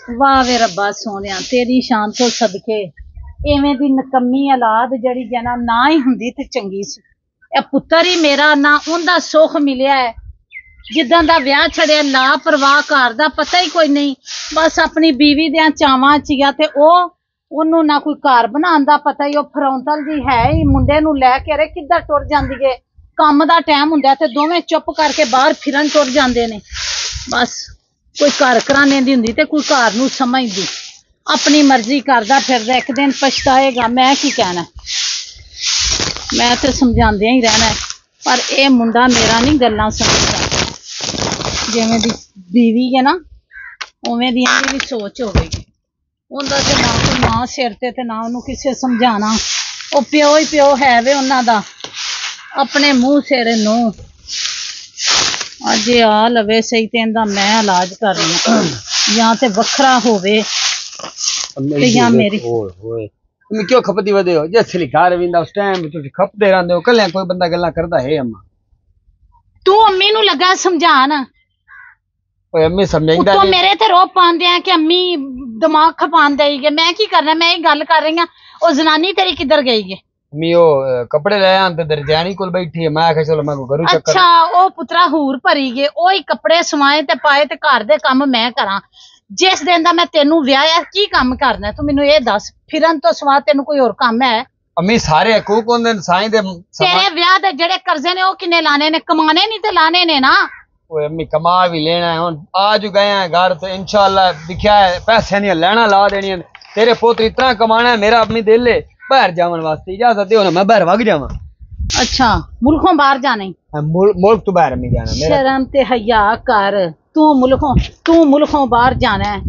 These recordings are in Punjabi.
ਵਾਹ ਵੇ ਰੱਬਾ ਸੋਹਣਿਆ, ਤੇਰੀ ਸ਼ਾਨ ਤੋਂ ਸਦਕੇ। ਐਵੇਂ ਦੀ ਨਕੰਮੀ ਔਲਾਦ ਜਿਹੜੀ ਜਨਾ ਨਾ ਹੀ ਹੁੰਦੀ ਤੇ ਚੰਗੀ ਸੀ। ਇਹ ਪੁੱਤਰ ਹੀ ਮੇਰਾ, ਨਾ ਉਹਦਾ ਸੁੱਖ ਮਿਲਿਆ ਹੈ। ਜਿੱਦਾਂ ਦਾ ਵਿਆਹ ਛੜਿਆ, ਲਾਪਰਵਾਹ ਘਰ ਦਾ ਪਤਾ ਹੀ ਕੋਈ ਨਹੀਂ। ਬਸ ਆਪਣੀ ਬੀਵੀ ਦੇ ਚਾਵਾਂ ਚ ਹੀ ਤੇ ਉਹ, ਉਹਨੂੰ ਨਾ ਕੋਈ ਘਰ ਬਣਾਉਣ ਦਾ ਪਤਾ ਹੀ, ਉਹ ਫਰੌਂਤਲ ਜੀ ਹੈ ਹੀ, ਮੁੰਡੇ ਨੂੰ ਲੈ ਕੇ ਰੇ ਕਿੱਧਰ ਟੁਰ ਜਾਂਦੀ ਏ। ਕੰਮ ਦਾ ਟਾਈਮ ਹੁੰਦਾ ਤੇ ਦੋਵੇਂ ਚੁੱਪ ਕਰਕੇ ਬਾਹਰ ਫਿਰਨ ਟੁਰ ਜਾਂਦੇ ਨੇ। ਬਸ। ਕੋਈ ਘਰ ਕਰਾਣੇ ਦੀ ਹੁੰਦੀ ਤੇ ਕੋਈ ਘਰ ਨੂੰ ਸਮਝਦੀ। ਆਪਣੀ ਮਰਜ਼ੀ ਕਰਦਾ ਫਿਰਦਾ, ਇੱਕ ਦਿਨ ਪਛਤਾਏਗਾ, ਮੈਂ ਕੀ ਕਹਿਣਾ? ਮੈਂ ਤੇ ਸਮਝਾਉਂਦਿਆਂ ਹੀ ਰਹਿਣਾ ਪਰ ਇਹ ਮੁੰਡਾ ਮੇਰਾ ਨਹੀਂ ਗੱਲਾਂ ਸਮਝਦਾ ਜਿਵੇਂ ਦੀ ਬੀਵੀ ਹੈ ਨਾ, ਉਵੇਂ ਦੀ ਇਹਦੀ ਵੀ ਸੋਚ ਹੋਵੇਗੀ। ਉਹਦਾ ਤੇ ਨਾ ਕੋਈ ਮਾਂ ਸਿਰ ਤੇ ਤੇ ਨਾ ਉਹਨੂੰ ਕਿਸੇ ਸਮਝਾਣਾ ਉਹ ਪਿਓ ਹੀ ਪਿਓ ਹੈ ਵੇ ਉਹਨਾਂ ਦਾ। ਆਪਣੇ ਮੂੰਹ ਸਿਰ ਨੂੰ ਅੱਜ ਇਹ ਆ ਲਵੇ ਸਹੀ ਤੇ ਇਹਦਾ ਮੈਂ ਇਲਾਜ ਕਰ ਰਹੀ ਹਾਂ ਜਾਂ ਤੇ ਵੱਖਰਾ ਹੋਵੇ ਤੇ ਜਾਂ ਮੇਰੀ ਓਏ ਹੋਏ। ਤੁਸੀਂ ਕਿਉਂ ਖਪਦੀ ਵਦੇ ਹੋ? ਜੇ ਅਸਲੀ ਘਰ ਵਿੰਦਾ ਉਸ ਟਾਈਮ ਤੁਸੀਂ ਖਪਦੇ ਰਹਿੰਦੇ ਹੋ ਕੱਲਿਆਂ ਕੋਈ ਬੰਦਾ ਗੱਲਾਂ ਕਰਦਾ ਹੈ ਅੰਮਾ। ਤੂੰ ਅੰਮੀ ਨੂੰ ਲੱਗਾ ਸਮਝਾਣ। ਓਏ ਅੰਮੀ ਸਮਝਾਈਂਦਾ ਨਹੀਂ। ਮੇਰੇ ਤੇ ਰੋਪ ਪਾਉਂਦੇ ਆ ਕਿ ਅੰਮੀ ਦਿਮਾਗ ਖਪਾਉਣ ਦੇਈ ਗਏ। ਮੈਂ ਕੀ ਕਰਨਾ? ਮੈਂ ਇਹ ਗੱਲ ਕਰ ਰਹੀ ਹਾਂ ਉਹ ਜਨਾਨੀ ਤੇਰੀ ਕਿੱਧਰ ਗਈ ਏ? ਅਹ, ਕੱਪੜੇ ਲੈ ਆਂ ਤੇ ਦਰਜਾਨੀ ਕੋਲ ਬੈਠੀ ਮੈਂ ਕਿਹਾ ਚਲੋ ਮੈਂ ਕਰੂ ਚੱਕਰ ਅੱਛਾ ਉਹ ਪੁੱਤਰਾ ਹੂਰ ਭਰੀ ਗਏ। ਉਹ ਹੀ ਕੱਪੜੇ ਸਵਾਏ ਤੇ ਪਾਏ ਤੇ ਘਰ ਦੇ ਕੰਮ ਮੈਂ ਕਰਾਂ। ਜਿਸ ਦਿਨ ਦਾ ਮੈਂ ਤੈਨੂੰ ਵਿਆਹਿਆ ਕੀ ਕੰਮ ਕਰਨਾ? ਤੂੰ ਮੈਨੂੰ ਇਹ ਦੱਸ ਫਿਰਨ ਤੋਂ ਸਵਾ ਤੈਨੂੰ ਕੋਈ ਹੋਰ ਕੰਮ ਹੈ? ਅੰਮੀ ਸਾਰੇ ਹਕੂਕ ਹੁੰਦੇ ਨੇ? ਸਾਈਂ ਦੇ ਸਮਾਂ ਤੇਰੇ ਵਿਆਹ ਦੇ ਜਿਹੜੇ ਕਰਜ਼ੇ ਨੇ ਉਹ ਕਿੰਨੇ ਲਾਣੇ ਨੇ? ਕਮਾਣੇ ਨਹੀਂ ਤੇ ਲਾਣੇ ਨੇ ਨਾ। ਓਏ ਅੰਮੀ ਕਮਾ ਵੀ ਲੈਣਾ ਹੈ। ਹੁਣ ਆਜ ਗਏ ਆ ਘਰ ਤੇ ਇਨਸ਼ਾਅੱਲਾ ਦਿਖਿਆ ਹੈ ਪੈਸੇ ਨਹੀਂ ਲੈਣਾ ਲਾ ਦੇਣੀਆਂ ਨੇ। ਤੇਰੇ ਪੁੱਤ ਇਤਨਾ ਕਮਾਣਾ ਹੈ ਮੇਰਾ ਅੰਮੀ ਦਿਲ ਹੈ ਬਾਹਰ ਜਾਵਣ ਵਾਸਤੇ ਇਜਾਜ਼ਤ ਦਿਓ ਨਾ ਮੈਂ ਬਾਹਰ ਵਗ ਜਾਵਾਂ ਅੱਛਾ ਮੁਲਕੋਂ ਬਾਹਰ ਜਾਣਾ ਈ। ਮੈਂ ਮੁਲ- ਮੁਲਕ ਤੋਂ ਬਾਹਰ ਨਹੀਂ ਜਾਣਾ ਮੇਰਾ ਸ਼ਰਮ ਤੇ ਹਯਾ ਕਰ ਤੂੰ ਮੁਲਕੋਂ ਤੂੰ ਮੁਲਕੋਂ ਬਾਹਰ ਜਾਣਾ ਹੈ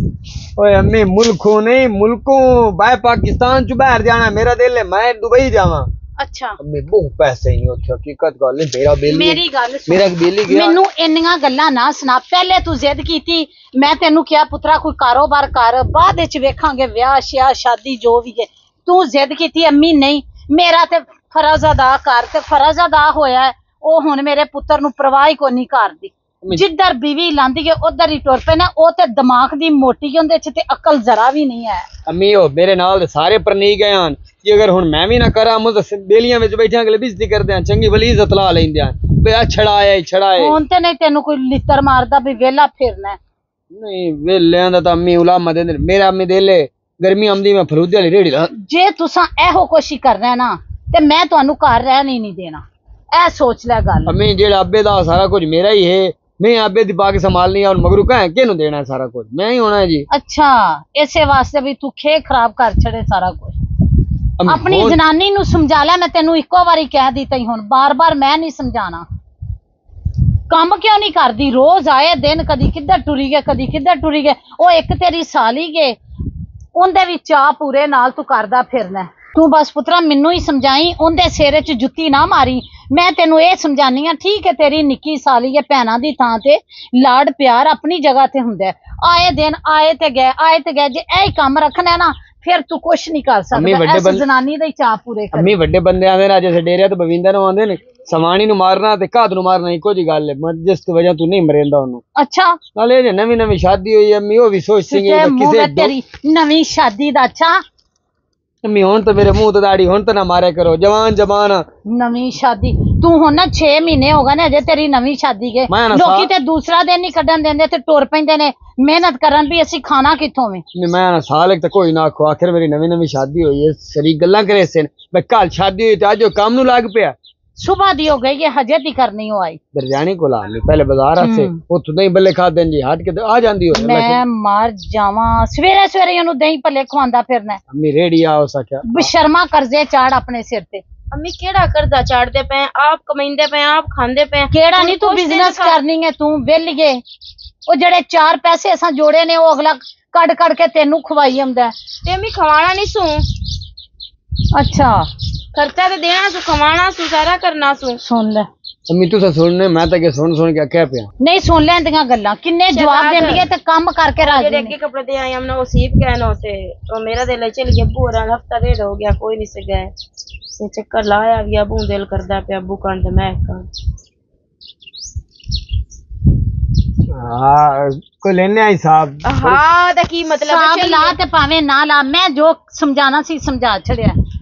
ਓਏ ਅੰਮੀ ਮੁਲਕੋਂ ਨਹੀਂ ਮੁਲਕੋਂ ਬਾਹਰ ਪਾਕਿਸਤਾਨ ਚ ਬਾਹਰ ਜਾਣਾ ਮੇਰਾ ਦਿਲ ਹੈ ਮੈਂ ਦੁਬਈ ਜਾਵਾਂ ਅੱਛਾ ਅੰਮੀ ਬਹੁਤ ਪੈਸੇ ਹੀ ਉੱਥੇ ਹਕੀਕਤ ਗੱਲ ਹੈ ਮੇਰਾ ਬਿੱਲ ਹੀ- ਮੇਰੀ ਗੱਲ ਸੁਣ ਮੇਰਾ ਬਿੱਲ ਹੀ ਗਿਆ ਮੈਨੂੰ ਇੰਨੀਆਂ ਗੱਲਾਂ ਨਾ ਸੁਣਾ ਪਹਿਲੇ ਤੂੰ ਜ਼ਿੱਦ ਕੀਤੀ ਮੈਂ ਤੈਨੂੰ ਕਿਹਾ ਪੁੱਤਰਾ ਕੋਈ ਕਾਰੋਬਾਰ ਕਰ ਬਾਅਦ ਵਿੱਚ ਵੇਖਾਂਗੇ ਵਿਆਹ ਸ਼ਿਆ ਸ਼ਾਦੀ ਜੋ ਵੀ ਹੈ ਤੂੰ ਜ਼ਿੱਦ ਕੀਤੀ ਅੰਮੀ ਨਹੀਂ। ਮੇਰਾ ਤੇ ਫਰਜ਼ ਅਦਾ ਕਰ ਤੇ ਫਰਜ਼ ਅਦਾ ਹੋਇਆ। ਉਹ ਹੁਣ ਮੇਰੇ ਪੁੱਤਰ ਨੂੰ ਪਰਵਾਹ ਹੀ ਕੋਈ ਨਹੀਂ ਕਰਦੀ। ਜਿੱਧਰ ਬੀਵੀ ਲਾਂਦੀ ਹੈ ਉਧਰ ਹੀ ਟੁਰ ਪੈਣਾ ਉਹ ਤੇ ਦਿਮਾਗ ਦੀ ਮੋਟੀ ਉਹਦੇ ਚ ਤੇ ਅਕਲ ਜ਼ਰਾ ਵੀ ਨਹੀਂ ਹੈ। ਅੰਮੀ ਉਹ ਮੇਰੇ ਨਾਲ ਦੇ ਸਾਰੇ ਪ੍ਰਨੀ ਗਏ ਹਨ। ਕਿ ਅਗਰ ਹੁਣ ਮੈਂ ਵੀ ਨਾ ਕਰਾਂ ਮੁਝ ਬੇਲੀਆਂ ਵਿੱਚ ਬੈਠਿਆਂ ਅਗਲੇ ਬਿਜ਼ਤੀ ਕਰਦੇ ਆ ਚੰਗੀ ਵਲੀ ਇੱਜ਼ਤ ਲਾ ਲੈਂਦੇ ਆ ਬਈ ਆ ਛੜਾਇਆ ਛੜਾਏ ਹੁਣ ਤੇ ਨਹੀਂ ਤੈਨੂੰ ਕੋਈ ਲਿੱਤਰ ਮਾਰਦਾ ਵੀ ਵਿਹਲਾ ਫਿਰਨਾ। ਨਹੀਂ ਵੇਲਿਆਂ ਦਾ ਤਾਂ ਅੰਮੀ ਉਲਾਮਾ ਦੇ। ਮੇਰਾ ਅੰਮੀ ਦੇਲੇ ਗਰਮੀ ਆਉਂਦੀ ਮੈਂ ਫਰੂਦੀ ਵਾਲੀ ਰੇੜੀ ਲਾ ਜੇ ਤੁਸੀਂ ਇਹੋ ਕੋਸ਼ਿਸ਼ ਕਰਨਾ ਹੈ ਨਾ ਤੇ ਮੈਂ ਤੁਹਾਨੂੰ ਘਰ ਰਹਿਣ ਹੀ ਨਹੀਂ ਦੇਣਾ। ਇਹ ਸੋਚ ਲੈ ਗੱਲ। ਅੰਮੀ ਜਿਹੜਾ ਅੱਬੇ ਦਾ ਸਾਰਾ ਕੁਝ ਮੇਰਾ ਹੀ ਹੈ ਮੈਂ ਅੱਬੇ ਦੀ ਪਾ ਕੇ ਸੰਭਾਲਣੀ ਆ ਹੁਣ ਮਗਰੂ ਕਹਾਂ ਕਿਹਨੂੰ ਦੇਣਾ ਸਾਰਾ ਕੁਝ। ਮੈਂ ਹੀ ਹੋਣਾ ਜੀ। ਅੱਛਾ ਇਸੇ ਵਾਸਤੇ ਵੀ ਤੂੰ ਖੇ ਖਰਾਬ ਕਰ ਛੜੇ ਸਾਰਾ ਕੁਝ। ਅੰਮੀ, ਆਪਣੀ ਜਨਾਨੀ ਨੂੰ ਸਮਝਾ ਲੈ ਮੈਂ ਤੈਨੂੰ ਇੱਕੋ ਵਾਰੀ ਕਹਿ ਦਿੱਤਾ ਹੀ ਹੁਣ ਬਾਰ-ਬਾਰ ਮੈਂ ਨਹੀਂ ਸਮਝਾਣਾ। ਕੰਮ ਕਿਉਂ ਨਹੀਂ ਕਰਦੀ? ਰੋਜ਼ ਆਏ ਦਿਨ ਕਦੀ ਕਿੱਧਰ ਟੁਰੀ ਗਏ ਕਦੀ ਕਿੱਧਰ ਟੁਰੀ ਗਏ। ਉਹ ਇੱਕ ਤੇਰੀ ਸਾਲੀ ਗਏ ਉਹਦੇ ਵੀ ਚਾਹ ਪੂਰੇ ਨਾਲ ਤੂੰ ਕਰਦਾ ਫਿਰਨਾ। ਤੂੰ ਬਸ ਪੁੱਤਰਾ ਮੈਨੂੰ ਹੀ ਸਮਝਾਈ ਉਹਦੇ ਸਿਰੇ 'ਚ ਜੁੱਤੀ ਨਾ ਮਾਰੀ ਮੈਂ ਤੈਨੂੰ ਇਹ ਸਮਝਾਨੀ ਆ ਠੀਕ ਹੈ ਤੇਰੀ ਨਿੱਕੀ ਸਾਲੀ ਹੈ ਭੈਣਾਂ ਦੀ ਥਾਂ ਤੇ ਲਾਡ ਪਿਆਰ ਆਪਣੀ ਜਗ੍ਹਾ ਤੇ ਹੁੰਦਾ। ਆਏ ਦਿਨ ਆਏ ਤੇ ਗਏ ਆਏ ਤੇ ਗਏ ਜੇ ਇਹ ਕੰਮ ਰੱਖਣਾ ਨਾ ਫਿਰ ਤੂੰ ਕੁਛ ਨਹੀਂ ਕਰ ਸਕਦਾ ਇਸ ਜਨਾਨੀ ਦੇ ਚਾਹ ਪੂਰੇ ਕਰ ਅੰਮੀ ਵੱਡੇ ਬੰਦੇ ਆਂਦੇ ਨੇ ਅੱਜ ਡੇਰਿਆਂ ਤੋਂ ਬਵਿੰਦਰ ਨੂੰ ਆਉਂਦੇ ਨੇ ਸਮਾਣੀ ਨੂੰ ਮਾਰਨਾ ਤੇ ਘਾਤ ਨੂੰ ਮਾਰਨਾ ਇੱਕੋ ਜੀ ਗੱਲ ਹੈ। ਜਿਸ ਦੀ ਵਜ੍ਹਾ ਤੂੰ ਨਹੀਂ ਮਰੇਂਦਾ ਉਹਨੂੰ। ਅੱਛਾ। ਨਾਲੇ ਜੇ ਨਵੀਂ ਨਵੀਂ ਸ਼ਾਦੀ ਹੋਈ ਹੈ ਅੰਮੀ ਉਹ ਵੀ ਸੋਚ ਸੀ ਮੂੰਹ ਕਿਸੇ ਤੇਰੀ ਨਵੀਂ ਸ਼ਾਦੀ ਦਾ ਅੱਛਾ। ਅੰਮੀ ਹੁਣ ਤਾਂ ਮੇਰੇ ਮੂੰਹ ਤੇ ਦਾੜੀ ਹੁਣ ਤਾਂ ਨਾ ਮਾਰਿਆ ਕਰੋ। ਜਵਾਨ ਜਵਾਨ। ਨਵੀਂ ਸ਼ਾਦੀ। ਤੂੰ ਹੁਣ ਨਾ 6 ਮਹੀਨੇ ਹੋ ਗਏ ਨੇ ਅਜੇ ਤੇਰੀ ਨਵੀਂ ਸ਼ਾਦੀ ਨਾ ਲੋਕੀ ਤੇ ਦੂਸਰਾ ਦਿਨ ਨਹੀਂ ਕੱਢਣ ਦਿੰਦੇ ਤੇ ਟੁਰ ਪੈਂਦੇ ਨੇ। ਮਿਹਨਤ ਕਰਨ ਵੀ ਅਸੀਂ ਖਾਣਾ ਕਿੱਥੋਂ ਵੇ? ਨਹੀਂ ਮੈਂ ਨਾ ਸਾਲ ਇੱਕ ਤਾਂ ਕੋਈ ਨਾ ਆਖੋ ਆਖਿਰ ਮੇਰੀ ਨਵੀਂ ਨਵੀਂ ਸ਼ਾਦੀ ਹੋਈ ਹੈ ਸਰੀ ਗੱਲਾਂ ਕਰੇ ਸਨ ਮੈਂ ਕੱਲ ਸ਼ਾਦੀ ਹੋਈ ਤੇ ਅੱਜ ਉਹ ਕੰਮ ਨੂੰ ਲੱਗ ਪਿਆ। ਸੁਬਹ ਦੀ ਹੋ ਗਈ ਹੈ ਹਜੇ ਤੀ ਕਰਨੀ ਹੋ ਆਈ ਦਰਜਾਣੀ ਕੋਲ ਆ ਨਹੀਂ ਪਹਿਲੇ ਬਾਜ਼ਾਰ ਆਸੇ ਹਮ। ਉੱਥੋਂ ਨਹੀਂ ਬੱਲੇ ਖਾਦੇ ਜੀ ਹਟ ਕੇ ਆ ਜਾਂਦੀ ਹੋ ਮੈਂ ਮਰ ਜਾਵਾਂ ਸਵੇਰੇ ਸਵੇਰੇ ਉਹਨੂੰ ਦਹੀਂ ਭੱਲੇ ਖਵਾਉਂਦਾ ਫਿਰਨਾ। ਅੰਮੀ ਰੇੜੀ ਆ ਹੋ ਸਕਿਆ ਬਸ਼ਰਮਾ ਕਰਜ਼ੇ ਚਾੜ ਆਪਣੇ ਸਿਰ ਤੇ ਅੰਮੀ ਕਿਹੜਾ ਕਰਜ਼ਾ ਚਾੜਦੇ ਪਏ? ਆਪ ਕਮਾਈਂਦੇ ਪਏ ਆਪ ਖਾਂਦੇ ਪਏ। ਕਿਹੜਾ ਨਹੀਂ ਤੂੰ ਬਿਜ਼ਨਸ ਖਾ- ਕਰਨੀ ਹੈ ਤੂੰ ਵਿਹਲੀਏ ਉਹ ਜਿਹੜੇ ਚਾਰ ਪੈਸੇ ਅਸਾਂ ਜੋੜੇ ਨੇ ਉਹ ਅਗਲਾ ਕੱਢ ਕੱਢ ਕੇ ਤੈਨੂੰ ਖਵਾਈ ਆਉਂਦਾ ਹੈ। ਤੇ ਅੰਮੀ ਖਵਾਣਾ ਨਹੀਂ ਸੂ ਅੱਛਾ खर्चा तो देना सु कमाना सु सारा करना सु। सुन तो ले। मीतू सा सुन ने मैं तो के सुन सुन के कह पिया। नहीं सुन ले इंदिया गल्ला। किन्ने जवाब देंदी है ते काम करके राज़ी जेड़े के कपड़े दे आई हमने वो सीप के ना तो मेरा दिल चल गया अबू हफ़्ता डेढ़ हो गया कोई नहीं से गए से चक्कर लाया भी अबू दिल करदा पे अबू कान मैं कान हाँ हाँ मतलब? साहब ला ते पावे ना ला मैं जो समझाना सी समझा छड़िया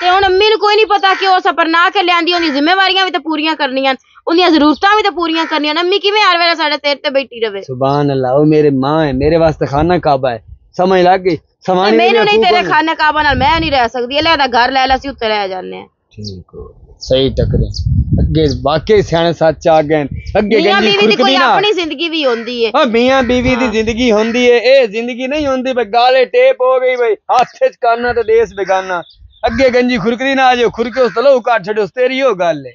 ਤੇ ਹੁਣ ਅੰਮੀ ਨੂੰ ਕੋਈ ਨਹੀਂ ਪਤਾ ਕਿ ਉਹ ਸਫਰ ਨਾ ਕੇ ਲਿਆਂਦੀ ਉਹਦੀ ਜ਼ਿੰਮੇਵਾਰੀਆਂ ਵੀ ਤਾਂ ਪੂਰੀਆਂ ਕਰਨੀਆਂ ਉਹਦੀਆਂ ਜ਼ਰੂਰਤਾਂ ਵੀ ਤਾਂ ਪੂਰੀਆਂ ਕਰਨੀਆਂ ਨੇ। ਅੰਮੀ ਕਿਵੇਂ ਹਰ ਵੇਲੇ ਸਾਡੇ ਸਿਰ ਤੇ ਬੈਠੀ ਰਵੇ ਸੁਭਾਨ ਅੱਲਾਹ ਉਹ ਮੇਰੇ ਮਾਂ ਹੈ ਮੇਰੇ ਵਾਸਤੇ ਖਾਨਾ ਕਾਬਾ ਹੈ ਸਮਝ ਲੱਗ ਗਈ ਤੇ ਸਮਾਣੀ ਮੈਨੂੰ ਨਹੀਂ ਤੇਰੇ ਖਾਣੇ ਕਾਬਾ ਨਾਲ ਮੈਂ ਨਹੀਂ ਰਹਿ ਸਕਦੀ ਇਹ ਦਾ ਘਰ ਲੈ ਲੈ ਸੀ ਉੱਤੇ ਰਹਿ ਜਾਂਦੇ ਆ ਠੀਕ ਹੋ ਸਹੀ ਟਕਰੇ ਅੱਗੇ ਵਾਕਈ ਸਿਆਣੇ ਸੱਚ ਆ ਗਏ ਨੇ। ਅੱਗੇ ਮੀਆਂ ਗੰਜੀ ਬੀਵੀ ਦੀ ਕੋਈ ਖੁਰਕਦੀ ਨਾ ਆਪਣੀ ਜ਼ਿੰਦਗੀ ਵੀ ਹੁੰਦੀ ਏ ਆ ਮੀਆਂ ਬੀਵੀ ਦੀ ਜ਼ਿੰਦਗੀ ਹੁੰਦੀ ਏ ਇਹ ਜ਼ਿੰਦਗੀ ਨਹੀਂ ਹੁੰਦੀ ਬਈ ਗਾਲੇ ਟੇਪ ਹੋ ਗਈ ਬਈ ਹੱਥ ਚ ਕਾਨਾ ਤੇ ਦੇਸ ਬੇਗਾਨਾ अगे गंजी खुरकरी ना आ खुरके उस तलो काट छड़ो तेरी हो गल है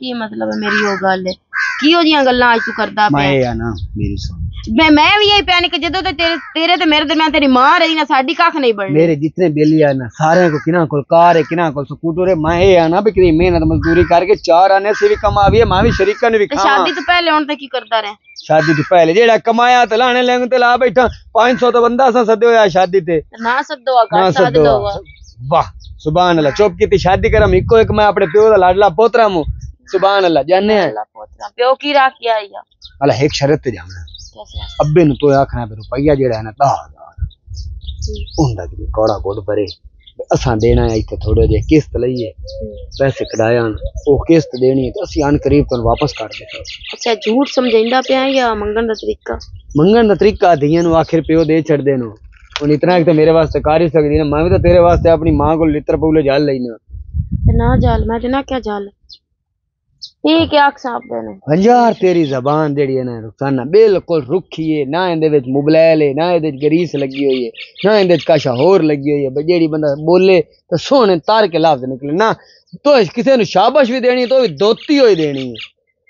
की मतलब है मेरी हो गल है की हो जियाँ गल्ला आज तू करदा मैं या ना मेरी सुन मैं मैं भी यही प्यानी कि ते तेरे तेरे ते मेरे दरमियान तेरी माँ रही ना साडी काख नहीं बढ़नी मेरे जितने बेली ना सारे को किना कोल कार है किना कोल स्कूटर है मैं या ना बिकरी मेहनत मजदूरी करके चार आने से भी कमा भी है माँ भी शरीका ने भी खावा शादी तो पहले होने तक की करदा रहे शादी तो पहले जेड़ा कमाया ते लाने लेंग ते ला बैठा 500 तो बंदा सा सदे होया शादी ते ना सदो आ का सदो વાહ સુબાન અલ્લાહ ચોપ કીધી શાદી કરમ ઇકો એક માં આપણે પ્યો લાડલા પોતરા મુ સુબાન અલ્લાહ જાને? પ્યો કી રાખ્યા આયા. અલ્લાહ એક શરત તે જામના અબ્બે નું તો આખના પે રૂપિયા જેડા ને તા ਹੁੰਦਾ ਕਿ ਕੋੜਾ ਕੋੜ ਪਰੇ ਅਸਾਂ ਦੇਣਾ ਹੈ ਇੱਥੇ ਥੋੜੇ ਜਿਹੇ ਕਿਸ਼ਤ ਲਈਏ ਪੈਸੇ ਕਢਾਇਆ ਉਹ ਕਿਸ਼ਤ ਦੇਣੀ ਹੈ ਤੇ ਅਸੀਂ ਅਨ ਕਰੀਬ ਤੁਹਾਨੂੰ ਵਾਪਸ ਕਰ ਦਿੱਤਾ ਅੱਛਾ ਝੂਠ ਸਮਝਾਈਂਦਾ ਪਿਆ ਜਾਂ ਮੰਗਣ ਦਾ ਤਰੀਕਾ ਮੰਗਣ ਦਾ ਤਰੀਕਾ ਦੀਆਂ ਨੂੰ ਆਖਿਰ ਪਿਓ ਦੇ ਛੱਡਦੇ ਨੂੰ और इतना एक तो मेरे वास्ते कर ही सकती ना। मैं भी तो तेरे वास्ते अपनी माँ को लित्र पूले जाल लेना तो ना। जाल मैं ना क्या जाल? ठीक है आख साहब देने हज़ार तेरी जबान जेड़ी ना रुखसाना बिल्कुल रुखी है। ना इंदे विच मुबलैल है ना इंदे गरीस लगी हुई है ना इंदे काशा होर लगी हुई है। जेड़ी बंदा बोले तो सोने तार के लफ्ज निकले। ना तो किसी ने शाबाश भी देनी तो भी दोती हुई देनी है।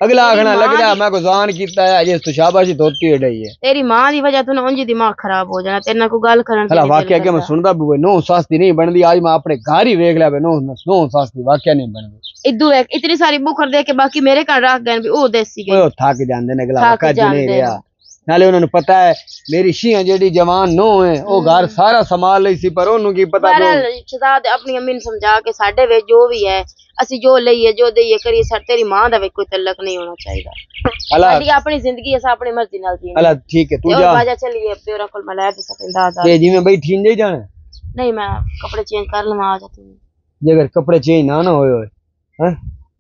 अगला आखना लग रहा मैं गुजान कीता है जिस तू शाबाशी धोती उड़ाई है। तेरी माँ दी वजह तो ना उंजी दिमाग खराब हो जाना तेरे ना को गल करन हला वाकया के मैं सुनदा भी नो सस्ती नहीं बनदी आज मैं अपने घर ही देख लिया नो नो सस्ती वाकया नहीं बनदी। इदू एक इतनी सारी बुखर दे के बाकी मेरे घर रख गए भी ओ देसी गए ओ थक जांदे ने अगला वाकया जी नहीं रिया नाले उन्होंने पता है मेरी शियाँ जेडी जवान नो है ओ घर हम्म। सारा संभाल ली सी पर ओनु की पता नहीं शहजादे अपनी अम्मी ने समझा के साडे वे जो भी है। ਹੈ ਉਹ ਘਰ ਸਾਰਾ ਸੰਭਾਲ ਲਈ ਸੀ ਪਰ ਉਹਨੂੰ ਕੀ ਪਤਾ ਪਰ ਵੀ ਸ਼ਹਜ਼ਾਦ ਆਪਣੀ ਅੰਮੀ ਨੂੰ ਸਮਝਾ ਕੇ ਸਾਡੇ ਵਿੱਚ ਜੋ ਵੀ ਹੈ ਅਸੀਂ ਜੋ ਲਈਏ ਜੋ ਦਈਏ ਕਰੀਏ ਸਰ ਤੇਰੀ ਮਾਂ ਦਾ ਵੀ ਕੋਈ ਤਲਕ ਨਹੀਂ ਹੋਣਾ ਚਾਹੀਦਾ ਹਲਾ ਸਾਡੀ ਆਪਣੀ ਜ਼ਿੰਦਗੀ ਅਸਾਂ ਆਪਣੀ ਮਰਜ਼ੀ ਨਾਲ ਜੀਣੀ ਹਲਾ ਠੀਕ ਹੈ ਤੇ ਤੂੰ ਉਹ ਜਾ ਬਾਜਾ ਚਲੀਏ ਪਿਓਰਾ ਕੋਲ ਮੈਂ ਲੈ ਕੇ ਸਕਦਾ ਆ ਤੇ ਜਿਵੇਂ ਬੈਠੀ ਨਹੀਂ ਜਾਣਾ ਨਹੀਂ ਮੈਂ ਕੱਪੜੇ ਚੇਂਜ ਕਰ ਲਵਾਂ ਆ ਜਾ ਤੂੰ ਜੇ ਅਗਰ ਕਪੜੇ ਚੇਂਜ ਨਾ ਨਾ ਹੋਏ ਹੋਏ ਹੈ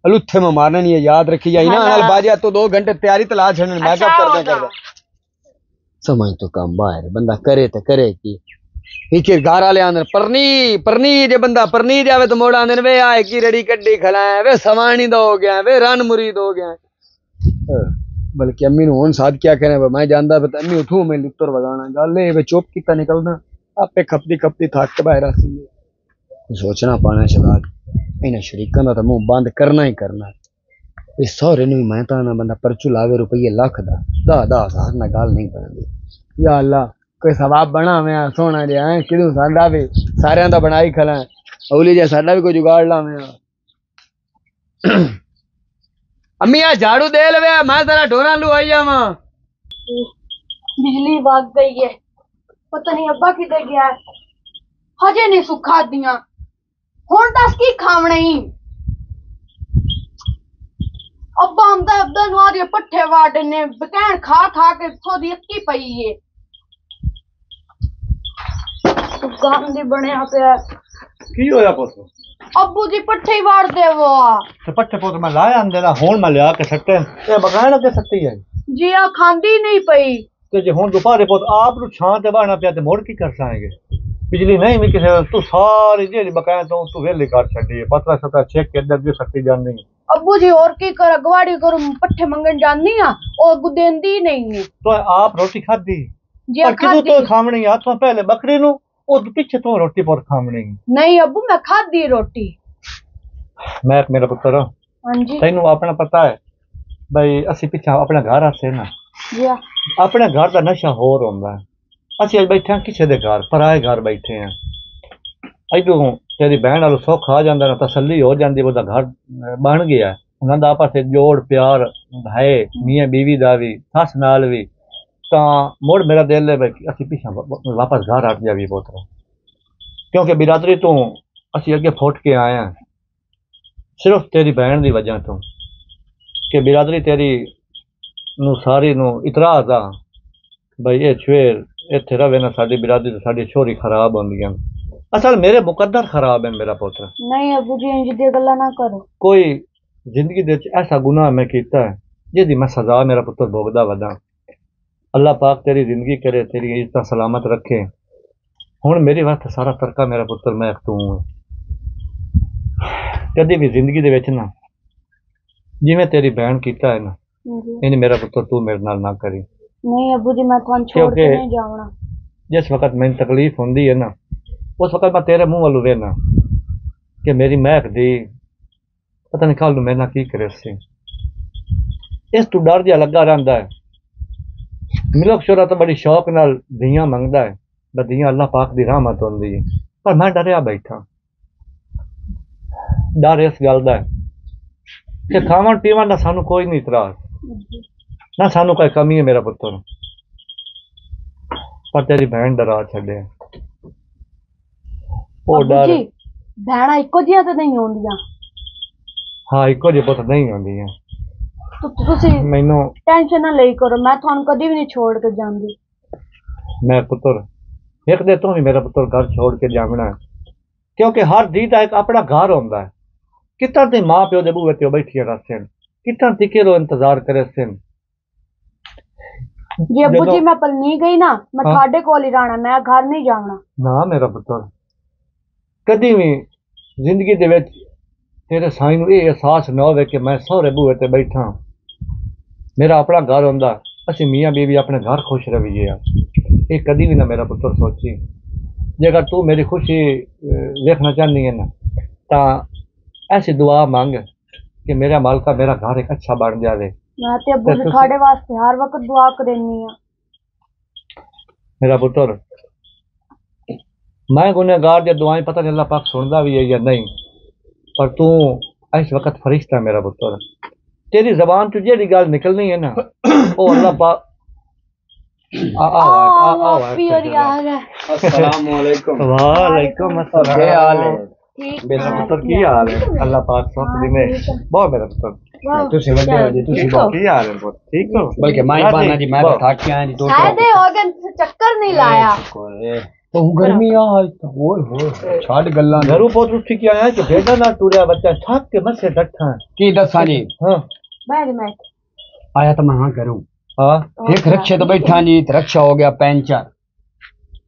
ਅਲੁੱਥੇ ਮੈਂ ਮਾਰਨਾ ਨਹੀਂ ਹੈ ਯਾਦ ਰੱਖੀ ਜਾਈ ਨਾ ਨਾਲ ਬਾਜਿਆ ਤੋਂ 2 ਘੰਟੇ ਤਿਆਰੀ ਤਲਾ ਛੱਡਣ ਮੈਂ ਅੱਛਾ, ਕਰਦਾ ਉਹ ਤਾਂ। ਕਰਦਾ ਸਮਝ ਤੋਂ ਕੰਮ ਬਾਹਰ ਬੰਦਾ ਕਰੇ ਤੇ इके घर वाले आंदन परनी परनी जे बंदा परनी जावे तो मोड़ आंदन वे आए की रेडी कड्डी खलाए वे दो गया वे रन गया बल्कि अम्मी ने हूँ साथ क्या मैं जानता पता अम्मी उठू मैं लुत्तर वगाना गल वे चुप किता निकलना आपे खपती खपती थक के बाहर आसी सोचना पाना शराब इन्हें शरीकों का तो मुँह बंद करना ही करना इस सौरे ने भी मैं तो बंदा परचू लावे रुपये लख दा दह हज़ार ना गल नहीं बनती या अल्लाह ਹਜ਼ਾਰ ਨਾਲ ਗੱਲ ਨਹੀਂ ਬਣਦੀ ਯਾ ਅੱਲਾ ਕੋਈ ਸਵਾਬ ਬਣਾਵੇਂ ਆ ਸੋਹਣਾ ਜਿਹਾ ਹੈਂ, ਕਿਦੋਂ ਸਾਡਾ ਵੀ ਸਾਰਿਆਂ ਦਾ ਬਣਾਈ ਖਲਾ ਔਲੀ ਜਿਹਾ ਸਾਡਾ ਵੀ ਕੋਈ ਜੁਗਾੜ ਲਾਵੇਂ ਆ ਅੰਮੀ ਆ ਝਾੜੂ ਦੇ ਲਵੇ ਮੈਂ ਜ਼ਰਾ ਢੋਰਾਂ ਲੂ ਆਈ ਜਾਵਾਂ ਬਿਜਲੀ ਵਗ ਗਈ ਹੈ ਪਤਾ ਨਹੀਂ ਅੱਬਾ ਕਿੱਥੇ ਗਿਆ ਹੈ। ਹਜੇ ਨਹੀਂ ਸੁੱਖਾ ਦੀਆਂ ਹੁਣ ਦੱਸ ਕੀ ਖਾਵਣਾ ਹੀ ਅੱਬਾ ਆਂਦਾ ਅੱਬਾ ਨੂੰ ਆ ਪੱਠੇ ਵਾੜੇ ਨੇ ਬਕੈਣ ਖਾ ਖਾ ਕੇ ਥੋੜੀ ਅੱਕੀ ਪਈ ਏ ਗੰਦੀ ਬਣਿਆ ਪਿਆ। ਕੀ ਹੋਇਆ ਪੁੱਤ? ਅੱਬੂ ਜੀ ਪੱਠੇ ਹੀ ਵਾੜਦੇ ਵੋ ਤੇ ਪੱਠੇ ਪੁੱਤ ਮੈਂ ਲਾਇਆ ਆਂਦੇ ਨਾ ਹੁਣ ਮੈਂ ਲਿਆ ਕੇ ਸੱਟੇ। ਇਹ ਬਗਾਣ ਅੱਗੇ ਸੱਟੀ ਹੈ ਜੀ ਆ ਖਾਂਦੀ ਨਹੀਂ ਪਈ। ਤੇ ਜੇ ਹੁਣ ਦੁਪਹਿਰੇ ਪੁੱਤ ਆਪ ਨੂੰ ਛਾਂ ਤੇ ਬਾਹਣਾ ਪਿਆ ਤੇ ਮੁੜ ਕੀ ਕਰ ਸਾਂਗੇ ਬਿਜਲੀ ਨਹੀਂ ਵੀ ਕਿਸੇ ਤੂੰ ਸਾਰੀ ਜਿਹੜੀ ਬਕਾਇਆ ਤੋਂ ਤੂੰ ਵੇਲੇ ਕਰ ਛੱਡੀ ਹੈ ਪਤਲਾ ਸਤਾ ਛੇਕ ਕੇ ਅੱਗੇ ਸੱਟੀ ਜਾਂਦੀ ਹੈ। ਅੱਬੂ ਜੀ ਹੋਰ ਕੀ ਕਰ ਅਗਵਾੜੀ ਕਰੂੰ ਪੱਠੇ ਮੰਗਣ ਜਾਂਦੀ ਆ ਉਹ ਅੱਗੂ ਦੇਂਦੀ ਨਹੀਂ ਤੂੰ ਆਪ ਰੋਟੀ ਖਾਧੀ? ਜੀ ਪਰ ਕਿਦੋਂ ਖਾਦੀ ਤੋਂ ਖਾਵਣੀ ਆ? ਤੂੰ ਪਹਿਲੇ ਬੱਕਰੀ ਨੂੰ? ਉਹ ਪਿੱਛੇ ਤੋਂ ਰੋਟੀ ਪਰ ਖਾਵਣੀ। ਨਹੀਂ ਅੱਬੂ ਮੈਂ ਖਾਦੀ ਰੋਟੀ। ਮੈਂ ਮੇਰਾ ਪੁੱਤਰ ਹਾਂਜੀ। ਤੈਨੂੰ ਆਪਣਾ ਪਤਾ ਹੈ ਬਈ ਅਸੀਂ ਪਿੱਛਾ ਆਪਣਾ ਘਰ ਆਸੇ ਨਾ ਆ ਆਪਣੇ ਘਰ ਦਾ ਨਸ਼ਾ ਹੋਰ ਹੁੰਦਾ ਹੈ। ਅਸੀਂ ਅੱਜ ਬੈਠੇ ਹਾਂ ਕਿਸੇ ਦੇ ਘਰ ਪਰਾਏ ਘਰ ਬੈਠੇ ਹਾਂ। ਇਦੋਂ ਤੇਰੀ ਭੈਣ ਨਾਲ ਸੁੱਖ ਆ ਜਾਂਦਾ ਨਾ ਤਸੱਲੀ ਹੋ ਜਾਂਦੀ ਉਹਦਾ ਘਰ ਅਹ, ਬਣ ਗਿਆ। ਉਹਨਾਂ ਦਾ ਆਪਸ ਵਿੱਚ ਜੋੜ ਪਿਆਰ ਹੈ। ਮੀਆਂ ਬੀਵੀ ਦਾ ਵੀ ਸੱਸ ਨਾਲ ਵੀ। ਤਾਂ ਮੁੜ ਮੇਰਾ ਦਿਲ ਹੈ ਵੀ ਕਿ ਅਸੀਂ ਪਿੱਛਾ ਵਾ- ਵਾ- ਵਾਪਸ ਘਰ ਹਟ ਜਾਵੀ ਪੁੱਤਰ ਕਿਉਂਕਿ ਬਿਰਾਦਰੀ ਤੋਂ ਅਸੀਂ ਅੱਗੇ ਫੁੱਟ ਕੇ ਆਏ ਹਾਂ ਸਿਰਫ ਤੇਰੀ ਭੈਣ ਦੀ ਵਜ੍ਹਾ ਤੋਂ ਕਿ ਬਿਰਾਦਰੀ ਤੇਰੀ ਨੂੰ ਸਾਰੀ ਨੂੰ ਇਤਰਾਜ਼ ਆ ਬਈ ਇਹ ਛੇਰ ਇੱਥੇ ਰਵੇ ਨਾ ਸਾਡੀ ਬਿਰਾਦਰੀ ਤੇ ਸਾਡੀ ਛੋਰੀ ਖਰਾਬ ਹੁੰਦੀਆਂ ਅਸਲ ਮੇਰੇ ਮੁਕੱਦਰ ਖਰਾਬ ਹੈ ਮੇਰਾ ਪੁੱਤਰ ਨਹੀਂ ਅੱਬੂ ਜੀ ਇੰਜ ਦੀਆਂ ਗੱਲਾਂ ਨਾ ਕਰੋ ਕੋਈ ਜ਼ਿੰਦਗੀ ਦੇ ਵਿੱਚ ਐਸਾ ਗੁਨਾਹ ਮੈਂ ਕੀਤਾ ਹੈ ਜਿਹਦੀ ਮੈਂ ਸਜ਼ਾ ਮੇਰਾ ਪੁੱਤਰ ਭੋਗਦਾ ਵਦਾ ਅੱਲਾਹ ਪਾਕ ਤੇਰੀ ਜ਼ਿੰਦਗੀ ਕਰੇ ਤੇਰੀ ਇੱਜ਼ਤ ਸਲਾਮਤ ਰੱਖੇ। ਹੁਣ ਮੇਰੀ ਵਾਸਤੇ ਸਾਰਾ ਤਰਕਾ ਮੇਰਾ ਪੁੱਤਰ ਮੈਂ ਤੂੰ ਹੈ। ਕਦੇ ਵੀ ਜ਼ਿੰਦਗੀ ਦੇ ਵਿੱਚ ਨਾ ਜਿਵੇਂ ਤੇਰੀ ਭੈਣ ਕੀਤਾ ਹੈ ਨਾ। ਇਹਨੇ ਮੇਰਾ ਪੁੱਤਰ ਤੂੰ ਮੇਰੇ ਨਾਲ ਨਾ ਕਰੀ। ਨਹੀਂ ਅੱਬੂ ਜੀ ਮੈਂ ਤੁਹਾਨੂੰ ਛੋੜ ਕੇ ਨਹੀਂ ਜਾਵਣਾ। ਜਿਸ ਵਕਤ ਮੈਨੂੰ ਤਕਲੀਫ ਹੁੰਦੀ ਹੈ ਨਾ ਉਸ ਵਕਤ ਮੈਂ ਤੇਰੇ ਮੂੰਹ ਵੱਲ ਵੇਖਣਾ ਕਿ ਮੇਰੀ ਮਹਿਕ ਦੀ ਪਤਾ ਨਹੀਂ ਕੱਲ ਨੂੰ ਮੇਰੇ ਨਾਲ ਕੀ ਕਰੇ ਸੀ। ਇਸ ਤੋਂ ਡਰ ਜਿਹਾ ਲੱਗਾ ਰਹਿੰਦਾ ਹੈ। ਮਿਲਕ ਸ਼ੋਰਾ ਤਾਂ ਬੜੀ ਸ਼ੌਕ ਨਾਲ ਧੀਆਂ ਮੰਗਦਾ ਹੈ। ਧੀਆਂ ਅੱਲਾਹ ਪਾਕ ਦੀ ਰਹਿਮਤ ਹੁੰਦੀ ਹੈ। ਪਰ ਮੈਂ ਡਰਿਆ ਬੈਠਾ। ਡਰ ਇਸ ਗੱਲ ਦਾ ਕਿ ਖਾਵਣ ਪੀਵਣ ਦਾ ਸਾਨੂੰ ਕੋਈ ਨਹੀਂ ਇਤਰਾਜ਼। ਨਾ ਸਾਨੂੰ ਕੋਈ ਕਮੀ ਹੈ ਮੇਰਾ ਪੁੱਤਰ। ਪਰ ਤੇਰੀ ਭੈਣ ਡਰਾ ਛੱਡਿਆ। ਉਹ ਡਰ ਭੈਣਾਂ ਇੱਕੋ ਜਿਹੀਆਂ ਤਾਂ ਨਹੀਂ ਹੁੰਦੀਆਂ ਹਾਂ ਇੱਕੋ ਜਿਹੇ ਪੁੱਤ ਨਹੀਂ ਹੁੰਦੀਆਂ ਤੁ- ਤੁਸੀਂ ਮੈਨੂੰ ਟੈਨਸ਼ਨ ਨਾ ਲਈ ਕਰੋ ਮੈਂ ਤੁਹਾਨੂੰ ਕਦੀ ਵੀ ਨਹੀਂ ਛੋੜ ਕੇ ਜਾਂਦੀ। ਮੈਂ ਪੁੱਤਰ ਇੱਕ ਦੇ ਤੋਂ ਵੀ ਮੇਰਾ ਪੁੱਤਰ ਘਰ ਛੋੜ ਕੇ ਜਾਵਣਾ ਹੈ। ਕਿਉਂਕਿ ਹਰ ਧੀ ਦਾ ਇੱਕ ਆਪਣਾ ਘਰ ਹੁੰਦਾ ਹੈ। ਕਿਤਾਂ ਤੇ ਮਾਂ ਪਿਓ ਦੇ ਬੂਹੇ ਤੇ ਉਹ ਬੈਠੀਆਂ ਰਹਿੰਦੇ ਕਿਤਾਂ ਤਿੱਕੇ ਰੋ ਇੰਤਜ਼ਾਰ ਕਰੇ ਸਨ ਜੇ ਅੱਬੂ ਜੀ ਜਦੋਂ- ਮੈਂ ਪਲਨੀ ਗਈ ਨਾ ਮੈਂ ਹਾਂ। ਤੁਹਾਡੇ ਕੋਲ ਹੀ ਰਹਿਣਾ ਮੈਂ ਘਰ ਨਹੀਂ ਜਾਣਾ ਨਾ ਮੇਰਾ ਪੁੱਤਰ ਕਦੀ ਵੀ ਜ਼ਿੰਦਗੀ ਦੇ ਵਿੱਚ ਤੇਰੇ ਸਾਈਂ ਨੂੰ ਇਹ ਅਹਿਸਾਸ ਨਾ ਹੋਵੇ ਕਿ ਮੈਂ ਸਹੁਰੇ ਬੂਹੇ ਤੇ ਬੈਠਾ। ਮੇਰਾ ਆਪਣਾ ਘਰ ਹੁੰਦਾ ਅਸੀਂ ਮੀਆਂ ਬੀਵੀ ਆਪਣੇ ਘਰ ਖੁਸ਼ ਰਹੀਏ ਆ। ਇਹ ਕਦੀ ਵੀ ਨਾ ਮੇਰਾ ਪੁੱਤਰ ਸੋਚੀ। ਜੇਕਰ ਤੂੰ ਮੇਰੀ ਖੁਸ਼ੀ ਵੇਖਣਾ ਚਾਹੁੰਦੀ ਹੈ ਨਾ ਤਾਂ ਐਸੀ ਦੁਆ ਮੰਗ ਕਿ ਮੇਰਾ ਮਾਲਕਾ ਮੇਰਾ ਘਰ ਇੱਕ ਅੱਛਾ ਬਣ ਜਾਵੇ। ਮੈਂ ਤੇ ਅੱਬੂ ਜੀ ਤੁਹਾਡੇ ਵਾਸਤੇ ਹਰ ਵਕਤ ਦੁਆ ਕਰਨੀ ਆ। ਮੇਰਾ ਪੁੱਤਰ ਮੈਂ ਗੁਨਹਗਾਰ ਦੀ ਦੁਆएं ਪਤਾ ਨਹੀਂ ਅੱਲਾਹ ਪਾਕ ਸੁਣਦਾ ਵੀ ਹੈ ਜਾਂ ਨਹੀਂ ਪਰ ਤੂੰ ਇਸ ਵਕਤ ਫਰਿਸ਼ਤਾ ਮੇਰਾ ਪੁੱਤਰ। ਤੇਰੀ ਜ਼ਬਾਨ ਤੋਂ ਜਿਹੜੀ ਗੱਲ ਨਿਕਲਣੀ ਹੈ ਨਾ ਉਹ ਅੱਲਾਹ ਪਾਕ ਆ ਆ ਆ ਆ ਪਿਆਰ ਯਾਰ ਹੈ अस्सलाम वालेकुम ਵਾਲੇਕੁਮ अस्सलाम क्या हाल है ਠੀਕ ਮੇਰਾ ਪੁੱਤਰ ਕੀ ਹਾਲ ਹੈ ਅੱਲਾਹ ਪਾਕ ਸੁੱਖ ਦਿਨੇ ਬਹੁਤ ਮੇਰਾ ਪੁੱਤਰ ਵਾਹ ਤੁਸੀਂ ਵੱਡੇ ਹੋ ਜੀ ਤੁਸੀਂ ਠੀਕ ਹੋ ਕੀ ਹਾਲ ਹੈ ਪੁੱਤ ਠੀਕ ਹੋ ਬਲਕਿ ਮੈਂ ਰਾਜੀ, ਬਾਨਾ ਜੀ ਮੈਂ ਤਾਂ ਬਹੁਤ। ਥੱਕ ਕੇ ਆਇਆ ਜੀ ਦੋ ਸ਼ਾਇਦ ਇਹ ਔਰਗਨ ਚੱਕਰ ਨਹੀਂ ਲਾਇਆ तो गर्मी आ आज तो ओए होए छाड़ गल्ला ਘਰੋਂ ਪੁੱਤ ਉੱਠ ਕੇ ਆਇਆ ਕਿ ਬੇਟਾ ਨਾਲ ਟੁਰਿਆ ਬੱਚਾ ਥੱਕ ਕੇ ਮੱਸੇ ਡੱਠਾ ਹੈ। की दसा जी ਹਾਂ ਬੈਠ ਮੈਂ आया तो मैं हाँ करूं ਹਾਂ एक रक्षे तो बैठा जी तो रक्षा हो गया पंचर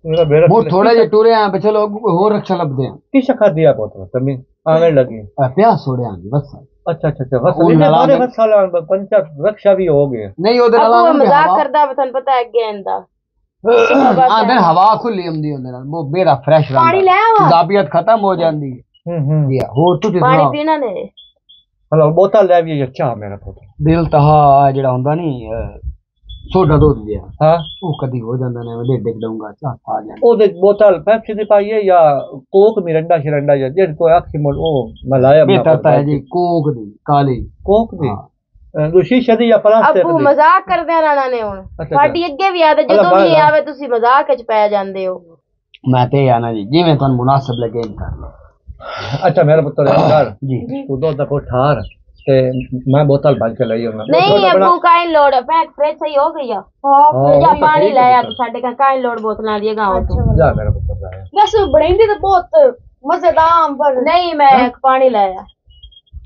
ਮੇਰਾ ਬੇੜਾ वो थोड़ा जे टुरे हैं पे चलो और रक्षा लभदे हैं ਕੀ ਸ਼ਖਾ ਦਿਆ ਪੁੱਤ ਤਮੀ ਆਵੇਂ ਲੱਗੀ आ, प्यास छोड़े हैं जी बस ਅੱਛਾ ਅੱਛਾ ਅੱਛਾ ਬਸ ਉਹ ਇਹਨੇ ਨਾਲਾ ਬਾਰੇ ਦੇ- ਬਸ ਸਾਲਾਂ ਪੰਚਾ ਰਕਸ਼ਾ ਵੀ ਹੋ ਗਏ नहीं ओदे ਅੱਬੂ नाल ਇਹ ਮਜ਼ਾਕ ਕਰਦਾ ਵਾ ਤੁਹਾਨੂੰ ਪਤਾ ਅੱਗੇ ਆਂਦਾ हां दिन हवा खुली हुंदी ओदे नाल वो बेरा फ्रेश रहंदा ਪਾਣੀ ਲੈ ਆਵਾ जाबियत खत्म हो जांदी ਹੂੰ ਹੂੰ है होर तू ਪਾਣੀ सुना ਪੀਣਾ ਨੇ ਹਲੋ ਬੋਤਲ ਲੈ ਵੀ ਅੱਛਾ ਮੇਰਾ ਪੁੱਤ। ਦਿਲ ਤਾਂ ਹਾਂ ਜਿਹੜਾ ਹੁੰਦਾ ਨਹੀਂ ਸੋਡਾ ਦੁੱਧ ਜਿਹਾ। ਹਾਂ। ਉਹ ਕਦੀ ਹੋ ਜਾਂਦਾ ਨੇ ਮੈਂ ਡਿੱਗ ਦਊਂਗਾ ਚਾਹ ਆ ਜਾਂਦਾ ਉਹਦੇ ਬੋਤਲ ਪੈਪਸੀ ਦੀ ਪਾਈਏ ਜਾਂ ਕੋਕ ਮਿਰੰਡਾ ਸ਼ਰੰਡਾ ਜਾਂ ਜਿਹੜੇ ਕੋਈ ਅੱਖੀ ਮੁੱਲ ਉਹ ਮਲਾਇਆ ਬਿਹਤਰ ਤਾਂ ਹੈ ਜੀ ਕੋਕ ਦੀ ਕਾਲੀ। ਕੋਕ ਦੀ? ਹਾਂ। ਅਹ, ਉਹ ਸ਼ੀਸ਼ੇ ਦੀ ਜਾਂ ਪਲਾਸਟਿਕ ਦੀ ਮਜ਼ਾਕ ਕਰਦੇ ਆ ਰਾਣਾ ਨੇ ਹੁਣ। ਸਾਡੀ ਅੱਗੇ ਵੀ ਅੱਲਾ ਜਦੋਂ ਵੀ। ਆਵੇ ਤੁਸੀਂ ਮਜ਼ਾਕ ਵਿੱਚ ਪੈ ਜਾਂਦੇ ਹੋ। ਮੈਂ ਤੇ ਆ ਨਾ ਜੀ ਜਿਵੇਂ ਤੁਹਾਨੂੰ ਮੁਨਾਸਬ ਲੱਗੇ ਕਰ ਲਓ। ਅੱਛਾ ਮੇਰਾ ਪੁੱਤਰ ਇੱਕ ਗੱਲ ਜੀ ਤੂੰ ਦੋ ਤੱਕ ਠਾਰ ਤੇ ਮੈਂ ਬੋਤਲ ਭਰ ਕੇ ਲਈ ਉਹਨਾਂ ਨਹੀਂ ਅੱਬੂ ਕਾਈ ਲੋੜ ਪੈਕ ਫ੍ਰਿਜ ਸਹੀ ਹੋ ਗਈ ਆ ਹਾਂ, ਜਾ ਪਾਣੀ ਲੈ ਆ ਸਾਡੇ ਘਰ ਕਾਈ ਲੋੜ ਬੋਤਲਾਂ ਦੀ ਗਾਉਂ ਤੋਂ ਜਾ ਮੇਰਾ ਪੁੱਤਰ ਜਾ ਵੈਸੇ ਬਣਾਈਂਦੀ ਤਾਂ ਬਹੁਤ ਮਜ਼ੇਦਾਰ ਪਰ ਨਹੀਂ ਮੈਂ ਇੱਕ ਪਾਣੀ ਲੈ ਆ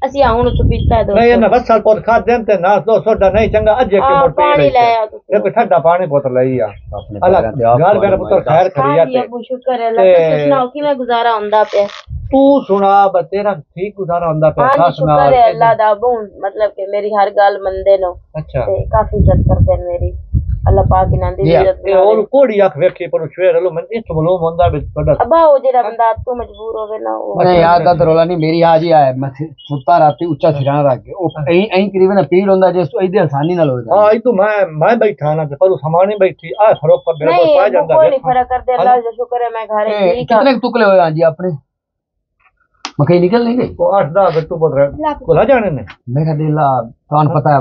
ਅਸੀਂ ਆ ਹੁਣ ਤੂੰ ਪੀਤਾ ਦੋ ਨਹੀਂ ਇਹਨਾਂ ਬਸ ਸਾਲ ਪੁੱਤ ਖਾ ਦੇਣ ਤੇ ਨਾ ਦੋ ਸੋਡਾ ਨਹੀਂ ਚੰਗਾ ਅੱਜ ਇੱਕ ਹਾਂ, ਮੋਟੇ ਪਾਣੀ ਲੈ ਆ ਤੂੰ। ਇੱਕ ਠੰਡਾ ਪਾਣੀ ਪੁੱਤ ਲਈ ਆ। ਆਪਣੇ ਪੈਰਾਂ ਤੇ ਗੱਲ ਮੇਰਾ ਪੁੱਤਰ ਖੈਰ ਖਰੀਆ ਤੇ। ਅੱਬੂ ਸ਼ੁਕਰ ਹੈ ਅੱਲਾ ਤੇ- ਤੁਸੀਂ ਸੁਣਾਓ ਕਿਵੇਂ ਗੁਜ਼ਾਰਾ ਹੁੰਦਾ ਪਿਆ? ਤੂੰ ਸੁਣਾ ਬ ਤੇਰਾ ਠੀਕ ਗੁਜ਼ਾਰਾ ਹੁੰਦਾ ਪਿਆ ਖਾਸ ਨਾਲ ਸ਼ੁਕਰ ਹੈ ਅੱਲਾ ਦਾ ਅੱਬੂ ਮਤਲਬ ਕਿ ਮੇਰੀ ਹਰ ਗੱਲ ਮੰਨਦੇ ਨੇ। ਅੱਛਾ। ਤੇ ਕਾਫੀ ਇੱਜ਼ਤ ਕਰਦੇ ਨੇ ਮੇਰੀ। ಅಲ್ಲಪ್ಪ ಆಕಿ ನಂದಿ ಅವ್ರು ಕೋಡಿ ಯಾಕೆ ಬೇಕು ಪರು ಶೇರಲು ಮನೆ ಇಷ್ಟು ಬಲೋ ಬಂದ ಬಡ अब्बा वो जेड़ा बंदा अब मजबूर होवे ना वो अरे दा रोला नहीं मेरी हाजी आए मैं सुता राती ऊँचा सिराना रख के ओ ऐ ऐ करीबन पीड़ होंदा जे तो इधर आसानी नाल हो हाँ ई तो मैं मैं बैठा ना पर समाने बैठी आ फरक पर मेरे पा जांदा कोई नहीं फ़र्क कर दे अल्लाह जो शुक्र है मैं घर ही कितने टुकड़े होए हाँ जी अपने मकई निकल नहीं गई? वो 8 10 टुकड़े को ना जाने ने? मेरा दिल तान पता है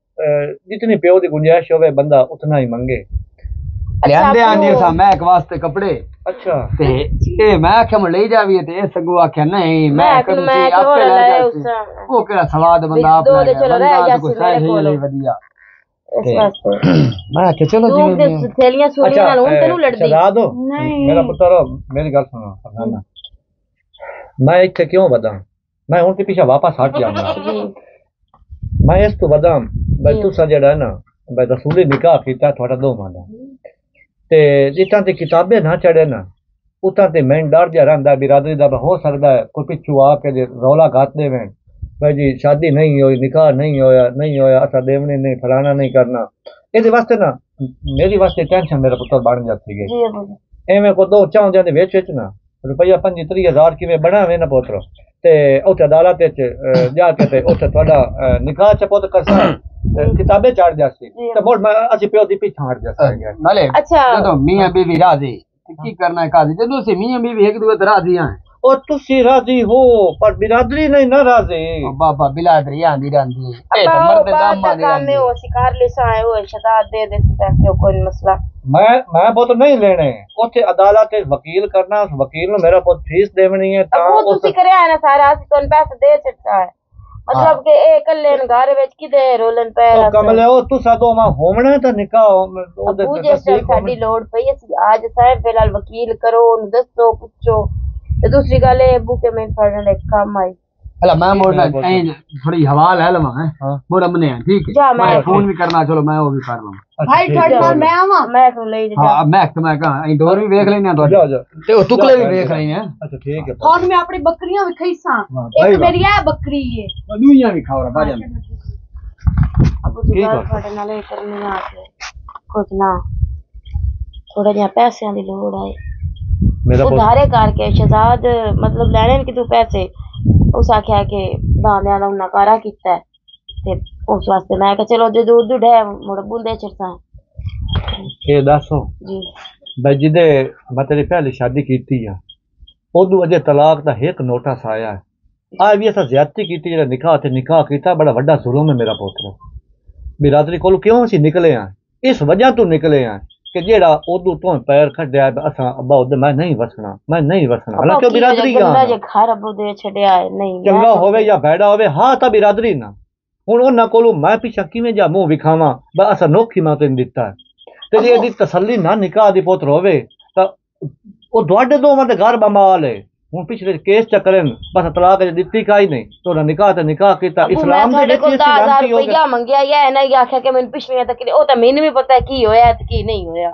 ਅਹ, ਜਿਤਨੀ ਪਿਓ ਦੀ ਗੁੰਜਾਇਸ਼ ਹੋਵੇ ਬੰਦਾ ਉਤਨਾ ਹੀ ਮੰਗੇ लेंदे अच्छा, आंदी वो- सा मैं एक वास्ते कपड़े ਅੱਛਾ ते ए मैं आख्या मैं ले जावी ते ए सगो आख्या नहीं मैं मैं आख्या मैं तुसी क्यों आपे ले ले लाए जाते उस ਉਹ ਕਿਹੜਾ ਸਵਾਦ ਬੰਦਾ ਵੀ ਆਪ ਦੋ ਲੈ ਦੇ ਗਿਆ ਚਲੋ ਰਹਿ ਬੰਦਾ ਗਿਆ ਤਾਂ ਕੋਈ ਸੀ ਮੇਰੇ ਸਹੀ ਕੋਲ। ਲਈ ਵਧੀਆ ਇਸ ਵਾਸਤੇ ਮੈਂ ਕਿ ਚਲੋ ਤੂੰ ਤੇ ਜਿਵੇਂ ਸਹੇਲੀਆਂ ਸੋਲੀਆਂ ਨਾਲ ਹੁਣ ਤੈਨੂੰ ਲੜਦੀ ਸ਼ਹਜ਼ਾਦ ਹੋ ਮੇਰਾ ਪੁੱਤਰ ਮੇਰੀ ਗੱਲ ਸੁਣੋ ਫਰਮਾਨਾ ਮੈਂ ਇੱਥੇ ਕਿਉਂ ਵਦਾਂ ਮੈਂ ਹੁਣ ਤੇ ਪਿੱਛੇ ਵਾਪਸ ਹਟ ਜਾਵਾਂਗਾ ਜੀ ਮੈਂ ਇਸ ਤੋਂ ਵਦਾਂ ਬਈ ਤੁਸੀਂ ਜਿਹੜਾ ਹੈ ਨਾ ਬਈ ਰਸੂਲੀ ਨਿਕਾਹ ਕੀਤਾ ਤੁਹਾਡਾ ਦੋਵਾਂ ਦਾ ਤੇ ਜਿੱਤਾਂ ਤੇ ਕਿਤਾਬੇ ਨਾ ਚੜੇ ਨਾ ਉਤਾਂ ਤੇ ਮੈਂ ਡਰ ਜਾ ਰਹਿੰਦਾ ਬਿਰਾਦਰੀ ਦਾ ਹੋ ਸਕਦਾ ਹੈ ਕੋਈ ਪਿੱਛੂ ਆ ਕੇ ਜੇ ਰੌਲਾ ਗਾਤ ਦੇਵੇਂ ਭਾਈ ਜੀ ਸ਼ਾਦੀ ਨਹੀਂ ਹੋਈ ਨਿਕਾਹ ਨਹੀਂ ਹੋਇਆ ਨਹੀਂ ਹੋਇਆ ਅਸਾਂ ਦੇਵਨੇ ਨਹੀਂ ਫਲਾਣਾ ਨਹੀਂ ਕਰਨਾ ਇਹਦੇ ਵਾਸਤੇ ਨਾ ਮੇਰੀ ਵਾਸਤੇ ਟੈਨਸ਼ਨ ਮੇਰਾ ਪੁੱਤਰ ਬਣ ਜਾਂਦੀ ਹੈ ਜੀ ਅੱਬੂ ਜੀ। ਐਵੇਂ ਕੋ ਦੋ ਚਾਹੁੰਦਿਆਂ ਦੇ ਵਿੱਚ ਵਿੱਚ ਨਾ ਰੁਪਈਆ 25 ਹਜ਼ਾਰ ਕਿਵੇਂ ਬਣਾਵੇ ਨਾ ਪੁੱਤਰ ਤੇ ਉੱਥੇ ਅਦਾਲਤ ਵਿੱਚ ਜਾ ਕੇ ਤੇ ਉੱਥੇ ਤੁਹਾਡਾ ਨਿਕਾਹ ਚ ਪੁੱਤ ਕਰਸਾ ਅਹ, ਕਿਤਾਬੇ ਚੜ ਜਾਸੀ ਤੇ ਮੋੜ ਮੈਂ ਅਸੀਂ ਪਿਓ ਦੀ ਪਿੱਛੇ ਹਟ ਜਾਸਾਂਗੇ ਨਾਲੇ ਅੱਛਾ। ਜਦੋਂ ਮੀਆਂ ਬੀਵੀ ਰਾਜ਼ੀ ਕੀ ਕਰਨਾ ਹੈ ਕਾਜ਼ੀ? ਜਦੋਂ ਸੇ ਮੀਆਂ ਬੀਵੀ ਇੱਕ ਦੂਜੇ ਤੇ ਰਾਜ਼ੀ ਆਂ और तुसी राज़ी हो पर बिरादरी नहीं ना राज़ी। बाबा बिरादरी आंदी रांदी। ए तो मर्द दाम माने काम में वो शिकार ले साए वो शदा दे देती ताकि कोई मसला? मैं मैं बहुत नहीं लेने। ओथे अदालत वकील करना उस वकील नु मेरा बहुत फ़ीस देवनी है ता वो तुसी करे ना सारा असि तो पैसे दे छटा है। मतलब हाँ। के ए कल्ले न घर विच किदे रोलन पैर ओ कमले ओ तुसा तो मैं होमना तो निकाह ओदे तक साडी लोड पई असी आज साहब फ़िलहाल वकील करो उन दसो पूछो ਤੇ ਲੋੜ ਦੂਸਰੀ ਗੱਲ ਇਹ ਅੱਬੂ ਕੇ ਮੈਂ ਫੜਨ ਲਈ ਕੰਮ ਆਈ। ਹਲਾ ਮੈਂ ਮੋੜਨਾ ਐਂ ਥੋੜੀ ਹਵਾ ਲੈ ਲਵਾਂ ਹੈ। ਹਾਂ। ਮੋੜਾ ਮਨੇ ਠੀਕ ਹੈ। ਜਾ ਮੈਂ ਮੈਂ ਫੋਨ ਵੀ ਕਰਨਾ ਚਲੋ ਮੈਂ ਉਹ ਵੀ ਕਰ ਲਵਾਂ। ਭਾਈ ਤੁਹਾਡੇ ਨਾਲ ਮੈਂ ਆਵਾਂ। ਮੈਂ ਤੁਹਾਨੂੰ ਲਈ ਜਾ। ਹਾਂ ਮੈਂ ਕਿ ਮੈਂ ਕਹਾਂ ਅਸੀਂ ਡੋਰ ਵੀ ਵੇਖ ਲੈਨੇ ਆ ਜਾ ਤੁਹਾਡੇ। ਜਾ ਤੇ ਉਹ ਟੁਕਲੇ ਵੀ ਵੇਖ ਲੈਨੇ ਆ। ਅੱਛਾ ਠੀਕ ਹੈ। ਹੁਣ ਮੈਂ ਆਪਣੀ ਬੱਕਰੀਆਂ ਵਿਖਾਈ ਸਾਂ। ਭਾਈ ਇੱਕ ਮੇਰੀ ਇਹ ਬੱਕਰੀ ਏ। ਦੂਈਆਂ ਵੀ ਖਾਵਰਾ ਬਾਜਨ ਅੱਬੂ ਜੀ। ਠੀਕ ਗੱਲ ਆ। ਤੁਹਾਡੇ ਨਾਲ ਇਹ ਕਰਨੀ ਆ। ਕੇ ਕੁਝ ਨਾ ਪੁੱਤ ਉਧਾਰੇ ਕਰਕੇ ਸ਼ਹਜ਼ਾਦ ਮਤਲਬ ਲੈਣੇ ਨੇ ਕਿ ਤੂੰ ਪੈਸੇ। ਉਸ ਆਖਿਆ ਕਿ ਦਾਨਿਆਂ ਦਾ ਨਕਾਰਾ ਕੀਤਾ। ਹੈ ਤੇ ਉਸ ਵਾਸਤੇ ਮੈਂ ਕਿਹਾ ਚਲੋ ਜੇ ਦੂਰ ਦੂਰ ਹੈ ਮੁੜ ਬੁੰਦੇ ਚਰਸਾਂ ਇਹ ਦੱਸੋ। ਜੀ। ਬਈ ਜਿਹਦੇ ਮੈਂ ਤੇਰੀ ਪਹਿਲੀ ਸ਼ਾਦੀ ਕੀਤੀ ਆ ਉਦੋਂ ਅਜੇ ਤਲਾਕ ਦਾ ਇੱਕ ਨੋਟਿਸ ਆਇਆ ਹੈ। ਆ ਵੀ ਅਸਾਂ ਜ਼ਿਆਦਤੀ ਕੀਤੀ ਜਿਹੜਾ ਨਿਕਾਹ ਤੇ ਨਿਕਾਹ ਕੀਤਾ ਬੜਾ ਵੱਡਾ ਜ਼ੁਲਮ ਹੈ ਮੇਰਾ ਪੁੱਤਰ ਬਿਰਾਦਰੀ ਕੋਲ ਕਿਉਂ ਅਸੀਂ ਨਿਕਲੇ ਆ? ਇਸ ਵਜ੍ਹਾ ਤੋਂ ਨਿਕਲੇ ਆ। ਕਿ ਜਿਹੜਾ ਉਦੋਂ ਤੋਂ ਪੈਰ ਖੱਡਿਆ ਵੀ ਅਸਾਂ ਅੱਬਾ ਉਹਦੇ ਮੈਂ ਨਹੀਂ ਵਸਣਾ ਮੈਂ ਨਹੀਂ ਵਸਣਾ। ਹਾਲਾਂਕਿ ਉਹ ਬਿਰਾਦਰੀ ਆ ਜੇ ਘਰ ਅਬੂ ਦੇ ਛੱਡਿਆ ਹੈ ਨਹੀਂ ਚੰਗਾ ਤਾਂ- ਹੋਵੇ ਜਾਂ ਭੈੜਾ ਹੋਵੇ ਹਾਂ ਤਾਂ ਬਿਰਾਦਰੀ ਨਾ। ਹੁਣ ਉਹਨਾਂ ਕੋਲੋਂ ਮੈਂ ਪਿੱਛਾ ਕਿਵੇਂ ਜਾ ਮੂੰਹ ਵਿਖਾਵਾਂ? ਬਸ ਅਸਾਂ ਨੋਖੀ ਮੈਂ ਤੈਨੂੰ ਦਿੱਤਾ। ਤੇ ਜੇ ਇਹਦੀ ਤਸੱਲੀ ਨਾ ਨਿਕਾਹ ਦੀ ਪੁੱਤਰ ਹੋਵੇ ਤਾਂ ਉਹ ਤੁਹਾਡੇ ਦੋਵਾਂ ਦੇ ਘਰ ਬਮਾਲ ਹੈ। ਹੁਣ ਪਿਛਲੇ ਕੇਸ ਚੱਕਰਨ ਬਸ ਤਲਾਕ ਜੇ ਦਿੱਤੀ ਕਾਈ ਨਹੀਂ? ਤੁਹਾਡਾ ਨਿਕਾਹ ਤੇ ਨਿਕਾਹ ਕੀਤਾ ਇਸਲਾਮ ਦੇ ਵਿੱਚ ਇਸਲਾਮ 10000 ਕੀ ਹੋ ਗਿਆ। ਮੰਗਿਆ ਇਹ ਨਹੀਂ ਆਖਿਆ ਕਿ ਮੈਨੂੰ ਪਿਛਲੀਆਂ ਤੱਕ ਉਹ ਤਾਂ ਮੈਨੂੰ ਵੀ ਪਤਾ ਹੈ ਕੀ ਹੋਇਆ ਤੇ ਕੀ ਨਹੀਂ ਹੋਇਆ।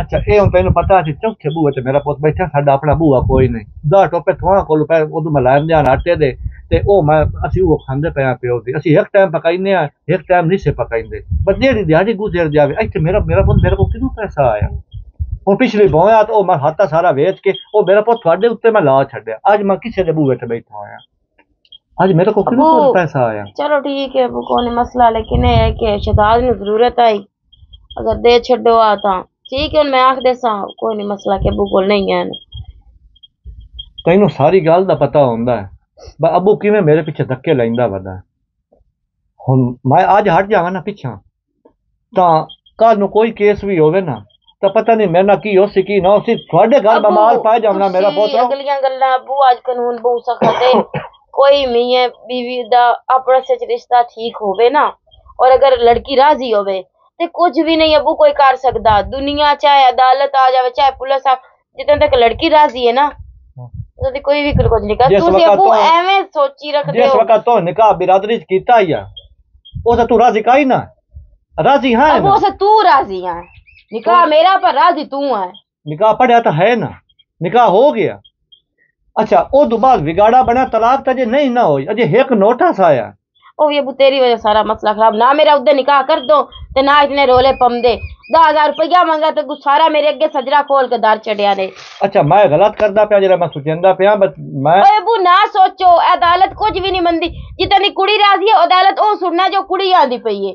ਅੱਛਾ ਇਹ ਹੁਣ ਤੈਨੂੰ ਪਤਾ ਸੀ ਚੌਥੇ ਬੂਹੇ ਤੇ ਮੇਰਾ ਪੁੱਤ ਬੈਠਾ ਸਾਡਾ ਆਪਣਾ ਬੂਹਾ ਕੋਈ ਨਹੀਂ। ਦਾ ਟੋਪੇ ਥੋੜਾ ਕੋਲ ਪੈ ਉਦੋਂ ਮੈਂ ਲਾਇਮ ਦੇ ਆਟੇ ਦੇ ਤੇ ਉਹ ਮੈਂ ਅਸੀਂ ਉਹ ਖਾਂਦੇ ਪਿਆ ਪਿਓ ਦੀ। ਅਸੀਂ ਇੱਕ ਟਾਈਮ ਪਕਾਈਨੇ ਆ ਇੱਕ ਟਾਈਮ ਨਹੀਂ ਸੇ ਪਕਾਈਂਦੇ। ਬਸ ਜਿਹੜੀ ਦਿਹਾੜੀ ਗੁਜ਼ਰ ਜਾਵੇ ਇੱਥੇ ਮੇਰਾ ਮੇਰਾ ਪੁੱਤ ਮੇਰੇ ਕੋਲ ਕਿਦੋਂ ਪੈਸਾ ਆਇਆ? ਹੁਣ ਪਿਛਲੇ ਬੋਇਆ ਤਾਂ ਉਹ ਮੈਂ ਹੱਥਾ ਸਾਰਾ ਵੇਚ ਕੇ ਉਹ ਮੇਰਾ ਪੁੱਤ ਤੁਹਾਡੇ ਉੱਤੇ ਮੈਂ ਲਾ ਛੱਡਿਆ ਅੱਜ ਮੈਂ ਕਿਸੇ ਦੇ ਬੂਹੇ ਤੇ ਬੈਠਾ ਹੋਇਆ ਅੱਜ ਮੇਰੇ ਕੋਲ ਕਿਦੋਂ ਅੱਬੂ। ਪੈਸਾ ਆਇਆ चलो ठीक है वो कौन मसला लेकिन ये है कि शहजाद ने जरूरत आई अगर दे छो आ ता ठीक है मैं आख दे सा कोई नहीं मसला के अबू कोल नहीं है ਤੈਨੂੰ ਸਾਰੀ ਗੱਲ ਦਾ ਪਤਾ ਹੁੰਦਾ ਹੈ ਬਾ ਅਬੂ ਕਿਵੇਂ ਮੇਰੇ ਪਿੱਛੇ ਧੱਕੇ ਲੈਂਦਾ ਵਦਾ ਹੁਣ ਮੈਂ ਅੱਜ ਹਟ ਜਾਵਾਂ ਨਾ ਪਿੱਛਾ ਤਾਂ ਕੱਲ ਨੂੰ ਕੋਈ ਕੇਸ ਵੀ ਹੋਵੇ ਨਾ ਤਾਂ ਪਤਾ ਨਹੀਂ ਮੇਰੇ ਨਾਲ ਕੀ ਹੋ ਸੀ ਕੀ ਨਾ ਸੀ ਤੁਹਾਡੇ ਘਰ ਬਿਮਾਰ ਪਾਇਆ ਜਾਣਾ ਮੇਰਾ ਪੁੱਤ ਅਗਲੀਆਂ ਗੱਲਾਂ ਅੱਬੂ ਅੱਜ ਕਾਨੂੰਨ ਬਹੁਤ ਸਖਤ ਹੈ ਕੋਈ ਮੀਆਂ ਬੀਵੀ ਦਾ ਆਪਸ ਵਿੱਚ ਰਿਸ਼ਤਾ ਠੀਕ ਹੋਵੇ ਨਾ ਔਰ ਅਗਰ ਲੜਕੀ ਰਾਜ਼ੀ ਹੋਵੇ ਤੇ ਕੁਝ ਵੀ ਨਹੀਂ ਅੱਬੂ ਕੋਈ ਕਰ ਸਕਦਾ ਦੁਨੀਆ ਚਾਹੇ ਅਦਾਲਤ ਆ ਜਾਵੇ ਚਾਹੇ ਪੁਲਿਸ ਆ ਜਿੱਦਾਂ ਤੱਕ ਲੜਕੀ ਰਾਜ਼ੀ ਹੈ ਨਾ ਉਹਦੇ ਕੋਈ ਵੀ ਕੁਝ ਨਹੀਂ ਕਰ ਤੁਸੀਂ ਅੱਬੂ ਐਵੇਂ ਸੋਚੀ ਰੱਖਦੇ ਹੋ ਜਿਸ ਵਕਤ ਤੋਂ ਨਿਕਾਹ ਬਿਰਾਦਰੀ ਚ ਕੀਤਾ ਹੀ ਆ ਉਹ ਤਾਂ ਤੂੰ ਰਾਜ਼ੀ ਕਾਈ ਨਾ ਰਾਜ਼ੀ ਹਾਂ ਉਹ ਤਾਂ ਤੂੰ ਰਾਜ਼ੀ ਆ निकाह तो, मेरा पर राज़ी तू है। निकाह पढ़ा तो है ना। निकाह हो गया। अच्छा ओ दुबाग बिगाड़ा बना तलाक तो तजे नहीं ना हो अजे एक नोटा सा आया। ओ ये तेरी वजह सारा मसला खराब। ना मेरा उधर निकाह कर दो ते ना इतने रोले पम दे। दस हज़ार रुपया मंगा तो सारा मेरे अगे सजरा खोल के दार चढ़िया ने अच्छा मैं गलत करदा पिया जरा मैं सोचंदा पिया बट मैं ओए बू ना सोचो अदालत कुछ भी नहीं मंदी जितनी कुड़ी राज़ी है अदालत ओ सुनना जो कुड़ी आंदी पई है।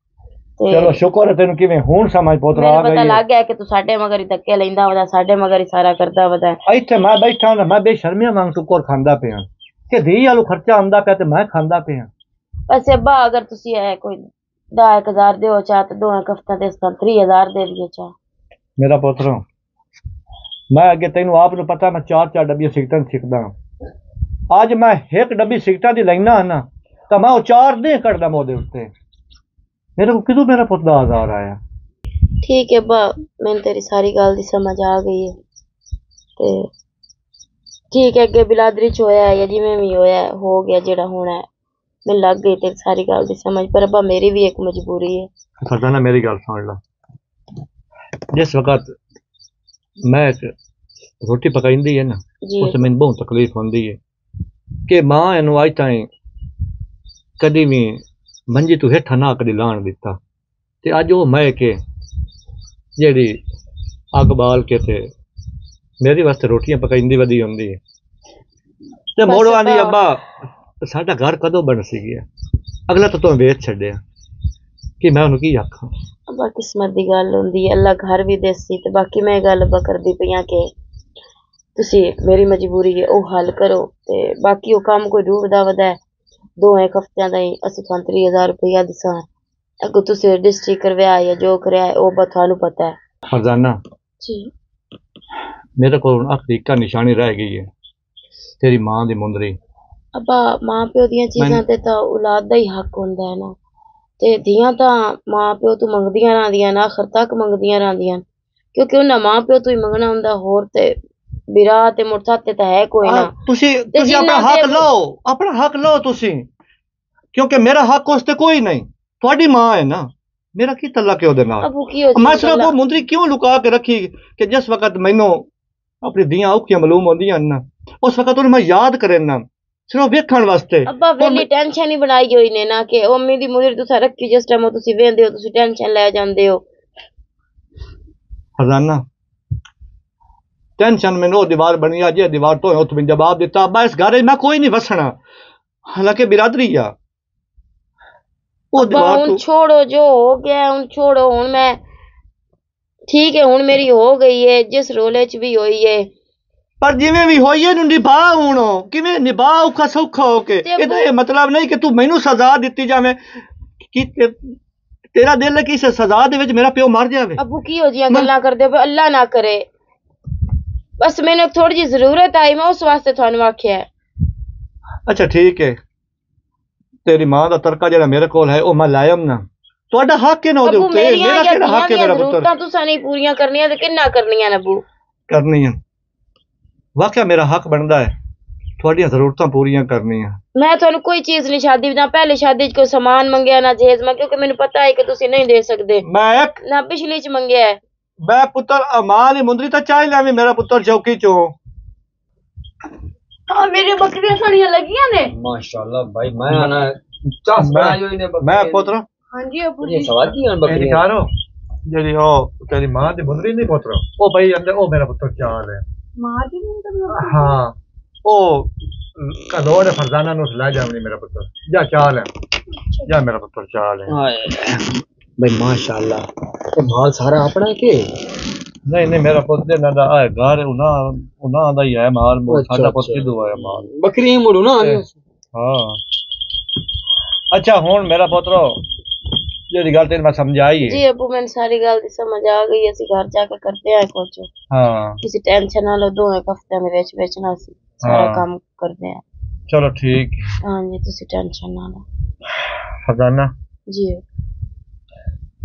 ਚਲੋ ਸ਼ੁਕਰ ਹੈ ਤੈਨੂੰ ਕਿਵੇਂ ਹੁਣ ਸਮਝ ਪੁੱਤਰ ਆ ਮੈਨੂੰ ਪਤਾ ਲੱਗ ਗਿਆ ਕਿ ਤੂੰ ਸਾਡੇ ਮਗਰ ਹੀ ਧੱਕੇ ਲੈਂਦਾ ਵਦਾ ਸਾਡੇ ਮਗਰ ਹੀ ਸਾਰਾ ਕਰਦਾ ਵਦਾ ਹੈ। ਇੱਥੇ ਮੈਂ ਬੈਠਾ ਨਾ ਮੈਂ ਬੇਸ਼ਰਮੀਆਂ ਵਾਂਗ ਟੁੱਕਰ ਖਾਂਦਾ ਪਿਆ। ਕਿ ਧੀ ਵਾਲੂ ਖਰਚਾ ਆਉਂਦਾ ਪਿਆ ਤੇ ਮੈਂ ਖਾਂਦਾ ਪਿਆ। ਵੈਸੇ ਅੱਬਾ ਅਗਰ ਤੁਸੀਂ ਇਹ ਕੋਈ 10000 ਦਿਓ ਚਾਹ ਤੇ ਦੋਹਾਂ ਹਫ਼ਤਾ ਦੇ ਸਤਾਂ 3000 ਦੇ ਦਿਓ ਚਾਹ। ਮੇਰਾ ਪੁੱਤਰ ਮੈਂ ਅੱਗੇ ਤੈਨੂੰ ਆਪ ਨੂੰ ਪਤਾ ਮੈਂ ਚਾਰ ਚਾਰ ਡੱਬੀਆਂ ਸਿਗਰਟਾਂ ਸਿੱਖਦਾ ਅੱਜ ਮੈਂ ਇੱਕ ਡੱਬੀ ਸਿਗਰਟਾਂ ਦੀ ਲੈਣਾ ਨਾ ਤਾਂ ਮੈਂ ਉਹ ਚਾਰ ਦੇ ਕੱਢਦਾ ਮੋਦੇ ਉੱਤੇ। मेरे को किधर मेरा पुत लाज आया? ठीक है बा मैं तेरी सारी गल की समझ आ गई है। ते ठीक है अगे बिलादरी च होया है या जिमें भी होया हो गया जो होना है। मैं लग गई तेरी सारी गल की समझ पर अब्बा मेरी भी एक मजबूरी है। अच्छा, खजाना मेरी गल सुन ला। जिस वक्त मैं रोटी पकाई है ना उस मैं बहुत तकलीफ़ होंगी है कि माँ इन अज तक कभी भी ਮੰਜੀ ਤੋਂ ਹੇਠਾਂ ਨਾ ਕਦੀ ਲਾਣ ਦਿੱਤਾ। ਤੇ ਅੱਜ ਉਹ ਮੈਂ ਕੇ ਜਿਹੜੀ ਅੱਗ ਬਾਲ ਕੇ ਤੇ ਮੇਰੀ ਵਾਸਤੇ ਰੋਟੀਆਂ ਪਕਾਈਂਦੀ ਵਧੀ ਹੁੰਦੀ ਹੈ। ਤੇ ਬਸ ਮੋੜਵਾਂ ਦੀ ਅੱਬਾ- ਸਾਡਾ ਘਰ ਕਦੋਂ ਬਣ ਸੀ ਗਿਆ? ਅਗਲਾ ਤਾਂ ਤੂੰ ਵੇਚ ਛੱਡਿਆ ਕਿ ਮੈਂ ਉਹਨੂੰ ਕੀ ਆਖਾਂ। ਅੱਬਾ ਕਿਸਮਤ ਦੀ ਗੱਲ ਹੁੰਦੀ ਹੈ ਅੱਲਾ ਘਰ ਵੀ ਦੇਸੀ ਤੇ ਬਾਕੀ ਮੈਂ ਗੱਲ ਅੱਬਾ ਕਰਦੀ ਪਈਆਂ ਕਿ ਤੁਸੀਂ ਮੇਰੀ ਮਜਬੂਰੀ ਹੈ ਉਹ ਹੱਲ ਕਰੋ ਤੇ ਬਾਕੀ ਉਹ ਕੰਮ ਕੋਈ ਡੂਬਦਾ ਵਦਾ ਹਫ਼ਤਿਆਂ ਦਾ ਹੀ ਅਸੀਂ ਤੁਹਾਨੂੰ 30000 ਰੁਪਇਆ ਦਿਸਾਂ ਅੱਗੋਂ ਤੁਸੀਂ ਰਜਿਸਟਰੀ ਕਰਵਾਇਆ ਜਾਂ ਜੋ ਕਰਿਆ ਹੈ, ਉਹ ਬਸ ਤੁਹਾਨੂੰ ਪਤਾ ਹੈ। ਫਰਜ਼ਾਨਾ ਜੀ। ਮੇਰੇ ਕੋਲ ਹੁਣ ਆਖਰੀ ਇੱਕ ਨਿਸ਼ਾਨੀ ਰਹਿ ਗਈ ਹੈ ਤੇਰੀ ਮਾਂ ਦੀ ਮੁੰਦਰੀ। ਅੱਬਾ ਮਾਂ ਪਿਓ ਦੀਆਂ ਚੀਜ਼ਾਂ ਤੇ ਤਾਂ ਔਲਾਦ ਦਾ ਹੀ ਹੱਕ ਹੁੰਦਾ ਹੈ ਨਾ। ਤੇ ਧੀਆਂ ਤਾਂ ਮਾਂ ਪਿਓ ਤੋਂ ਮੰਗਦੀਆਂ ਰਹਿੰਦੀਆਂ ਨਾ ਆਖਰ ਤੱਕ ਮੰਗਦੀਆਂ ਰਹਿੰਦੀਆਂ ਕਿਉਂਕਿ ਉਹਨਾਂ ਮਾਂ ਪਿਓ ਤੋਂ ਹੀ ਮੰਗਣਾ ਹੁੰਦਾ ਹੋਰ ਤੇ ਬਿਰਾ ਤੇ ਮੁਰਥਾ ਤੇ ਹੈ ਕੋਈ ਨਾ। ਤੁਸੀਂ ਤੁਸੀਂ ਆਪਣਾ ਹੱਕ ਲਓ ਆਪਣਾ ਹੱਕ ਲਓ ਤੁਸੀਂ। ਕਿਉਂਕਿ ਮੇਰਾ ਹੱਕ ਉਸ ਤੇ ਕੋਈ ਨਹੀਂ। ਤੁਹਾਡੀ ਮਾਂ ਹੈ ਨਾ। ਮੇਰਾ ਕੀ ਤਲਕ ਹੈ ਉਹਦੇ ਨਾਲ ਅਬੂ ਕੀ ਹੋ ਮੈਂ ਸਿਰਫ ਉਹ ਮੁੰਦਰੀ ਕਿਉਂ ਲੁਕਾ ਕੇ ਰੱਖੀ ਕਿ ਜਿਸ ਵਕਤ ਮੈਨੂੰ ਆਪਣੀ ਦੀਆਂ ਔਖੀਆਂ ਮਾਲੂਮ ਹੁੰਦੀਆਂ ਨਾ ਉਸ ਵਕਤ ਉਹਨੂੰ ਮੈਂ ਯਾਦ ਕਰੇ ਨਾ ਸਿਰਫ ਵੇਖਣ ਵਾਸਤੇ। ਅੱਬਾ ਵੇਲੀ ਟੈਨਸ਼ਨ ਹੀ ਬਣਾਈ ਹੋਈ ਨੇ ਨਾ ਕਿ ਉਹ ਅੰਮੀ ਦੀ ਮੁਦਰੀ ਤੁਸੀਂ ਰੱਖੀ ਜਿਸ ਟਾਈਮ ਉਹ ਤੁਸੀਂ ਵੇਂਦੇ ਹੋ ਤੁਸੀਂ ਟੈਨਸ਼ਨ ਲੈ ਜਾਂਦੇ ਹੋ। ਹਜ਼ਾਨਾ ਟੈਨਸ਼ਨ ਮੈਨੂੰ ਉਹ ਦੀਵਾਰ ਬਣੀ ਆ ਜੇ ਦੀਵਾਰ ਤੋਂ ਉੱਥੇ ਮੈਨੂੰ ਜਵਾਬ ਦਿੱਤਾ ਅੱਬਾ ਇਸ ਘਰ 'ਚ ਮੈਂ ਕੋਈ ਨਹੀਂ ਵਸਣਾ ਹਾਲਾਂਕਿ ਬਿਰਾਦਰੀ ਆ ਉਹ ਅੱਬਾ ਦੀਵਾਰ ਹੁਣ ਤੋਂ ਛੋੜੋ ਜੋ ਹੋ ਗਿਆ ਹੁਣ ਛੋੜੋ ਹੁਣ ਮੈਂ ਠੀਕ ਹੈ ਹੁਣ ਮੇਰੀ ਹੋ ਗਈ ਹੈ ਜਿਸ ਰੋਲੇ 'ਚ ਵੀ ਹੋਈ ਹੈ ਪਰ ਜਿਵੇਂ ਵੀ ਹੋਈ ਇਹਨੂੰ ਨਿਭਾ ਹੁਣ ਕਿਵੇਂ ਨਿਭਾ ਔਖਾ ਸੌਖਾ ਹੋ ਕੇ ਤੇ ਇਹਦਾ ਇਹ ਮਤਲਬ ਨਹੀਂ ਕਿ ਤੂੰ ਮੈਨੂੰ ਸਜ਼ਾ ਦਿੱਤੀ ਜਾਵੇਂ ਕਿ ਤੇ- ਤੇਰਾ ਦਿਲ ਹੈ ਕਿ ਇਸ ਸਜ਼ਾ ਦੇ ਵਿੱਚ ਮੇਰਾ ਪਿਓ ਮਰ ਜਾਵੇ ਅਬੂ ਕੀ ਹੋ ਜੀਆਂ ਗੱਲਾਂ ਕਰਦੇ ਹੋ ਅੱਲਾ ਨਾ ਕਰੇ ਬਸ ਮੈਨੂੰ ਥੋੜੀ ਜਿਹੀ ਜ਼ਰੂਰਤ ਆਈ ਮੈਂ ਉਸ ਵਾਸਤੇ ਤੁਹਾਨੂੰ ਆਖਿਆ ਹੈ। ਅੱਛਾ ਠੀਕ ਹੈ ਤੇਰੀ ਮਾਂ ਦਾ ਤਰਕਾ ਜਿਹੜਾ ਮੇਰੇ ਕੋਲ ਹੈ ਉਹ ਮੈਂ ਲਾਇਮ ਨਾ ਤੁਹਾਡਾ ਹੱਕ ਹੈ ਨਾ ਉਹਦੇ ਅਬੂ ਉੱਤੇ ਮੇਰੀਆਂ ਮੇਰਾ ਜਾਂ ਕਿਹੜਾ ਧੀਆਂ ਹੱਕ ਹੈ ਦੀਆਂ ਮੇਰਾ ਪੁੱਤਰ ਜ਼ਰੂਰਤਾਂ ਤੁਸੀਂ ਨਹੀਂ ਪੂਰੀਆਂ ਕਰਨੀਆਂ ਤੇ ਕਿੰਨਾ ਕਰਨੀਆਂ ਨੇ ਅਬੂ ਕਰਨੀ ਹੈ ਵਾਕਿਆ ਮੇਰਾ ਹੱਕ ਬਣਦਾ ਹੈ ਤੁਹਾਡੀਆਂ ਜ਼ਰੂਰਤਾਂ ਪੂਰੀਆਂ ਕਰਨੀਆਂ ਮੈਂ ਤੁਹਾਨੂੰ ਕੋਈ ਚੀਜ਼ ਨਹੀਂ ਸ਼ਾਦੀ ਨਾ ਪਹਿਲੇ ਸ਼ਾਦੀ 'ਚ ਕੋਈ ਸਮਾਨ ਮੰਗਿਆ ਨਾ ਜਹੇਜ਼ ਮੈਂ ਕਿਉਂਕਿ ਮੈਨੂੰ ਪਤਾ ਹੈ ਕਿ ਤੁਸੀਂ ਨਹੀਂ ਦੇ ਸਕਦੇ ਮੈਂ ਇੱਕ ਨਾ ਪਿਛਲੀ 'ਚ ਮੰਗਿਆ ਹੈ ਮੈਂ ਪੁੱਤਰ ਅਮਾਂ ਦੀ ਮੁੰਦਰੀ ਤਾਂ ਚਾਹ ਲੈਵੇਂ ਮੇਰਾ ਪੁੱਤਰ ਚੌਕੀ ਚੋਂ ਹਾਂ ਮੇਰੀ ਬੱਕਰੀਆਂ ਸਣੀਆਂ ਲੱਗੀਆਂ ਨੇ माशाल्लाह भाई मैं आना चास मैं- बनाई हुई ने ਮੈਂ ਪੁੱਤਰ ਹਾਂਜੀ ਅਬੂ ये ਜੀ सवाल की है ਇਹ बकरी ਨਿਕਾਰੋ ਜਿਹੜੀ ਉਹ ਤੇਰੀ ਮਾਂ ਦੀ ਮੁੰਦਰੀ ਨਹੀਂ ਪੁੱਤਰ ਉਹ ਬਈ ਅੰਦਰ ਉਹ ਮੇਰਾ ਪੁੱਤਰ ਚਾਹ ਲੈ ਮਾਂ ਦੀ ਮੁੰਦਰ ਹਾਂ ਉਹ ਕਦੋਂ ਦੇ ਫਰਜ਼ਾਨਾ ਨੂੰ ਲੈ ਜਾਵਣੀ ਮੇਰਾ ਪੁੱਤਰ ਜਾ ਚਾਹ ਲੈ ਜਾ ਮੇਰਾ ਪੁੱਤਰ ਚਾਹ ਲੈ भाई भाई माशाल्लाह। तो माल सारा अपना के? नहीं नहीं मेरा पोते ना दा है घर उना उना आंदा ही है माल वो साडा पुत्र दो आए माल। बकरी मुड़ू ना हाँ। हाँ। अच्छा हुन मेरा पुत्र जेडी गल तेन मैं समझाई है जी अबू मैं सारी गल दी समझ आ गई है सी घर जाके करते हैं कुछ। हाँ। किसी टेंशन ना लो दो एक हफ़्ते में बेच बेचना सी सारा हाँ। काम कर दे चलो ठीक हाँ जी तू टेंशन ना लो खजाना जी।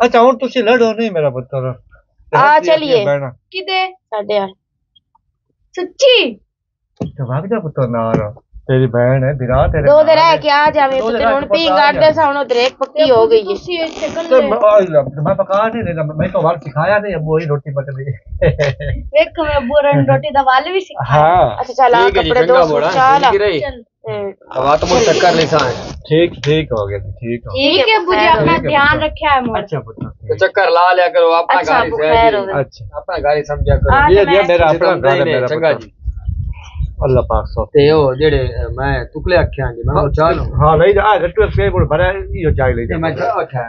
ਅੱਛਾ ਹੁਣ ਤੁਸੀਂ ਲੜੋ ਨਹੀਂ ਮੇਰਾ ਪੁੱਤਰ। ਆ ਚਲੀਏ। ਕਿਤੇ? ਸਾਡੇ ਆ। ਸੱਚੀ! ਤੇ ਵਗ ਜਾ ਪੁੱਤਰ ਨਾਲ। ਤੇਰੀ ਭੈਣ ਹੈ ਵਿਰਾ ਤੇਰੇ ਦੋ ਦੇ ਰਹਿ ਕੇ ਆ ਜਾਵੇਂ ਦੋ ਦੇ ਪੁੱਤਰ। ਰਹਿ ਹੁਣ ਪੀ ਆ ਕਰਦੇ ਜਾ। ਸਾਂ ਹੁਣ ਉਧਰ ਇੱਕ ਪੱਕੀ ਹੋ ਗਈ ਏ ਤੁਸੀਂ ਇੱਥੇ ਤੇ ਕੱਲੇ ਮੈਂ ਪਕਾ ਨਹੀਂ ਦੇਣਾ ਮੈਂ ਤਾਂ ਵਾਰ ਸਿਖਾਇਆ ਨਹੀਂ ਅਬੂ ਹੀ ਰੋਟੀ ਪਕਦੀ। ਵੇਖ ਮੈਂ ਅੱਬੂ ਰੋਟੀ ਦਾ ਵੱਲ ਵੀ ਸਿੱਖਾ ਹਾਂ। ਅੱਛਾ ਚੱਲ ਆ ਹੈ ਕੱਪੜੇ ਦੋ ਚਾਲ। हवा तो मुझे चक्कर लिखा है ठीक ठीक हो गया ठीक ठीक है बुझे अपना ध्यान रखा है अच्छा तो चक्कर ला लिया करो अपना अच्छा, गाड़ी से अच्छा। अपना गाड़ी समझा करो। हाँ, तो ये ये मेरा अपना गाड़ी मेरा चंगा जी। अल्लाह पाक सो। ते ओ जेड़े मैं टुकले आख्या जी मैं हाँ, चालो हाँ। नहीं आ गट्टू से बोल भरे यो चाय ले जा। मैं चाय खा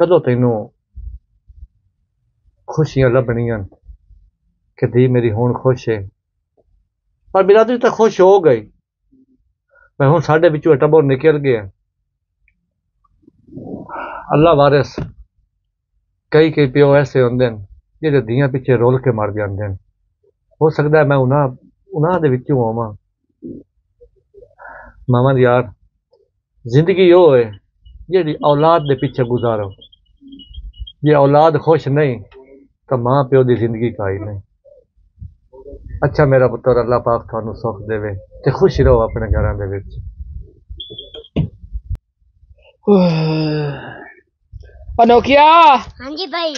ਕਦੋਂ ਤੈਨੂੰ ਖੁਸ਼ੀਆਂ ਲੱਭਣੀਆਂ ਕਿ ਦੀ ਮੇਰੀ ਹੁਣ ਖੁਸ਼ ਹੈ ਪਰ ਬਿਰਾਦਰੀ ਤਾਂ ਖੁਸ਼ ਹੋ ਗਈ ਮੈਂ ਹੁਣ ਸਾਡੇ ਵਿੱਚੋਂ ਟੱਬਰ ਨਿਕਲ ਗਿਆ। ਅੱਲਾ ਵਾਰਿਸ, ਕਈ ਕਈ ਪਿਓ ਐਸੇ ਹੁੰਦੇ ਨੇ ਜਿਹੜੇ ਦੀਆਂ ਪਿੱਛੇ ਰੋਲ ਕੇ ਮਰ ਜਾਂਦੇ ਨੇ। ਹੋ ਸਕਦਾ ਮੈਂ ਉਹਨਾਂ ਉਹਨਾਂ ਦੇ ਵਿੱਚੋਂ ਆਵਾਂ। ਮਾਮਾ ਜੀ ਯਾਰ, ਜ਼ਿੰਦਗੀ ਉਹ ਹੈ ਜਿਹੜੀ ਔਲਾਦ ਦੇ ਪਿੱਛੇ ਗੁਜ਼ਾਰੋ। ਜੇ ਔਲਾਦ ਖੁਸ਼ ਨਹੀਂ ਤਾਂ ਮਾਂ ਪਿਓ ਦੀ ਜ਼ਿੰਦਗੀ ਕਾਈ ਨਹੀਂ ਅੱਛਾ ਮੇਰਾ ਪੁੱਤਰ ਅੱਲਾਹ ਪਾਕ ਤੁਹਾਨੂੰ ਸੁੱਖ ਦੇਵੇ ਤੇ ਖੁਸ਼ ਰਹੋ ਆਪਣੇ ਘਰਾਂ ਦੇ ਵਿੱਚ अनोखिया हाँ जी भाई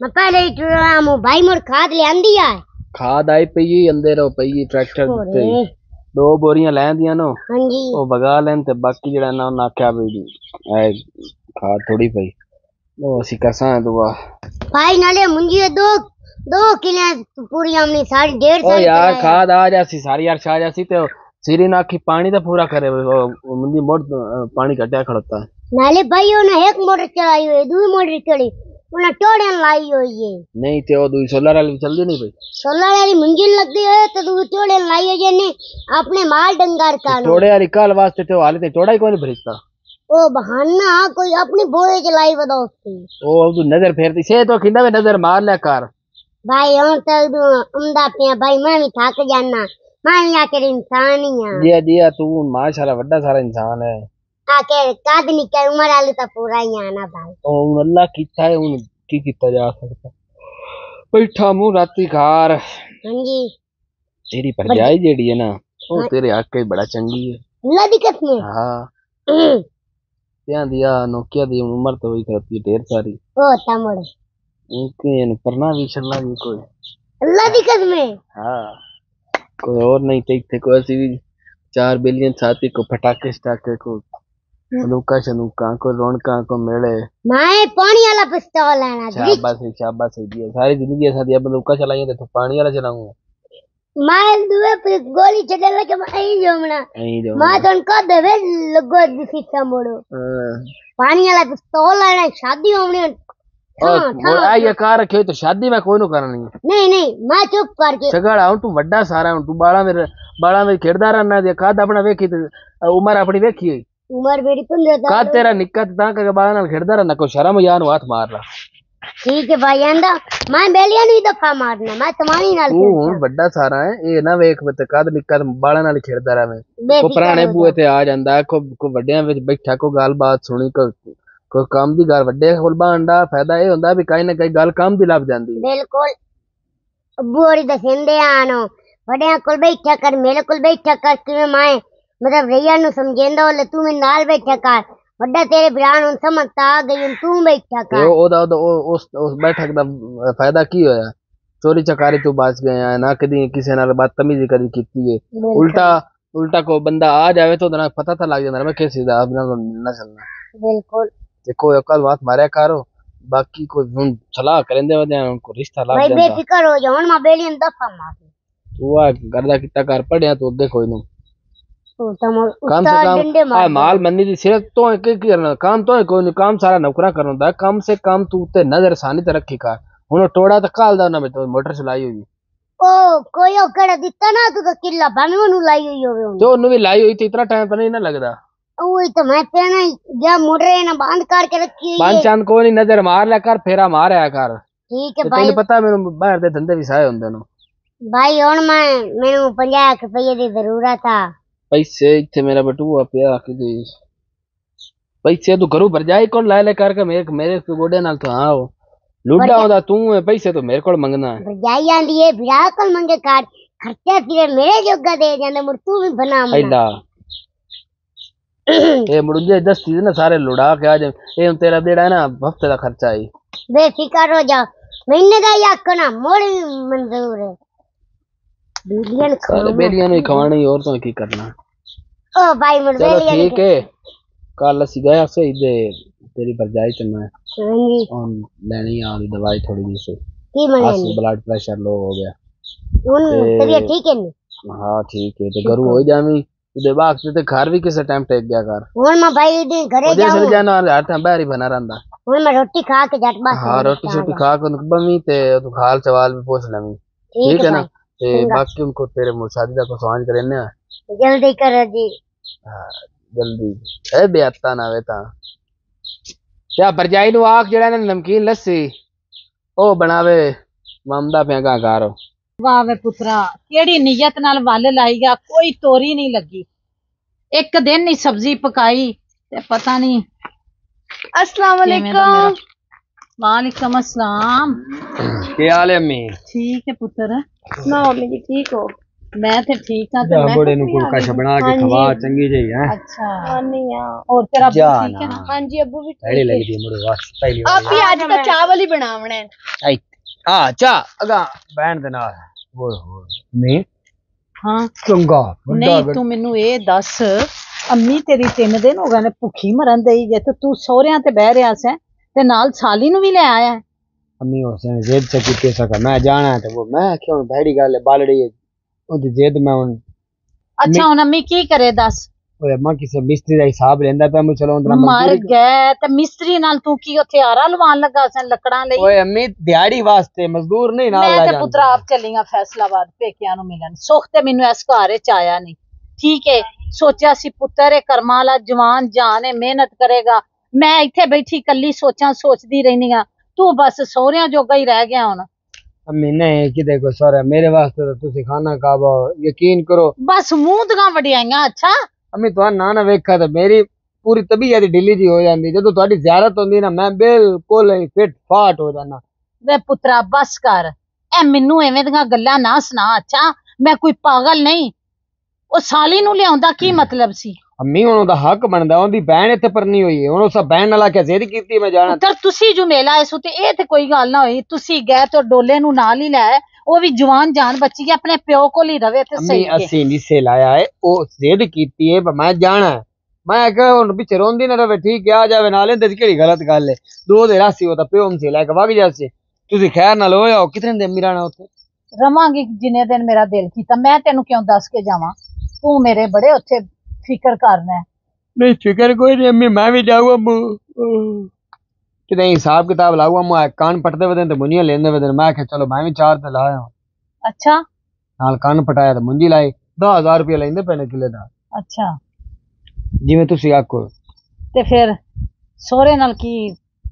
मैं पहले ही टुरा हूँ भाई मोर खाद ले आंदी है ਖਾਦ ਆਈ ਪਈ ਈ, ਅੰਦਰ ਉਹ ਪਈ ਈ ਟਰੈਕਟਰ ਦੇ ਉੱਤੇ ਹੀ। ਦੋ ਬੋਰੀਆਂ ਲੈਂਦੀਆਂ ਨੋ हाँ जी ਉਹ ਵਗਾ ਲੈਣ ਤੇ ਬਾਕੀ ਜਿਹੜਾ ਨਾ ਉਹਨਾਂ ਆਖਿਆ ਵੀ ਐ ਖਾਦ ਥੋੜੀ ਪਈ દોસી કસાય દુવા ભાઈ નાલે મુંજીએ દો દો કિલે પૂરી આમની સાડી ડેઢ સાડી યાર ખાદ આ જાસી સારી યાર ખા જાસી તો सीरी नाखी पानी तो पूरा करे मुंदी मोट पानी कटिया खड़ता है। नाले भाई उन्हें एक मोटर चलाई हुई दो मोटर चली उन्हें टोड़न लाई हुई है। नहीं ते वो दो सोलर वाली चल दी नहीं भाई। सोलर वाली मंजिल लग गई है तो दो टोड़न लाई है ने अपने माल डंगार तो का टोड़े वाली काल वास्ते तो हाले ते टोड़ा ही कोई नहीं भरिस्ता ओ बहाना कोई अपनी बोए चलाई बदा उसकी। ओ अब तू नज़र फेरती। से तो खिंदा में नज़र मार ले कर। भाई हम तो उमदा पिया भाई मैं भी थक जाना। मैं भी आखिर इंसान ही हाँ दिया दिया तू माशाल्लाह बड़ा सारा इंसान है। आखिर काद नहीं निकल उम्र आले तो पूरा ही आना भाई। ओ अल्लाह कीता है उन की कीता जा सकता? बैठा मुँह राती घर हाँ जी। तेरी भरजाई जेड़ी है ना ओ हाँ। तेरे आके बड़ा चंगी है। अल्लाह की कसम हाँ। ત્યાં દિયા નોકિયા દી ઉંમર તો હોય करती ढेर सारी ओ तमड़ इनके इन परना भी छल्ला भी कोई अल्लाह दी कसम है हाँ कोई और नहीं ठीक थे कोई ऐसी भी चार बिलियन साथी को फटाके स्टाके को लुका शनुका को रौनका को मेले मैं पानी वाला पिस्तौल लेना शाबाश है शाबाश है दिया सारी ज़िंदगी ऐसा दिया मैं लुका चलाएँगे तो पानी वाला चलाऊँगा માલ દુવે પછી ગોળી ચડેલા કે અહીં જો હમણાં માં તો કો દેવે લગો દિશા મોડો પાણી વાળા પિસ્તોલ અને શાદી હોમણી આ ये कार रखे तो शादी में कोई नो करनी नहीं नहीं मैं चुप करके सगड़ा हूं तू बड़ा सारा हूं तू बाला मेरे बाला मेरे खेड़दा रहना दे काद अपना वेखी उम्र अपनी वेखी उम्र मेरी 15 काद तेरा निक्का ता के बाला नाल खेड़दा रहना को शर्म यार हाथ मार ला ਠੀਕ ਹੈ ਭਾਈ ਆਂਦਾ ਮੈਂ ਬੇਲੀਆਂ ਨੂੰ ਵੀ ਦਫਾ ਮਾਰਨਾ ਮੈਂ ਤਵਾਣੀ ਨਾਲ ਤੂੰ ਹੁਣ ਵੱਡਾ ਸਾਰਾ ਹੈ ਇਹ ਨਾ ਵੇਖ ਬਤ ਕਦ ਨਿੱਕਾ ਬਾਲਾਂ ਨਾਲ ਖੇਡਦਾ ਰਵੇਂ। ਕੋ ਪੁਰਾਣੇ ਬੂਏ ਤੇ ਆ ਜਾਂਦਾ ਕੋ ਵੱਡਿਆਂ ਵਿੱਚ ਬੈਠਾ ਕੋ ਗੱਲਬਾਤ ਸੁਣੀ ਕੋ ਕੋ ਕੰਮ ਦੀ ਗੱਲ ਵੱਡੇ ਕੋਲ ਬਾਂਡਾ ਫਾਇਦਾ ਇਹ ਹੁੰਦਾ ਵੀ ਕਈ ਨਾ ਕਈ ਗੱਲ ਕੰਮ ਦੀ ਲੱਭ ਜਾਂਦੀ ਬਿਲਕੁਲ। ਬੂੜੀ ਦਸਿੰਦੇ ਆਣੋ ਵੱਡਿਆਂ ਕੋਲ ਬੈਠਾ ਕਰ ਮੇਰੇ ਕੋਲ ਬੈਠਾ ਕਰ ਕਿਵੇਂ ਮੈਂ ਮਤਲਬ ਰਈਆ ਨੂੰ ਸਮਝੇਂਦਾ ਹੋਲੇ ਤੂੰ ਮੇਰੇ ਨਾਲ ਬੈਠਾ ਕਰ। बैठा कर वड्डा तेरे भरा नु समझता आ गई हुन तू बैठा ਤੇ कर ਉਹ- ਉਹਦਾ ਉਹਦਾ ਉਹ- ਉਸ ਉਸ ਬੈਠਕ ਦਾ ਫਾਇਦਾ ਕੀ ਹੋਇਆ ਚੋਰੀ ਚਕਾਰੀ ਤੋਂ ਬਚ ਗਏ ਆ ਨਾ ਕਦੀ ਕਿਸੇ ਨਾਲ ਬਦਤਮੀਜ਼ੀ ਕਦੀ ਕੀਤੀ ਹੈ ਉਲਟਾ ਉਲਟਾ ਕੋ ਬੰਦਾ ਆ ਜਾਵੇ ਤਾਂ ਉਹਦਾ ਨਾਲ ਪਤਾ ਤਾਂ ਲੱਗ ਜਾਂਦਾ ਮੈਂ ਕਿਸ ਚੀਜ਼ ਦਾ ਆਪਣਾ ਨਾਲ ਮਿਲਣਾ ਚੱਲਣਾ बिल्कुल ਦੇਖੋ ਅਕਲ ਬਾਤ ਮਾਰਿਆ ਕਰੋ ਬਾਕੀ ਕੋਈ ਹੁਣ ਸਲਾਹ ਕਰੰਦੇ ਵਦਿਆਂ ਕੋ ਰਿਸ਼ਤਾ ਲੱਗ भाई ਜਾਂਦਾ बेफिक्र हो जा हुन मैं बेलियन दफा मार ਤੂੰ ਆ ਕਰਦਾ ਕਿਤਾ ਕਰ ਪੜਿਆ ਤੂੰ ਅੱਗੇ ਕੋਈ ਨੂੰ तू तम काम से કામ સે કામ આ માલ મંદી દી સેહત તો કે કરના કામ તો કોઈ ન કામ સારા નೌಕરા કરનોંਦਾ કામ સે કામ તું ઉતે નજર સાની ત રખી કા ਹੁਣ ਟੋੜਾ ਤਾਂ ਕਾਲ ਦਾ ਉਹਨਾਂ ਵਿੱਚ ਮੋਟਰ ਚਲਾਈ ਹੋਈ ਉਹ ਕੋਈ ਉਹ ਦਿੱਤਾ ਨਾ ਤੂੰ ਕਿੱਲਾ ਭਾਵੇਂ ਉਹਨੂੰ ਲਾਈ ਹੋਈ ਹੋਵੇ ਉਹਨੂੰ ਤੇ ਉਹਨੂੰ ਵੀ ਲਾਈ ਹੋਈ ਤੇ ਇਤਨਾ ਟਾਈਮ ਤਾਂ ਨਹੀਂ ਨਾ ਲੱਗਦਾ ਉਹ ਤਾਂ ਮੈਂ ਪਹਿਣਾ ਜਾਂ ਮੋਟਰ ਨਾ ਬੰਦ ਕਰਕੇ ਰੱਖੀ ਹੋਈ ਬੰਦ ਚੰਦ ਕੋਈ ਨਹੀਂ ਨਜ਼ਰ ਮਾਰ ਲਿਆ ਕਰ ਫੇਰਾ ਮਾਰ ਆਇਆ ਕਰ ਠੀਕ ਹੈ ਭਾਈ ਤੈਨੂੰ ਪਤਾ ਮੈਨੂੰ ਬਾਹਰ ਦੇ ਧੰਦੇ ਵੀ ਸਾਏ ਹੁੰਦੇ ਨੇ ਭਾਈ ਹੁਣ ਮੈਂ ਮੈਨੂੰ 50 ਰੁਪਏ ਦੀ ਜ਼ਰੂਰਤ ਆ पैसे इतने मेरा बटू आप आखिर पैसे तू घरू भर जाए कौन लाए लेकर के? मेरे मेरे तो गोडे नाल तो हाँ लूडा होदा तू है पैसे तो मेरे को मंगना है। जाई आंदी है भिड़ा को मंगे कार्ड खर्चे फिर मेरे जोगा दे जाने मुर तू भी बना अल्ला ए मुरुजे दस चीज़ ना सारे लुड़ा के आज ए तेरा देड़ा है ना हफ़्ते का खर्चा है। बेफिक्र हो जा महीने का या कना मोड़ मंजूर है। बेलियन अरे बिलियन ही खवानी और तो की करना? ओ भाई मुर बेलियन ठीक है। कल असि गया से इधे तेरी भरजाई ते मैं। हाँ और लेनी आ रही दवाई थोड़ी सी से की मने ब्लड प्रेशर लो हो गया। उन तबीयत ठीक है नहीं हाँ ठीक है। तो गरु हो। जामी इधे बाग से ते घर भी किस टाइम टेक गया कर और मैं भाई इधे घरे जाऊँ जैसे जाना हाथ बाहर ही बना रहंदा। ਹੁਣ ਮੈਂ ਰੋਟੀ ਖਾ ਕੇ ਜੱਟ ਬਸ ਹਾਂ ਰੋਟੀ ਸ਼ੋਟੀ ਖਾ ਕੇ ਬਵੀਂ ਤੇ ਤੂੰ ਖਾਲ ਸਵਾਲ ਵੀ ਪੁੱਛ ਲਵੀਂ ਠੀਕ ਹੈ ਨਾ ਤੇ ਬਾਕੀ ਉਹ ਤੇਰੇ ਮੁਸਾਦੀ ਦਾ ਕੋ ਸਵਾਲ ਕਰੇ ਨਾ ਜਲਦੀ ਕਰੋ ਹਾਂ ਜਲਦੀ ਐ ਬਿਆਤਾ ਨਾ ਵੇ ਤਾਂ ਕਿਆ ਪਰਜਾਈ ਨੂੰ ਆਖ ਜਿਹੜਾ ਨੇ ਨਮਕੀਨ ਲੱਸੀ ਉਹ ਬਣਾਵੇ ਮਮਦਾ ਪਿਆ ਕਾ ਘਰ ਵਾਹ ਵੇ ਪੁੱਤਰਾ ਕਿਹੜੀ ਨੀਅਤ ਨਾਲ ਵੱਲ ਲਾਈ ਗਿਆ ਕੋਈ ਤੋਰੀ ਨਹੀਂ ਲੱਗੀ ਇੱਕ ਦਿਨ ਹੀ ਸਬਜ਼ੀ ਪਕਾਈ ਤੇ ਪਤਾ ਨਹੀਂ ਅਸਲਾਮ ਕਿਵੇਂ ਵਾਲੇਕਮ ਅਸਲਾਮ ਕੀ ਹਾਲ ਹੈ ਅੰਮੀ ਠੀਕ ਹੈ ਪੁੱਤਰ ना मम्मी जी ठीक हो ਮੈਂ ਤੇ ਠੀਕ ਹਾਂ ਤੇ ਜਾ ਮੈਂ ਬੜੇ ਨੂੰ ਕੋਈ ਕਸ਼ ਬਣਾ ਕੇ ਖਵਾ ਚੰਗੀ ਜਿਹੀ ਹੈ ਅੱਛਾ हाँ नहीं हाँ ਹੋਰ ਤੇਰਾ ਅੱਬੂ ਜਾ ਠੀਕ ਹੈ ਨਾ हाँ जी अब्बू भी ਐੜੀ ਲੱਗਦੀ ਹੈ ਮੁੜੇ ਵਾਸ ਪਹਿਲੀ आप भी आज तो चावल ही बनावने हैं ਆ ਚਾ ਅਗਾ ਬੈਣ ਦੇ ਨਾਲ ਓਏ ਹੋਏ ਨਹੀਂ ਹਾਂ ਚੰਗਾ ਵੱਡਾ ਨਹੀਂ ਤੂੰ ਮੈਨੂੰ ਇਹ ਦੱਸ ਅੰਮੀ ਤੇਰੀ ਤਿੰਨ ਦਿਨ ਹੋ ਗਏ ਨੇ ਭੁੱਖੀ ਮਰਨ ਦੇਈ ਜੇ ਤੇ ਤੂੰ ਸਹੁਰਿਆਂ ਤੇ ਬਹਿ ਰਿਹਾ ਸੈਂ ਤੇ ਨਾਲ ਸਾਲੀ ਨੂੰ ਵੀ ਲੈ ਆਇਆ ਹੈ। अम्मी उसने जेद से की पैसा का मैं जाना है तो वो मैं क्यों भैड़ी गल है बालड़ी है ਉਹਦੀ जेद में ਹੁਣ ਅੱਛਾ ਹੁਣ ਅੰਮੀ ਕੀ ਕਰੇ ਦੱਸ ਓਏ ਅੰਮਾ ਕਿਸੇ ਮਿਸਤਰੀ ਦਾ ਹਿਸਾਬ ਲੈਂਦਾ ਪਿਆ ਮੈਂ ਚਲੋ ਅੰਦਰ ਮਰ ਗਏ ਤੇ ਮਿਸਤਰੀ ਨਾਲ ਤੂੰ ਕੀ ਉੱਥੇ ਆਰਾ ਲਵਾਉਣ ਲੱਗਾ ਸੈਂ ਲੱਕੜਾਂ ਲਈ ਓਏ ਅੰਮੀ ਦਿਹਾੜੀ ਵਾਸਤੇ ਮਜ਼ਦੂਰ ਨਹੀਂ ਨਾਲ ਮੈਂ ਲੈ ਤੇ ਜਾਂਦਾ ਪੁੱਤਰਾ ਆਪ ਚੱਲੀਆਂ ਫੈਸਲਾਬਾਦ ਪੇਕਿਆਂ ਨੂੰ ਮਿਲਣ ਸੁੱਖ ਤੇ ਮੈਨੂੰ ਇਸ ਘਰ ਚ ਆਇਆ ਨਹੀਂ ਠੀਕ ਹੈ ਸੋਚਿਆ ਸੀ ਪੁੱਤਰ ਇਹ ਕਰਮਾਂ ਵਾਲਾ ਜਵਾਨ ਜਾਨ ਹੈ ਮਿਹਨਤ ਕਰੇਗਾ ਮੈਂ ਇੱਥੇ ਬੈਠੀ ਕੱਲੀ ਸੋਚਾਂ ਸੋਚਦੀ ਰਹਿੰਦੀ ਆ ਤੂੰ ਬਸ ਸਹੁਰਿਆਂ ਜੋਗਾ ਹੀ ਰਹਿ ਗਿਆ ਹੁਣ। ਅੰਮੀ ਨਹੀਂ ਕਿਤੇ ਕੋ ਸਾਰਾ ਮੇਰੇ ਵਾਸਤੇ ਤਾਂ ਤੁਸੀਂ ਖਾਣਾ ਕਾਬਾ ਯਕੀਨ ਕਰੋ। ਬਸ ਮੂੰਹ ਦੀਆਂ ਵਡਿਆਈਆਂ ਅੱਛਾ? ਅੰਮੀ ਤੁਹਾਨੂੰ ਨਾ ਨਾ ਵੇਖਾ ਤਾਂ ਮੇਰੀ ਪੂਰੀ ਤਬੀਅਤ ਢਿੱਲੀ ਜੀ ਹੋ ਜਾਂਦੀ। ਜਦੋਂ ਤੁਹਾਡੀ ਜ਼ਿਆਰਤ ਹੁੰਦੀ ਨਾ ਮੈਂ ਬਿਲਕੁਲ ਹੀ ਫਿੱਟ ਫਾਟ ਹੋ ਜਾਣਾ ਵੇ ਪੁੱਤਰਾ ਬਸ ਕਰ। ਐ ਮੈਨੂੰ ਐਵੇਂ ਦੀਆਂ ਗੱਲਾਂ ਨਾ ਸੁਣਾ ਅੱਛਾ? ਮੈਂ ਕੋਈ ਪਾਗਲ ਨਹੀਂ। ਉਹ ਸਾਲੀ ਨੂੰ ਲਿਆਉਂਦਾ ਕੀ ਮਤਲਬ ਸੀ? ਅੰਮੀ ਹੁਣ ਉਹਦਾ ਹੱਕ ਬਣਦਾ ਉਹਦੀ ਭੈਣ ਇੱਥੇ ਪਰਨੀ ਹੋਈ ਹੈ। ਹੁਣ ਉਸ ਭੈਣ ਨਾਲ ਕੇ ਜ਼ਿੱਦ ਕੀਤੀ ਮੈਂ ਜਾਣਾ। ਪੁੱਤਰ ਤੁਸੀਂ ਜੋ ਮੇਲਾ ਇਸ ਉਤੇ ਇਹ ਤੇ ਕੋਈ ਗੱਲ ਨਾ ਹੋਈ। ਤੁਸੀਂ ਗਏ ਤੇ ਡੋਲੇ ਨੂੰ ਨਾਲ ਹੀ ਲੈ ਆਏ। ਉਹ ਵੀ ਜਵਾਨ ਜਾਨ ਬੱਚੀ ਹੈ ਆਪਣੇ ਪਿਓ ਕੋਲ ਹੀ ਰਵੇ ਤੇ ਸਹੀ ਅੰਮੀ ਹੈ। ਅਸੀਂ ਨਹੀਂ ਸੇ ਲਾਇਆ ਹੈ ਉਹ ਜ਼ਿੱਦ ਕੀਤੀ ਹੈ ਪਰ ਮੈਂ ਜਾਣਾ ਹੈ। ਮੈਂ ਕਿਹਾ ਹੁਣ ਪਿੱਛੇ ਰੋਂਦੀ ਨਾ ਰਵੇ ਠੀਕ ਹੈ ਆ ਜਾਵੇ ਨਾਲ ਇਹਦੇ ਚ ਕਿਹੜੀ ਗਲਤ ਗੱਲ ਹੈ? ਦੋ ਦੇ ਰਾਸੀ ਉਹ ਤਾਂ ਪਿਓ ਮਸੇ ਲੈ ਕੇ ਵਗ ਜਾਸੇ। ਤੁਸੀਂ ਖੈਰ ਨਾਲ ਹੋਇਆ ਕਿਤਨੇ ਦੇ ਮਿਰਾਣਾ ਉੱਥੇ? ਰਵਾਂਗੀ ਜਿੰਨੇ ਦਿਨ ਮੇਰਾ ਦਿਲ ਕੀਤਾ ਮੈਂ ਤੈਨੂੰ ਕਿਉਂ ਦੱਸ ਕੇ ਜਾਵਾਂ? ਤੂੰ ਮੇਰੇ ਬੜੇ ਉੱਥੇ ਫਿਕਰ ਕਰਨਾ ਹੈ। नहीं फिक्र कोई नहीं अम्मी मैं भी जाऊँ अम्मू कि नहीं हिसाब किताब लाऊँ अम्मू आ कान पटते वदन तो मुंजियां लेंदे वदन मैं आख्या चलो मैं भी चार ते लाया ਅੱਛਾ ਨਾਲ ਕੰਨ ਪਟਾਇਆ ਤੇ ਮੁੰਜੀ ਲਾਈ 10000 ਰੁਪਏ ਲੈਂਦੇ ਪੈਣੇ ਕਿਲੇ ਦਾ ਅੱਛਾ ਜਿਵੇਂ ਤੁਸੀਂ ਆਖੋ ਤੇ ਫਿਰ ਸਹੁਰੇ ਨਾਲ ਕੀ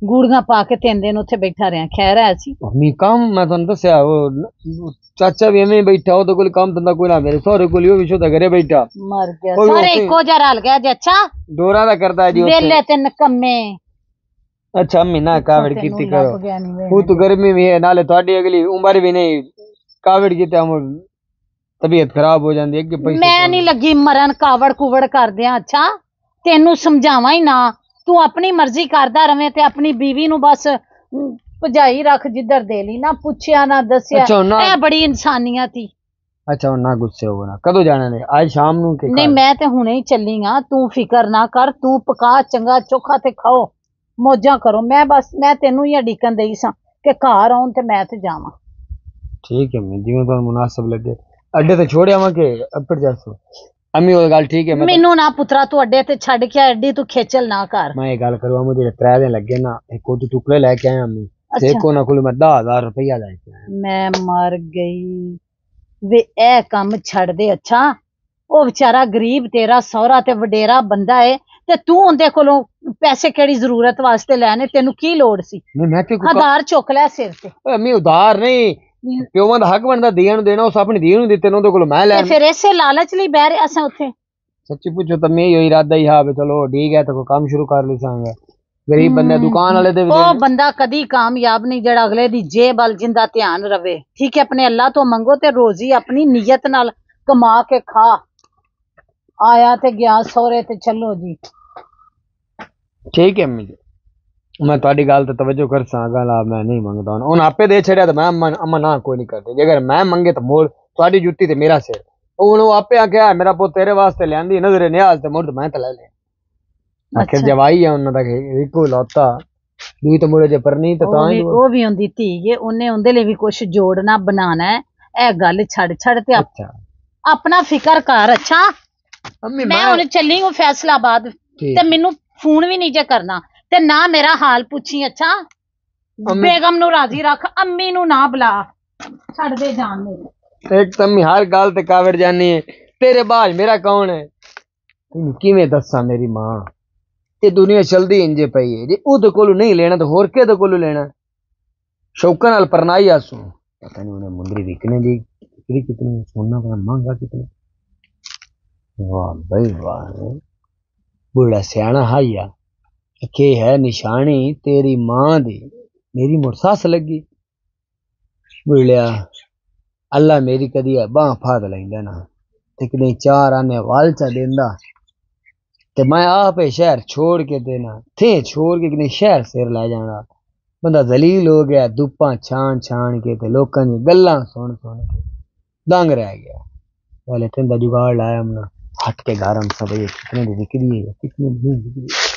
ਗੂੜੀਆਂ ਪਾ ਕੇ ਤਿੰਨ ਦਿਨ ਉੱਥੇ ਬੈਠਾ ਰਿਹਾ ਖੈਰ ਹੈ ਸੀ ਨਹੀਂ ਕੰਮ ਮੈਂ ਤੁਹਾਨੂੰ ਦੱਸਿਆ ਉਹ ਚਾਚਾ ਵੀ ਐਵੇਂ ਬੈਠਾ ਉਹਦੇ ਕੋਲ ਕੰਮ ਧੰਦਾ ਕੋਈ ਨਾ ਮੇਰੇ ਸਹੁਰੇ ਕੋਲ ਉਹ ਵਿਸ਼ੋ ਦਾ ਘਰੇ ਬੈਠਾ ਮਰ ਗਿਆ ਕੋਈ ਸਾਰੇ ਉੱਥੇ- ਇੱਕੋ ਜਿਹਾ ਰਲ ਗਿਆ ਜੀ ਅੱਛਾ ਡੋਰਾ ਦਾ ਕਰਦਾ ਹੈ ਜੀ ਉੱਥੇ ਵੇਲੇ ਤੇ ਨਕਮੇ ਅੱਛਾ ਅੰਮੀ ਨਾ ਕਾਵੜ ਕੀਤੀ ਤੈਨੂੰ ਲੱਭ ਕਰੋ ਗਿਆ ਨੀ ਵੇਖ। ਉਹ ਤਾਂ ਗਰਮੀ ਵੀ ਹੈ ਨਾਲੇ ਤੁਹਾਡੀ ਅਗਲੀ ਉਮਰ ਵੀ ਨਹੀਂ ਕਾਵੜ ਕੀਤਾ ਹਮ ਤਬੀਅਤ ਖਰਾਬ ਹੋ ਜਾਂਦੀ ਹੈ ਕਿ ਪੈਸੇ ਮੈਂ ਨਹੀਂ ਲੱਗੀ ਮਰਨ ਕਾਵੜ ਕੁਵੜ ਕਰਦਿਆਂ ਅੱਛਾ ਤੈਨੂੰ ਸਮਝਾਵਾਂ ਹੀ ਨਾ ਤੂੰ ਆਪਣੀ ਮਰਜ਼ੀ ਕਰਦਾ ਰਵੇਂ ਤੇ ਆਪਣੀ ਬੀਵੀ ਨੂੰ ਬਸ ਭਜਾਈ ਰੱਖ ਜਿੱਧਰ ਦੇ ਲਈ ਨਾ ਪੁੱਛਿਆ ਨਾ ਦੱਸਿਆ। ਅੱਛਾ, ਇਹ ਬੜੀ ਇਨਸਾਨੀਅਤ ਹੀ ਅੱਛਾ ਹੁਣ ਨਾ ਗੁੱਸੇ ਹੋ ਨਾ। ਕਦੋਂ ਜਾਣਾ ਨੇ? ਅੱਜ ਸ਼ਾਮ ਨੂੰ ਕਿ ਨਹੀਂ ਕੱਲ੍ਹ? ਮੈਂ ਤੇ ਹੁਣੇ ਹੀ ਚੱਲੀ ਆ। ਤੂੰ ਫਿਕਰ ਨਾ ਕਰ ਤੂੰ ਪਕਾ ਚੰਗਾ ਚੋਖਾ ਤੇ ਖਾਓ। ਮੌਜਾਂ ਕਰੋ। ਮੈਂ ਬਸ ਮੈਂ ਤੈਨੂੰ ਹੀ ਅਡੀਕਨ ਦੇਈ ਸਾਂ ਕਿ ਘਰ ਆਉਣ ਤੇ ਮੈਂ ਤੇ ਜਾਵਾਂ। ਠੀਕ ਹੈ ਮੈਂ ਜਿਵੇਂ ਤੁਹਾਨੂੰ ਮੁਨਾਸਬ ਲੱਗੇ। ਅੱਡੇ ਤੇ ਛੋੜਿਆ ਮੈਂ ਕਿ ਅੱਪੜ ਜਾਸੋ ਅੰਮੀ ਉਹ ਗੱਲ ਠੀਕ ਹੈ ਮੈਂ ਮੈਨੂੰ ਨਾ ਪੁੱਤਰਾ ਤੂੰ ਅੱਡੇ ਤੇ ਛੱਡ ਕੇ ਐਡੀ ਤੂੰ ਖੇਚਲ ਨਾ ਕਰ। ਮੈਂ ਇਹ ਗੱਲ ਕਰਵਾ ਮੁਝੇ ਤਰੇ ਦਿਨ ਲੱਗੇ ਨਾ ਇੱਕ ਉਹ ਟੁਕੜੇ ਲੈ ਕੇ ਆਇਆ ਅੰਮੀ। ਇੱਕ ਉਹਨਾਂ ਕੋਲ ਮੈਂ 10000 ਰੁਪਇਆ ਲੈ ਕੇ ਆਇਆ। ਮੈਂ ਮਰ ਗਈ। ਵੇ ਇਹ ਕੰਮ ਛੱਡ ਦੇ ਅੱਛਾ। ਉਹ ਵਿਚਾਰਾ ਗਰੀਬ ਤੇਰਾ ਸਹੁਰਾ ਤੇ ਵਡੇਰਾ ਬੰਦਾ ਏ ਤੇ ਤੂੰ ਉਹਦੇ ਕੋਲੋਂ ਪੈਸੇ ਕਿਹੜੀ ਜ਼ਰੂਰਤ ਵਾਸਤੇ ਲੈਣੇ ਤੈਨੂੰ ਕੀ ਲੋੜ ਸੀ? ਮੈਂ ਹਜ਼ਾਰ ਚੁੱਕ ਲੈ ਸਿਰ ਤੇ। ਅੰਮੀ ਉਧਾਰ ਨਹੀਂ। ਪਿਓਵਾਂ ਦਾ ਹੱਕ ਬਣਦਾ ਦੇਣ ਨੂੰ ਦੇਣਾ ਉਸ ਆਪਣੀ ਧੀ ਨੂੰ ਦਿੱਤੇ ਨੇ ਉਹਦੇ ਕੋਲ ਮੈਂ ਤੇ ਲੈ ਫਿਰ ਇਸੇ ਲਾਲਚ ਲਈ ਬਹਿ ਰਿਹਾ ਸਾਂ ਉੱਥੇ ਸੱਚੀ ਪੁੱਛੋ ਤਾਂ ਮੈਂ ਇਹੋ ਇਰਾਦਾ ਹੀ ਹਾਂ ਵੀ ਚਲੋ ਠੀਕ ਹੈ ਤਾਂ ਕੋਈ ਕੰਮ ਸ਼ੁਰੂ ਕਰ ਲਿਸਾਂਗੇ ਗਰੀਬ ਬੰਦੇ ਦੁਕਾਨ ਵਾਲੇ ਦੇ ਵੀ ਉਹ ਦੇਣੇ। ਬੰਦਾ ਕਦੀ ਕਾਮਯਾਬ ਨਹੀਂ ਜਿਹੜਾ ਅਗਲੇ ਦੀ ਜੇਬ ਵੱਲ ਜਿੰਦਾ ਧਿਆਨ ਰਵੇ ਠੀਕ ਹੈ ਆਪਣੇ ਅੱਲਾ ਤੋਂ ਮੰਗੋ ਤੇ ਰੋਜ਼ੀ ਆਪਣੀ ਨੀਅਤ ਨਾਲ ਕਮਾ ਕੇ ਖਾ ਆਇਆ ਤੇ ਗਿਆ ਸਹੁਰੇ ਤੇ ਚੱਲੋ ਜੀ ਠੀਕ ਹੈ ਅੰਮੀ ਜੀ ਮੈਂ ਤੁਹਾਡੀ ਗੱਲ ਤੇ ਤਵੱਜੋ ਕਰ ਸਾਂਗਾ ਲਾ ਮੈਂ ਨਹੀਂ ਮੰਗਦਾ ਉਹਨ ਆਪੇ ਦੇ ਛੜਿਆ ਤਾਂ ਮੈਂ ਅਮਨ ਨਾ ਕੋਈ ਨਹੀਂ ਕਰਦੇ। ਜੇਕਰ ਮੈਂ ਮੰਗੇ ਤਾਂ ਮੋੜ ਤੁਹਾਡੀ ਜੁੱਤੀ ਤੇ ਮੇਰਾ ਸਿਰ। ਉਹ ਉਹ ਆਪੇ ਆਖਿਆ ਮੇਰਾ ਪੁੱਤ ਤੇਰੇ ਵਾਸਤੇ ਲਿਆਂਦੀ ਨਜ਼ਰੇ ਨਿਆਜ਼ ਤੇ ਮੁੜ ਮੈਂ ਤਾਂ ਲੈ ਲਿਆ। ਆਖਿਰ। ਜਵਾਈ ਆ ਉਹਨਾਂ ਦਾ ਇੱਕੋ ਲੋਤਾ। ਦੂਈ ਤਾਂ ਮੁੜੇ ਜੇ ਪਰਨੀ ਤਾਂ ਤਾਂ ਉਹ ਵੀ ਹੁੰਦੀ ਧੀ ਏ ਉਹਨੇ ਉਹਦੇ ਲਈ ਵੀ ਕੁਝ ਜੋੜਨਾ ਬਣਾਣਾ ਇਹ ਗੱਲ ਛੱਡ ਛੱਡ ਤੇ ਆਪਣਾ ਫਿਕਰ ਕਰ ਅੱਛਾ? ਅੰਮੀ ਮੈਂ ਹੁਣ ਚੱਲੀ ਹਾਂ ਫੈਸਲਾਬਾਦ ਤੇ ਮੈਨੂੰ ਫੋਨ ਵੀ ਨਹੀਂ ਜੇ ਕਰਨਾ। ਤੇ ਨਾ ਮੇਰਾ ਹਾਲ ਪੁੱਛੀ ਅੱਛਾ? ਅੰਮੀ- ਬੇਗਮ ਨੂੰ ਰਾਜ਼ੀ ਰੱਖ ਅੰਮੀ ਨੂੰ ਨਾ ਬੁਲਾ। ਛੱਡ ਦੇ ਜਾਨ ਮੇਰੇ ਇੱਕ ਤੰਮੀ ਹਰ ਗੱਲ ਤੇ ਕਾਵੜ ਜਾਨੀ ਹੈ ਤੇਰੇ ਬਾਜ ਮੇਰਾ ਕੌਣ ਹੈ ਤੈਨੂੰ ਕਿਵੇਂ ਦੱਸਾਂ ਮੇਰੀ ਮਾਂ? ਇਹ ਦੁਨੀਆ ਚਲਦੀ ਇੰਜੇ ਪਈ ਹੈ ਜੇ ਉਹਦੇ ਕੋਲੋਂ ਨਹੀਂ ਲੈਣਾ ਤਾਂ ਹੋਰ ਕਿਹਦੇ ਕੋਲੋਂ ਲੈਣਾ? ਸ਼ੌਕਾਂ ਨਾਲ ਪਰਨਾਈ ਆਸੂ ਪਤਾ ਨਹੀਂ ਉਹਨੇ ਮੁੰਦਰੀ ਵਿਕਣੇ ਦੀ ਕਿਹੜੀ ਕਿਤਨੀ ਸੋਨਾ ਬਣਾ ਮੰਗਾ ਕਿਤਨੇ। ਵਾਹ ਬਈ ਵਾਹ। ਬੁੜਾ ਸਿਆਣਾ ਹਾਇਆ के है निशानी, तेरी माँ दी। मेरी मुड़ सस लगी बोलिया अल्लाह मेरी कदी बांह फाद लेंदा ना, ते कदे चार आने वाल चा देंदा, ते मैं आप शहर छोड़ के देना, थे छोड़ के कदे शहर सिर लै जाना। बंदा जलील हो गया, धुप्पा छान छान के ते लोकां दी सुन सुन के दंग रह गया। पहले तेंदा जुगाड़ लाया हमने, हट के गारम सब ये कितने दी बिक्री है कितने दी बिक्री है।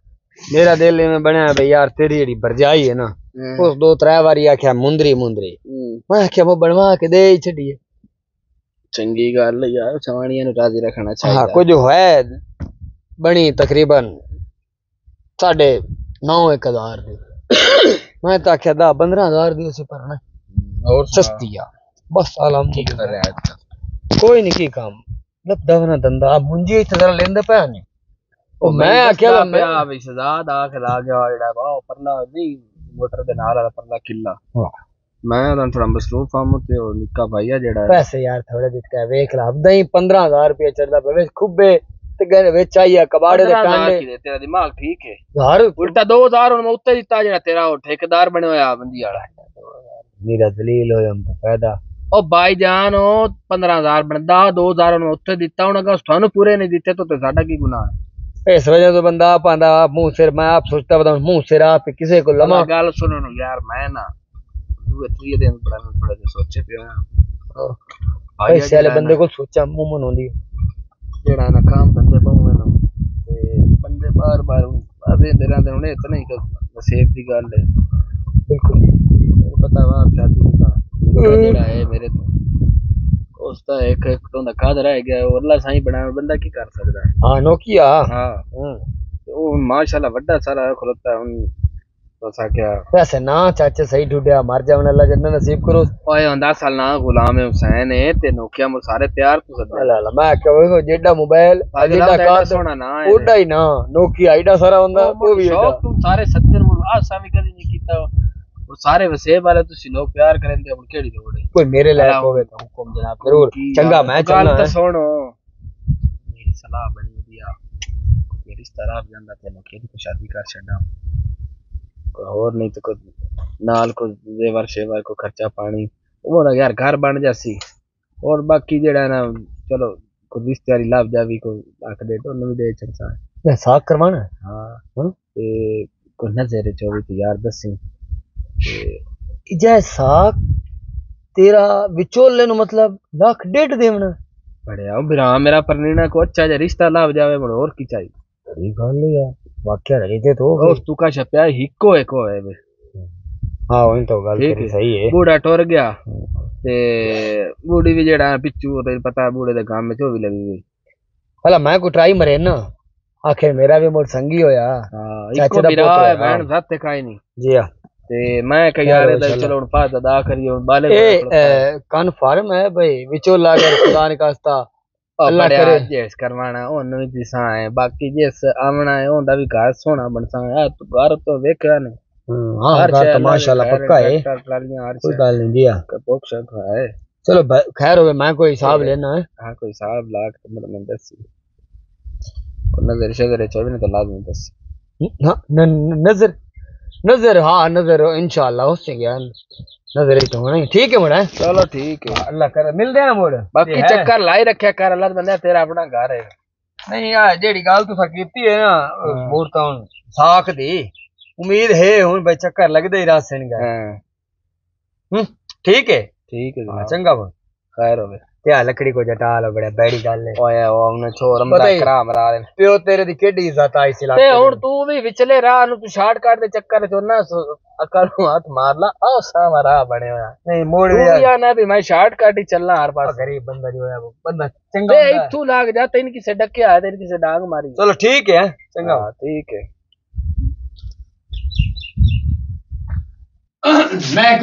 मेरा दिल में बनया भाई यार तेरी जड़ी भरजाई है ना हम्म। उस दो त्रै बारी आख्या मुंदरी मुंदरी। हम्म। मैं आख्या वो बनवा के दे ही चंगी गल यार सवाणियाँ राज़ी रखना हाँ, चाहिए हाँ कुछ है बनी तकरीबन साढ़े नौ एक हज़ार मैं तो आख्या दस पंद्रह हज़ार दी उसे पर और सस्ती आ। बस आलम ठीक कर रहा है कोई नहीं की काम मतलब दवना धंधा। मुंजी इतना लेंदे पे नहीं ਮੈਂ ਆਖਿਆ ਵਾ ਮੈਂ ਪਿਆ ਵੀ ਸ਼ਹਜ਼ਾਦ ਆ ਖਲਾ ਗਿਆ ਜਿਹੜਾ ਵਾ ਉਹ ਪਰਲਾ ਨਹੀਂ ਮੋਟਰ ਦੇ ਨਾਲ ਵਾਲਾ ਪਰਲਾ ਕਿੱਲਾ ਵਾਹ। ਮੈਂ ਉਹਨਾਂ ਥੋੜਾ ਮਸਰੂਫ ਆ ਤੇ ਉਹ ਨਿੱਕਾ ਭਾਈ ਆ ਜਿਹੜਾ ਪੈਸੇ ਯਾਰ ਥੋੜੇ ਦਿੱਤੇ ਵੇਖ ਲਾ ਹਫਦਾ ਹੀ 15000 ਰੁਪਏ ਚੜਦਾ ਪਵੇ ਖੁੱਬੇ ਤੇ ਗਏ ਵਿੱਚ ਆਈਆ ਕਬਾੜੇ ਦੇ 15,000 ਟਾਂਡੇ ਕੀ ਦੇ, ਤੇਰਾ ਦਿਮਾਗ ਠੀਕ ਹੈ ਯਾਰ ਉਲਟਾ 2000 ਹੁਣ ਮੈਂ ਉੱਤੇ ਦਿੱਤਾ ਜਿਹੜਾ ਤੇਰਾ ਉਹ ਠੇਕੇਦਾਰ ਬਣਿਆ ਹੋਇਆ ਬੰਦੀ ਵਾਲਾ ਮੇਰਾ ਦਲੀਲ ਹੋਇਆ ਹਮ ਤਾਂ ਫਾਇਦਾ ਉਹ ਬਾਈ ਜਾਨ ਉਹ 15000 ਬਣਦਾ 2000 ਉਹਨੂੰ ਉੱਤੇ ਦਿੱਤਾ ਹੁਣ ਅਗਰ ਤੁਹਾਨੂੰ ਪੂਰੇ ਨਹੀਂ ਦਿੱਤੇ ਤਾਂ ਤੇ ਸਾਡਾ ਕੀ ਗੁਨਾਹ ਹੈ इस वजह से बंदा आप आंदा आप मुंह सिर मैं आप सोचता बताऊं मुंह सिर आप किसी को लमा गल सुनो ना यार मैं ना तू इतनी दिन बड़ा मैं थोड़ा सा सोचे पे हां भाई साले बंदे को सोचा मुंह मन होंदी जेड़ा ना काम बंदे बहुए ना ते बंदे बार बार अबे तेरा दिन उन्हें इतना ही नसीब दी गल है बिल्कुल पता वा आप शादी का जेड़ा है मेरे तो ਉਸ ਦਾ ਇੱਕ ਇੱਕ ਤੋਂ ਦਾ ਕਾਦ ਰਹਿ ਗਿਆ ਉਹ ਅੱਲਾ ਸਾਈਂ ਬਣਾਇਆ ਬੰਦਾ ਕੀ ਕਰ ਸਕਦਾ ਹੈ हाँ नोकिया ਹਾਂ ਤੇ ਉਹ ਮਾਸ਼ਾਅੱਲਾ ਵੱਡਾ ਸਾਰਾ ਖਲੋਤਾ ਹੁਣ ਬਸਾ ਕਿਆ वैसे ना चाचे सही ढूंढया मर जावन अल्लाह जन्नत नसीब करो ਓਏ ਹੁੰਦਾ ਸਾਲ ਨਾ ਗੁਲਾਮ ਹੁਸੈਨ ਹੈ ਤੇ ਨੋਕੀਆ ਮੁ ਸਾਰੇ ਤਿਆਰ ਤੂੰ ਸਦਾ अल्लाह अल्लाह मैं क्या वो जेड़ा मोबाइल जेड़ा ਐਡਾ कार ਸੋਹਣਾ ਨਾ ਹੈ ओडा ही ना नोकिया एडा सारा हुंदा वो भी एडा ਸ਼ੌਕ ਤੂੰ ਸਾਰੇ ਸੱਜਣ ਮੁੜ ਆਸਾ ਵੀ ਕਦੀ ਨਹੀਂ ਕੀਤਾ ਉਹ ਸਾਰੇ ਵਸੇਬ ਵਾਲੇ ਤੁਸੀਂ ਲੋਕ ਪਿਆਰ ਕਰਦੇ ਹੁਣ ਕਿਹੜੀ ਲੋੜ ਹੈ कोई मेरे लायक होवे तो हुक्म जनाब जरूर चंगा मैं ਗੱਲ चलना ਤਾਂ है ਸੁਣੋ ਮੇਰੀ ਸਲਾਹ ਬਣੀ ਵਧੀਆ ਇਹ ਰਿਸ਼ਤਾ ਰਾਤ ਜਾਂਦਾ ਤੇ ਲੋਕੀ ਦੀ ਸ਼ਾਦੀ ਕਰ ਛੱਡਾਂ ਕੋਈ ਹੋਰ ਨਹੀਂ ਤੇ ਕੋਈ ਨਾਲ ਕੋਈ ਜ਼ੇਵਰ ਸ਼ੇਵਰ ਕੋਈ ਖਰਚਾ ਪਾਣੀ ਉਹ ਨਾ ਯਾਰ ਘਰ ਬਣ ਜਾਸੀ ਔਰ ਬਾਕੀ ਜਿਹੜਾ ਨਾ ਚਲੋ ਕੋਈ ਰਿਸ਼ਤੇਦਾਰੀ ਲੱਭ ਜਾਵੀ ਕੋਈ ਲੱਖ ਦੇ ਉਹਨੂੰ ਵੀ ਦੇ ਛੱਡਦਾ मैं साख करवाना है ਹਾਂ ਹਾਂ। ਤੇ ਕੋਈ ਨਜ਼ਰ ਚੋਵੀ ਤੇ ਯਾਰ ਦੱਸੀ जैसा तेरा विचोले नु मतलब लाख डेढ़ देवना बढ़िया बिरा मेरा परनीना को अच्छा जा रिश्ता लाभ जावे बड़ और की चाहिए बड़ी गल या वाक्य रही थे तो उस तू का छपया हिको एक होवे बे। हाँ ओइन तो गल तेरी सही है बूढ़ा टोर गया हाँ। ते बूढ़ी भी जेड़ा पिच्चू ते पता बूढ़े दे काम में चो भी लगी गई। हला मैं को ट्राई मरे ना आखिर मेरा भी मोर संगी होया। हाँ इको बिरा बहन साथ ते काई नहीं जी हाँ। ਤੇ ਮੈਂ ਕਿ ਯਾਰ ਯਾਰ ਇਹਦਾ ਚੱਲ। ਚਲੋ ਹੁਣ ਪਾਸ ਅਦਾ ਕਰੀਏ ਹੁਣ ਬਾਲੇ ए कन्फर्म है भाई विचोला अगर खुदा ने कास्ता ਅੱਲਾ ਅੱਲਾ ਕਰੇ। ਕਰੇ ਜਿਸ ਕਰਵਾਣਾ ਉਹਨੂੰ ਵੀ ਦਿਸਾਂ ਹੈ ਬਾਕੀ ਜਿਸ ਆਵਣਾ ਹੈ ਉਹਦਾ ਵੀ ਘਰ ਸੋਹਣਾ ਬਣਸਾ ਹੈ ਤੂੰ ਘਰ ਤੋਂ ਵੇਖਿਆ ਨੇ हाँ घर तो माशाल्लाह पक्का है ट्रालियां हर कोई शय गल नहीं जी हाँ का पोक शक है चलो ब- खैर हो मैं कोई हिसाब लेना है हाँ कोई साहब लाख तो मतलब मैं दस को नजर शजर चौबीस तो लाजमी दस हाँ, न- न- नजर नज़र हाँ नज़र इंशाल्लाह उससे क्या नज़र ही तो होना ठीक है मुड़ा? चलो ठीक है। अल्लाह करे। मिलते हैं मुड़? बाकी चक्कर लाई रखे कर अल्लाह बंदा तेरा अपना घर है। नहीं यार जेड़ी गल तुसा कीती है ना मोर तो हुन साख दी। उम्मीद है हुन भाई चक्कर लगदे ही रासन गए। हाँ। ठीक है? ठीक है हाँ, चंगा वो खैर होवे त्या लकड़ी को जटाल बड़े बैड़ी गल है ओए ओ हमने छोर हम करा हमरा प्यो तेरे दी केडी इज़्ज़त आई सी ते हुन तू भी विचले राह नु तू शॉर्टकट दे चक्कर चो ना अकल नु हाथ मार ला। आ सा मारा बने होया। नहीं मोड़ गया तू ना भी मैं शॉर्टकट ही चलना हर पास गरीब बंदा जो है वो बंदा चंगा ए इथू लाग जा तेन की से डके आया तेन की से डांग मारी। चलो ठीक है चंगा। हाँ, ठीक है। मैं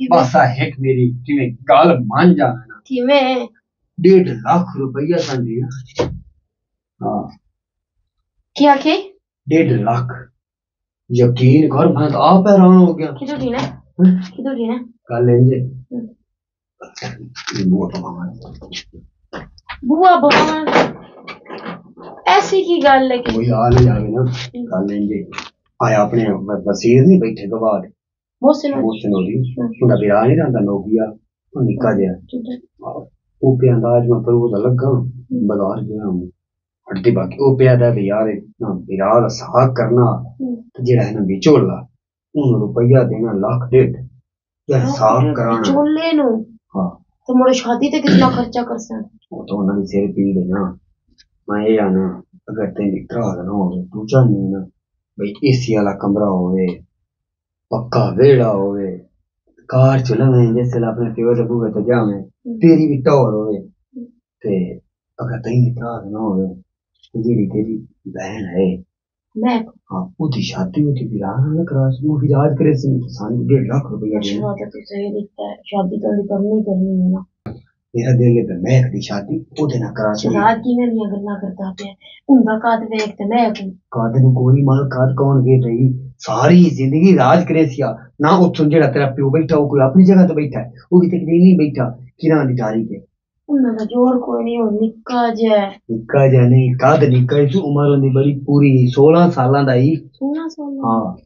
बासाहेक मेरी तिने गाल मान जाना ना। किवें? डेढ़ लाख रुपया सन दिया हाँ। क्या के डेढ़ लाख। यकीन कर मैं तो आप हैरान हो गया। किधर दी ना किधर दी हम्म। ना कल लेंगे बुआ बाबा बुआ बाबा ऐसी की गल है कि कोई हाल जावे ना। कल लेंगे आया अपने वज़ीर नहीं बैठे गवार। मोहसिन उनका बिरा नहीं रहता नोकिया और निका जहा वो पे अंदाज में पर वो तो लगा बाज़ार गया हूँ हटते बाकी वो पे आदा भी यार इतना बिरा का साग करना जेड़ा है ना बिचोला उन रुपया देना लाख डेढ़ यार साग कराना बिचोले नो हाँ तो मोरे शादी ते कितना खर्चा कर सन वो तो उन्होंने सिर पी देना मैं ये आना अगर तेरी तरह ना हो दूसरा नहीं ना भाई एसी वाला कमरा होवे पक्का वेड़ा गए कार चलवे जैसे अपने प्योर लगूगे तो जावे तेरी भी टोर हो ते अगर तई त्रास ना होवे जी तेरी बहन है मैं? हाँ उदी शादी ना आज करे डेढ़ लाख रुपया अच्छा तो सही दिखता है शादी तो अभी करनी करनी है ना। मेरा दिल है मैं शादी करा की मैं करता पे उनका काद वे एक मैं काद को कोई माल काद कौन रही? सारी ज़िंदगी राज करे सिया। ना उत्थों जेड़ा तेरा प्यो बैठा वो कोई अपनी जगह तो बैठा है वो कितने कितने नहीं बैठा किरां दी तारीख है उन्ना ज़ोर कोई नहीं हो निक्का जे निक्का जे नहीं कद निक्का इस उम्र होंदी बड़ी पूरी 16 साल दा ही। 16 साल? हाँ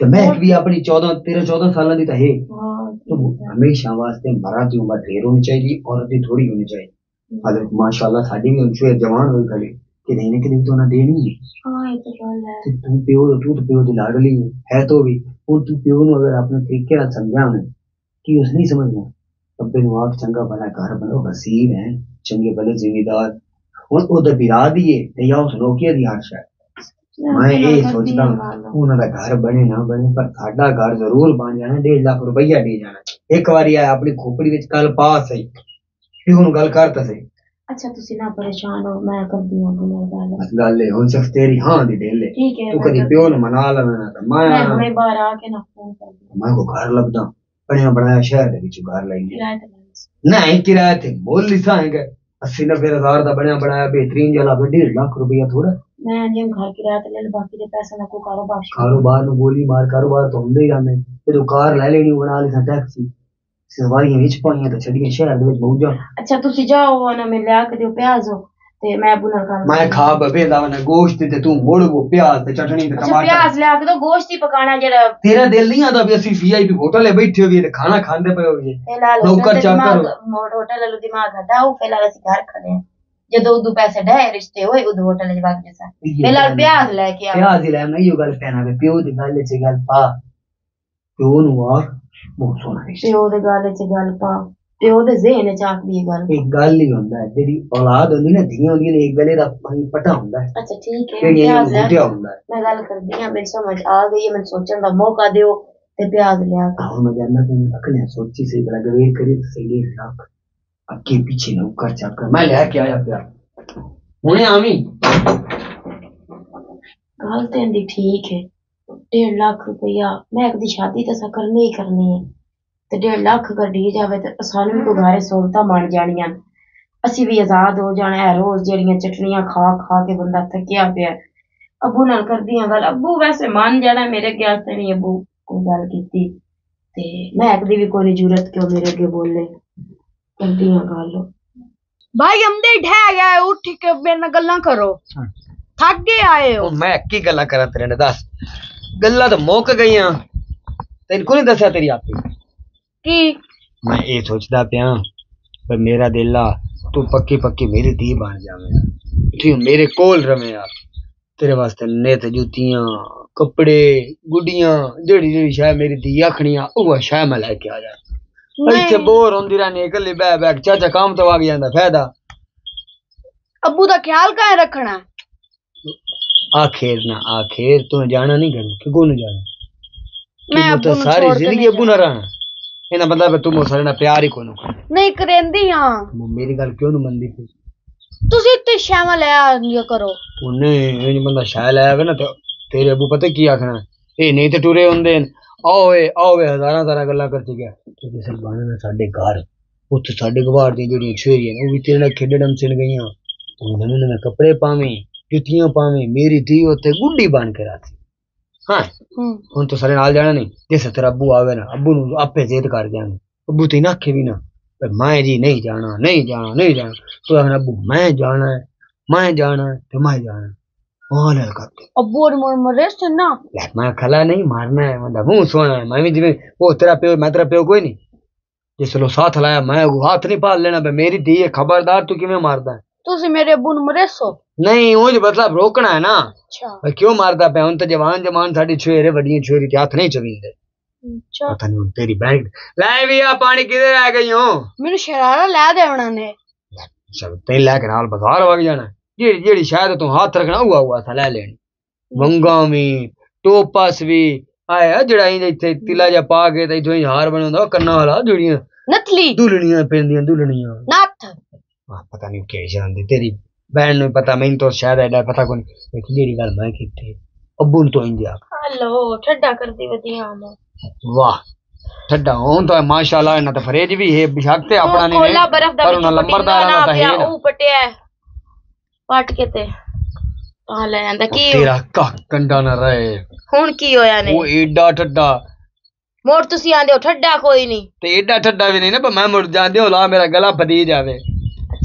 तो मैं भी अपनी 14 13 14 साल दी ता है। तो हमेशा वास्ते मरा दी उम्र ढेर होनी चाहिए औरत दी थोड़ी होनी चाहिए हालाँकि हम्म। माशाल्लाह साडी भी उनसे जवान हो गई ਕਿਤੇ ਨਾ ਕਿਤੇ ਵੀ ਤਾਂ ਦੇਣੀ ਹੈ ਹਾਂ ਇਹ ਤਾਂ ਗੱਲ ਹੈ। ਤੂੰ ਪਿਓ ਦਾ ਤੂੰ ਪਿਓ ਦੀ ਲਾਡਲੀ ਹੈ ਤੋ ਵੀ। ਉਹ ਤੂੰ ਪਿਓ ਨੂੰ ਅਗਰ ਆਪਣੇ ਤਰੀਕੇ ਨਾਲ ਸਮਝਾਵੇਂ ਕਿ ਉਸ ਨਹੀਂ ਸਮਝਣਾ? ਅੱਬੇ ਨੂੰ ਆਖ ਚੰਗਾ ਭਲਾ ਘਰ ਬਣੋ ਵਸੀਬ ਹੈ ਚੰਗੇ ਭਲੇ ਜ਼ਿਮੀਦਾਰ। ਹੁਣ ਉਹਦਾ ਬਿਰਾ ਦੀਏ ਤੇ ਯਾ ਉਸ ਲੋਕੀਏ ਦੀ ਹਰ ਸ਼ਾਇਦ ਮੈਂ ਇਹ ਸੋਚਦਾ ਹਾਂ ਉਹਨਾਂ ਦਾ ਘਰ ਬਣੇ ਨਾ ਬਣੇ ਪਰ ਸਾਡਾ ਘਰ ਜ਼ਰੂਰ ਬਣ ਜਾਣਾ ਡੇਢ ਲੱਖ ਰੁਪਈਆ ਦੇ ਜਾਣਾ। ਇੱਕ ਵਾਰੀ ਆ ਆਪਣੀ ਖੋਪੜੀ ਵਿੱਚ ਕੱਲ ਪਾਸ ਹੈ ਇਹ ਹੁਣ ਗੱਲ ਕਰਤਾ ਸੀ ਅੱਛਾ ਤੁਸੀਂ ਨਾ ਪਰੇਸ਼ਾਨ ਹੋ ਮੈਂ ਕਰਦੀ ਹਾਂ ਬੁਲਾ ਗੱਲ ਬਸ ਗੱਲ ਇਹ ਹੁਣ ਸਿਰਫ ਤੇਰੀ ਹਾਂ ਦੀ ਢੇਲੇ ਠੀਕ ਹੈ ਤੂੰ ਮੈਂ ਕਦੀ ਕਰਦੀ ਪਿਓ ਨੂੰ ਮਨਾ ਲਵੇਂ ਨਾ ਤਾਂ ਮੈਂ ਮੈਂ ਹੁਣੇ ਬਾਹਰ ਆ ਕੇ ਨਾ ਫੋਨ ਕਰਦੀ ਮੈਂ ਕੋ ਘਰ ਲੱਭਦਾ ਬਣਿਆ ਬਣਾਇਆ ਸ਼ਹਿਰ ਦੇ ਵਿੱਚ ਘਰ ਲਈ ਕਿਰਾਏ ਤੇ ਲੈ ਲਈ। ਨਹੀਂ ਕਿਰਾਏ ਤੇ ਮੁੱਲ ਹੀ ਸਾਂਗੇ 80 90 ਹਜ਼ਾਰ ਦਾ ਬਣਿਆ ਬਣਾਇਆ ਬਿਹਤਰੀਨ ਜਿਹਾ ਲੱਭ 1.5 ਲੱਖ ਰੁਪਈਆ ਥੋੜਾ ਮੈਂ ਜਿਵੇਂ ਘਰ ਕਿਰਾਏ ਤੇ ਲੈ ਲਿਆ, ਬਾਕੀ ਦੇ ਪੈਸੇ ਦਾ ਕੋਈ ਕਾਰੋਬਾਰ ਸ਼ੁਰੂ ਕਾਰੋਬਾਰ ਨੂੰ ਗੋਲੀ ਮਾਰ ਕਾਰੋਬਾਰ ਤਾਂ ਹੁੰਦੇ ਹੀ ਰਹਿੰਦੇ ਜਦੋਂ ਕਾਰ ਲੈ ਲੈਣੀ ਉਹ ਬਣਾ ਲਈ ਸਾਂ ਟੈਕਸੀ ਸਵਾਰੀਆਂ ਵਿੱਚ ਪਾਈਆਂ ਤਾਂ ਛੱਡੀਆਂ ਸ਼ਹਿਰ ਦੇ ਵਿੱਚ ਮੌਜਾਂ ਅੱਛਾ ਤੁਸੀਂ ਜਾਓ ਨਾ ਮੈਂ ਲਿਆ ਕੇ ਦਿਓ ਪਿਆਜ਼ ਤੇ ਮੈਂ ਨਾਲ ਗੱਲ ਮੈਂ ਖਾ ਬਵੇ ਦਾ ਨਾ ਗੋਸ਼ਤ ਤੇ ਤੂੰ ਮੋੜ ਪਿਆਜ਼ ਤੇ ਚਟਣੀ ਤੇ ਅੱਛਾ ਟਮਾਟਰ। ਪਿਆਜ਼ ਲਿਆ ਕੇ ਦਿਓ ਗੋਸ਼ਤ ਹੀ ਪਕਾਣਾ ਜਿਹੜਾ ਤੇਰਾ ਦਿਲ ਨਹੀਂ ਆਉਂਦਾ ਵੀ ਅਸੀਂ ਵੀਆਈਪੀ ਹੋਟਲ 'ਤੇ ਬੈਠੇ ਹੋਈਏ ਤੇ ਖਾਣਾ ਖਾਂਦੇ ਪਏ ਹੋਈਏ। ਫਿਲਹਾਲ ਨੌਕਰ ਚਾਕਰ। ਦਿਮਾਗ ਮੋੜ ਹੋਟਲ ਵਾਲੂ ਦਿਮਾਗ ਹਟਾਓ ਫਿਲਹਾਲ ਅਸੀਂ ਘਰ ਖੜੇ ਹਾਂ। ਜਦੋਂ ਉਦੋਂ ਪੈਸੇ ਢਾਏ ਰਿਸ਼ਤੇ ਹੋਏ ਉਦੋਂ ਹੋਟਲ ਚ ਵਗ ਜਸਾ ਫਿਲਹਾਲ ਪਿਆਜ਼ ਲੈ ਕੇ ਆਓ ਪਿਆਜ਼ ਹੀ ਲੈ ਮੈਂ ਇਹੋ ਗੱਲ ਕਹਿਣਾ ਵੀ ਪਿਓ ਦੀ ਗੱਲ 'ਚ ਗੱਲ ਪਾ। ਪਿਓ ਨੂੰ ਆ। ਬਹੁਤ ਸੋਹਣਾ ਰਿਸ਼ਤਾ ਪਿਓ ਦੇ ਗੱਲ ਚ ਗੱਲ ਪਾ ਪਿਓ ਦੇ ਜ਼ਿਹਨ ਚ ਆਖਦੀ ਇਹ ਗੱਲ। ਇੱਕ ਗੱਲ ਹੀ ਹੁੰਦਾ ਹੈ, ਜਿਹੜੀ ਔਲਾਦ ਹੁੰਦੀ ਨਾ ਧੀਆਂ ਹੁੰਦੀਆਂ ਨੇ ਇੱਕ ਗਲੇ ਦਾ ਪਾਣੀ ਪਟਾ ਹੁੰਦਾ ਹੈ। ਅੱਛਾ ਠੀਕ ਹੈ ਕਿਹੜੀਆਂ ਪਿਆਜ਼ ਲੈ। ਗੁੱਟਿਆ ਹੁੰਦਾ ਹੈ। ਮੈਂ ਗੱਲ ਕਰਦੀ ਹਾਂ ਮੈਨੂੰ ਸਮਝ ਆ ਗਈ ਹੈ ਮੈਨੂੰ ਸੋਚਣ ਦਾ ਮੌਕਾ ਦਿਓ ਤੇ ਪਿਆਜ਼ ਲਿਆ ਕੇ ਆਹੋ ਮੈਂ ਜਾਨਦਾ ਤੈਨੂੰ ਅਕਲਿਆ ਸੋਚੀ ਬੜਾ ਗਵੇਰ ਕਰੀ ਤੇ ਸਹੀ ਲੱਖ ਅੱਗੇ ਪਿੱਛੇ ਨਾ ਕਰ ਚੱਕਰ ਮੈਂ ਲੈ ਕੇ ਆਇਆ ਪਿਆ। ਹੁਣੇ ਆਵੀਂ। ਗੱਲ ਤੇ ਇਹਦੀ ਠੀਕ ਹੈ। ਡੇਢ ਲੱਖ ਰੁਪਇਆ ਮੈਂ ਕਦੀ ਸ਼ਾਦੀ ਤਾਂ ਸਾ ਕਰਨੀ ਹੀ ਕਰਨੀ ਹੈ ਤੇ ਡੇਢ ਲੱਖ ਕੱਢੀ ਜਾਵੇ ਤੇ ਸਾਨੂੰ ਵੀ ਕੋਈ ਘਾਰੇ ਸਹੂਲਤਾਂ ਬਣ ਜਾਣੀਆਂ ਅਸੀਂ ਵੀ ਆਜ਼ਾਦ ਹੋ ਜਾਣਾ ਹੈ ਰੋਜ਼ ਜਿਹੜੀਆਂ ਚਟਣੀਆਂ ਖਾ ਖਾ ਕੇ ਬੰਦਾ ਥੱਕਿਆ ਪਿਆ ਹੈ। ਅੱਬੂ ਨਾਲ ਕਰਦੀ ਹਾਂ ਗੱਲ ਅੱਬੂ ਵੈਸੇ ਮੰਨ ਜਾਣਾ ਮੇਰੇ ਅੱਗੇ ਵਾਸਤੇ ਨਹੀਂ ਅੱਬੂ ਕੋਈ ਗੱਲ ਕੀਤੀ ਤੇ ਮੈਂ ਕਦੀ ਵੀ ਕੋਈ ਜ਼ਰੂਰਤ ਕਿਉਂ ਮੇਰੇ ਅੱਗੇ ਬੋਲੇ ਕਰਦੀ ਹਾਂ ਗੱਲ भाई हमदे ढह गए उठ के मेरे ਨਾਲ ਗੱਲਾਂ ਕਰੋ ਥੱਕ ਗਏ ਆਏ ਹੋ ਉਹ ਮੈਂ ਕੀ ਗੱਲਾਂ ਕਰਾਂ ਤੇਰੇ ਨਾਲ ਦੱਸ ਗੱਲਾਂ ਤਾਂ ਮੁੱਕ ਗਈਆਂ ਤੈਨੂੰ ਕੋਈ ਨਹੀਂ ਦੱਸਿਆ ਤੇਰੀ ਆਪੀ ਕੀ ਮੈਂ ਇਹ ਸੋਚਦਾ ਪਿਆ ਪਰ ਮੇਰਾ ਦਿਲ ਆ ਤੂੰ ਪੱਕੀ ਪੱਕੀ ਮੇਰੀ ਧੀ ਬਣ ਜਾਵੇਂ ਤੂੰ ਮੇਰੇ ਕੋਲ ਰਵੇਂ ਆ ਤੇਰੇ ਵਾਸਤੇ ਨਿਤ ਜੁੱਤੀਆਂ ਕੱਪੜੇ ਗੁੱਡੀਆਂ ਜਿਹੜੀ ਜਿਹੜੀ ਸ਼ਾਇ ਮੇਰੀ ਧੀ ਆਖਣੀਆਂ ਉਹ ਸ਼ਾਇ ਮੈਂ ਲੈ ਕੇ ਆ ਜਾ ਇੱਥੇ ਬੋਰ ਹੁੰਦੀ ਰਹਿਣੀ ਇਕੱਲੀ ਬਹਿ ਬਹਿ ਕੇ ਚਾਚਾ ਕੰਮ ਤੋਂ ਆ ਜਾਂਦਾ ਫਾਇਦਾ ਅੱਬੂ ਦਾ ਖਿਆਲ ਕਾਹ ਰੱਖਣਾ ਆਖਿਰ ਨਾ ਆਖਿਰ ਤੂੰ ਜਾਣਾ ਨਹੀਂ ਕਰਨਾ ਕਿ ਨੂੰ ਜਾਣਾ? ਮੈਂ ਮੈਂ ਅੱਬੂ ਤਾਂ ਨੂੰ ਸਾਰੀ ਛੋੜ ਕੇ ਜ਼ਿੰਦਗੀ ਨਹੀਂ ਅੱਬੂ ਨਾਲ ਰਹਿਣਾ ਇਹਨਾਂ ਬੰਦਾ ਵੀ ਤੂੰ ਮੋਸਰੇ ਨਾਲ ਪਿਆਰ ਹੀ ਕੋਨੂੰ ਨਹੀਂ ਕਰੇਂਦੀ ਹਾਂ ਮੇਰੀ ਗੱਲ ਕਿਉਂ ਨਹੀਂ ਮੰਨਦੀ ਪਈ ਤੁਸੀਂ ਤੇ ਸ਼ਾਮਾ ਲੈ ਆਇਆ ਕਰੋ। ਉਹਨੇ ਇਹ ਨੀ ਬੰਦਾ ਸ਼ਾਇ ਲਾਇਆ ਵੇ ਨਾ ਤੇ ਤੇਰੇ ਅੱਬੂ ਪਤਾ ਕੀ ਆਖਣਾ ਇਹ ਨਹੀਂ ਤੇ ਟੁਰੇ ਹੁੰਦੇ ਨੇ। ਆਓਏ ਆਓਏ ਹਜ਼ਾਰਾਂ ਹਜ਼ਾਰਾਂ ਗੱਲਾਂ ਕਰਤੀ ਗਿਆ। ਤੇ ਬਾਣੇ ਨੇ ਸਾਡੇ ਘਰ। ਉੱਥੇ ਸਾਡੇ ਗਵਾਰ ਦੀਆਂ ਜਿਹੜੀਆਂ ਛੇਰੀਆਂ ਨੇ ਉਹ ਵੀ ਤੇਰੇ ਨਾਲ ਖੇਡਣ ਸਿਲ ਗਈਆਂ। ਤੂੰ ਨਵੇਂ ਨਵੇਂ ਕੱਪੜੇ ਪਾਵੇਂ। ਜੁੱਤੀਆਂ ਪਾਵੇਂ ਮੇਰੀ ਧੀ ਉੱਥੇ ਗੁੱਡੀ ਬਣ ਕੇ ਰਾਤੀ ਹਾਂ ਹੂੰ ਹੁਣ ਤੂੰ ਸਾਰੇ ਨਾਲ ਜਾਣਾ ਨਹੀਂ ਜਿਸ ਤੇਰਾ ਅੱਬੂ ਆਵੇ ਨਾ ਅੱਬੂ ਨੂੰ ਆਪੇ ਜ਼ਿੱਦ ਕਰ ਜਾਣਾ ਅੱਬੂ ਤੇ ਨਾ ਆਖੇ ਵੀ ਨਾ ਪਰ ਮੈਂ ਜੀ ਨਹੀਂ ਜਾਣਾ ਨਹੀਂ ਜਾਣਾ ਨਹੀਂ ਜਾਣਾ ਤੂੰ ਆਖਣਾ ਅੱਬੂ ਮੈਂ ਜਾਣਾ ਹੈ ਮੈਂ ਜਾਣਾ ਹੈ ਤੇ ਮੈਂ ਜਾਣਾ ਹੈ। ਉਹ ਲੈ ਕਰਦੇ ਅੱਬੂ ਔਰ ਮਰ ਮਰੇ ਨਾ ਲੈ ਮੈਂ ਖਲਾ ਨਹੀਂ ਮਾਰਨਾ ਹੈ ਮੈਂ ਮੂੰਹ ਸੋਣਾ ਹੈ ਮੈਂ ਵੀ ਜਿਵੇਂ ਉਹ ਤੇਰਾ ਪਿਓ ਮੈਂ ਤੇਰਾ ਪਿਓ ਕੋਈ ਨਹੀਂ ਜਿਸ ਨੂੰ ਸਾਥ ਲਾਇਆ ਮੈਂ ਉਹ ਹੱਥ ਨਹੀਂ ਪਾਲ ਲੈਣਾ ਬਈ ਮੇਰੀ ਧੀ ਹੈ ਤੂੰ? ਤੁਸੀਂ ਮੇਰੇ ਅੱਬੂ ਨੂੰ ਮਰੇਸੋ? ਨਹੀਂ ਉਹ ਜੋ ਮਤਲਬ ਰੋਕਣਾ ਹੈ ਨਾ। ਅੱਛਾ। ਬਈ ਕਿਉਂ ਮਾਰਦਾ ਪਿਆ? ਹੁਣ ਤਾਂ ਜਵਾਨ ਜਵਾਨ ਸਾਡੀ ਛੇਰੇ ਵੱਡੀਆਂ ਛੇਰੀ ਤੇ ਹੱਥ ਨਹੀਂ ਚਵੀਂਦੇ ਅੱਛਾ। ਪਤਾ ਨਹੀਂ ਹੁਣ ਤੇਰੀ ਬੈਗ ਲੈ ਵੀ ਆ ਪਾਣੀ ਕਿਧਰ ਆ ਗਈ ਹੋ ਮੈਨੂੰ ਸ਼ਰਾਰਾ ਲੈ ਦੇ ਉਹਨਾਂ ਨੇ। ਚਲ ਤੈਨੂੰ ਲੈ ਕੇ ਨਾਲ ਬਾਜ਼ਾਰ ਵਗ ਜਾਣਾ। ਜਿਹੜੀ ਜਿਹੜੀ ਸ਼ਾਇਦ ਤੂੰ ਹੱਥ ਰੱਖਣਾ ਉਹ ਆਊਗਾ ਅਸਾਂ ਲੈ ਲੈਣੀ। ਵੰਗਾਂ ਵੀ ਟੋਪਸ ਵੀ ਆਇਆ ਜਿਹੜਾ ਇੱਥੇ ਤਿਲਾ ਜਿਹਾ ਪਾ ਕੇ ਤੇ ਇਥੋਂ ਹੀ ਹਾਰ ਬਣਾਉਂਦਾ ਉਹ ਕੰਨਾਂ ਵਾਲਾ ਜਿਹੜੀਆਂ ਨਥਲੀ ਦੁਲਣੀਆਂ ਪੈਂਦੀਆਂ ਦੁਲਣੀਆਂ। ਨੱਥ। ਆ ਪਤਾ ਨਹੀਂ ਕਿ ਜਾਂਦੀ ਤੇਰੀ ਭੈਣ ਨੂੰ ਪਤਾ ਮੈਨੂੰ ਤਾਂ ਸ਼ਾਇਦ ਐਡਾ ਪਤਾ ਕੋਈ ਨਹੀਂ ਜਿਹੜੀ ਗੱਲ ਮੈਂ ਕੀਤੀ ਅੱਬੂ ਨੂੰ ਤੋਂ ਇੰਜ ਆ ਹਲੋ ਠੱਡਾ ਕਰਦੀ ਵਧੀਆ ਮੈਂ ਵਾਹ ਠੱਡਾ ਹੁਣ ਤਾਂ ਮਾਸ਼ਾਅੱਲਾ ਇਹਨਾਂ ਤਾਂ ਫਰੇਜ ਵੀ ਹੈ ਬਿਸ਼ੱਕ ਤੇ ਆਪਣਾ ਨਹੀਂ ਕੋਲਾ ਬਰਫ ਦਾ ਪਰ ਉਹਨਾਂ ਲੰਬਰਦਾਰਾਂ ਦਾ ਹੈ ਉਹ ਪਟਿਆ ਹੈ। ਪਟ ਕੇ ਤੇ ਆ ਲੈ ਜਾਂਦਾ ਕੀ ਤੇਰਾ ਕੱਖ ਕੰਡਾ ਨਾ ਰਹੇ ਹੁਣ ਕੀ ਹੋਇਆ ਨੇ ਉਹ ਏਡਾ ਠੱਡਾ ਮੋੜ ਤੁਸੀਂ ਆਂਦੇ ਹੋ ਠੱਡਾ ਕੋਈ ਨਹੀਂ ਤੇ ਏਡਾ ਠੱਡਾ ਵੀ ਨਹੀਂ ਨਾ ਪਰ ਮੈਂ ਮੁੜ ਜਾਂਦੇ ਹੋ ਲਾ ਮੇਰਾ ਗਲਾ ਫਦੀ ਜਾਵੇ